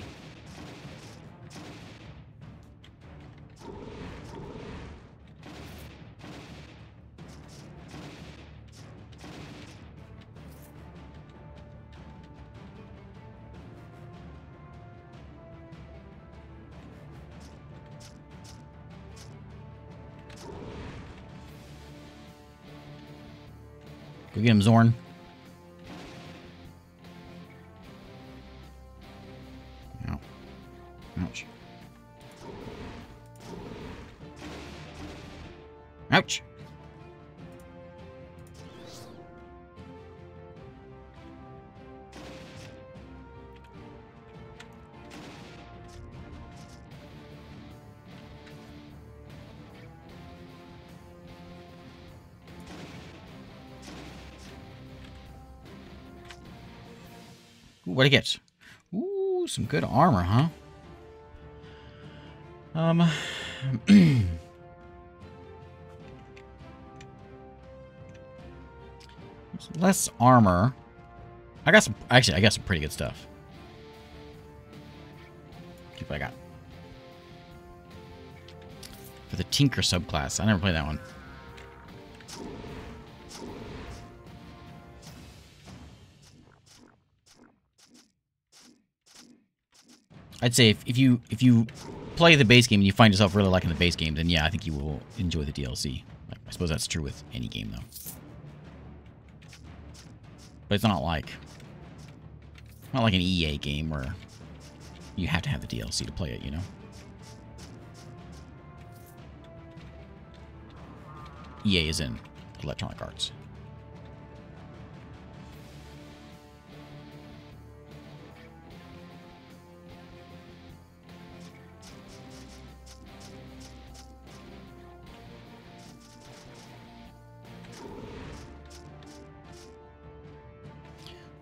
Him, Zorn. What'd I get? Ooh, some good armor, huh? Um... less armor. I got some... Actually, I got some pretty good stuff. See what I got. For the Tinker subclass. I never played that one. I'd say if, if you if you play the base game and you find yourself really liking the base game, then yeah, I think you will enjoy the DLC. I suppose that's true with any game, though. But it's not like... Not like an EA game where you have to have the DLC to play it, you know? EA is in Electronic Arts.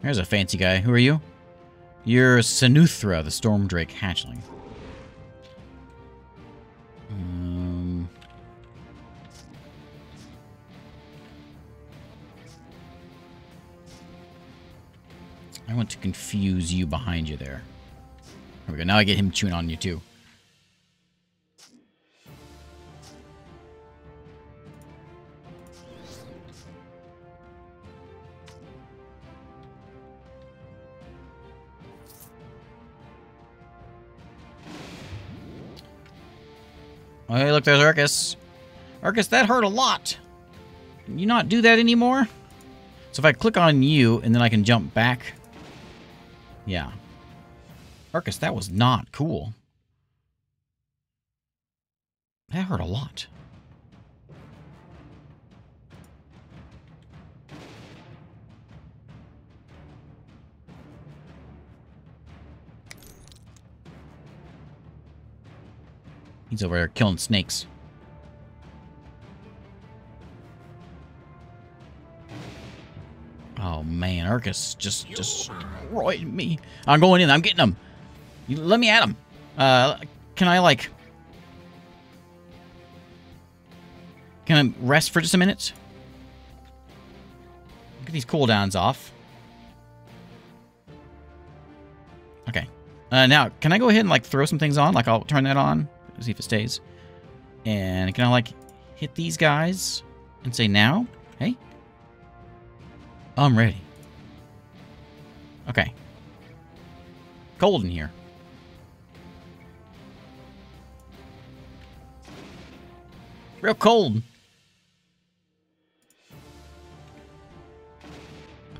There's a fancy guy. Who are you? You're Sanuthra, the Stormdrake hatchling. Um, I want to confuse you behind you there. There we go. Now I get him chewing on you too. Look, there's Urkis. Urkis, that hurt a lot. Can you not do that anymore? So if I click on you, and then I can jump back. Yeah. Urkis, that was not cool. That hurt a lot. He's over there killing snakes. Oh man, Urkis just destroyed me. I'm going in. I'm getting him. You, let me at him. Uh, can I like? Can I rest for just a minute? Get these cooldowns off. Okay. Uh, now, can I go ahead and like throw some things on? Like I'll turn that on see if it stays. And can I like hit these guys and say now? Hey? I'm ready. Okay. Cold in here. Real cold.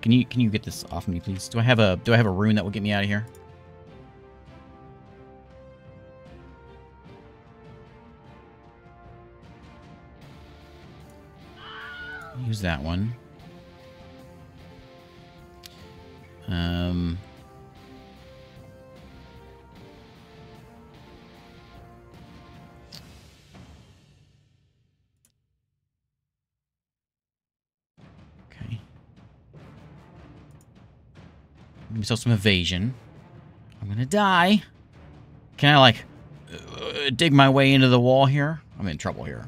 Can you can you get this off me, please? Do I have a do I have a rune that will get me out of here? Use that one. Um... Okay. Give myself some evasion. I'm gonna die. Can I, like, uh, dig my way into the wall here? I'm in trouble here.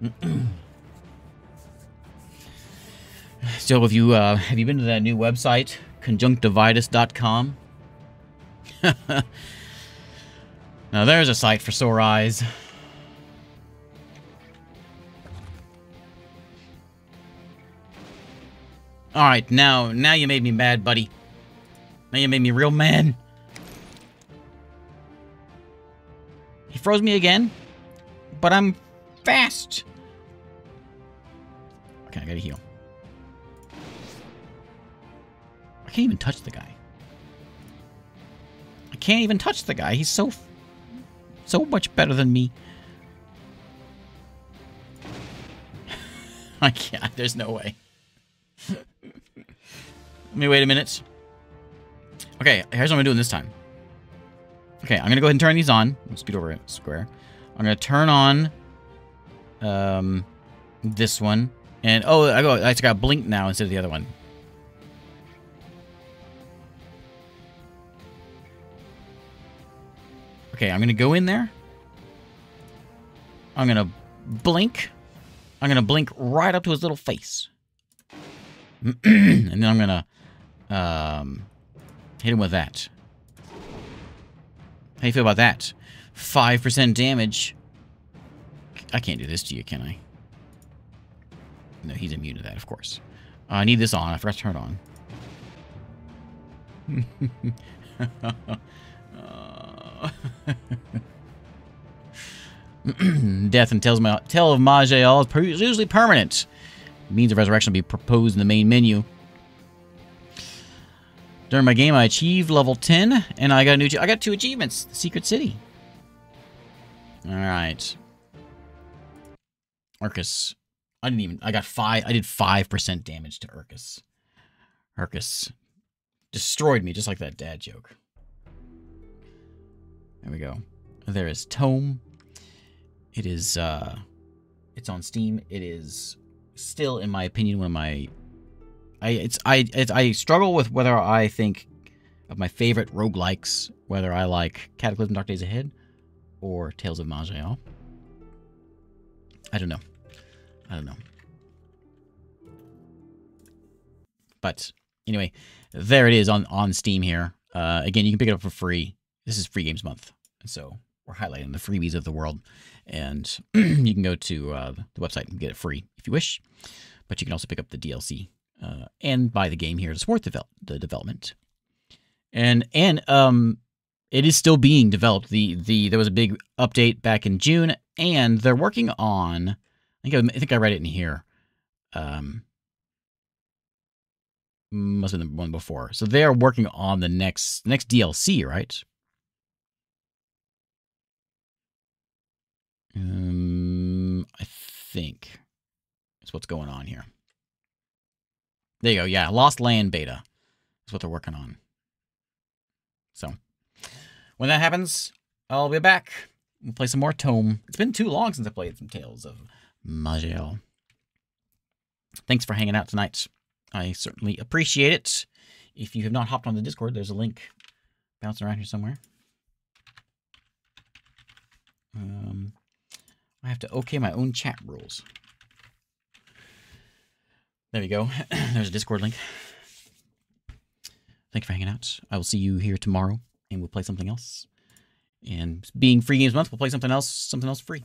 so have you uh, have you been to that new website conjunctivitis.com now there's a site for sore eyes. All right now now you made me mad buddy. Now you made me real mad. He froze me again but i'm fast gotta heal. I can't even touch the guy. I can't even touch the guy. He's so... So much better than me. I can't. There's no way. Let me wait a minute. Okay, here's what I'm doing this time. Okay, I'm gonna go ahead and turn these on. Let's speed over square. I'm gonna turn on um, this one. And, oh, I go, I got blink now instead of the other one. Okay, I'm to go in there. I'm to blink. I'm to blink right up to his little face. and then I'm to um, hit him with that. How you feel about that? 5% damage. I can't do this to you, can I? No, he's immune to that, of course. Uh, I need this on. I forgot to turn it on. Death and tells my tale of Maj'Eyal is usually permanent. Means of resurrection will be proposed in the main menu. During my game, I achieved level 10, and I got a new. I got two achievements. Secret City. All right. Urkis. I didn't even. I got five. I did five percent damage to Urkis. Urkis destroyed me, just like that dad joke. There we go. There is Tome. It is. uh It's on Steam. It is still, in my opinion, one of my. I it's I it's, I struggle with whether I think of my favorite roguelikes, whether I like Cataclysm Dark Days Ahead or Tales of Maj'Eyal. I don't know. I don't know. But anyway, there it is on on Steam here. Uh, again, you can pick it up for free. This is Free Games Month, so we're highlighting the freebies of the world, and you can go to uh, the website and get it free if you wish. But you can also pick up the DLC uh, and buy the game here to support the, the development. And and um, it is still being developed. The the there was a big update back in June, and they're working on. I think I, I think I read it in here. Um, must have been the one before. So they are working on the next next DLC, right? Um, I think that's what's going on here. There you go. Yeah, Lost Land beta is what they're working on. So when that happens, I'll be back. We'll play some more Tome. It's been too long since I played some Tales of Maj'Eyal. Thanks for hanging out tonight. I certainly appreciate it. If you have not hopped on the Discord, there's a link bouncing around here somewhere. Um, I have to okay my own chat rules. There we go. there's a Discord link. Thank you for hanging out. I will see you here tomorrow, and we'll play something else. And being free games month, we'll play something else, something else free.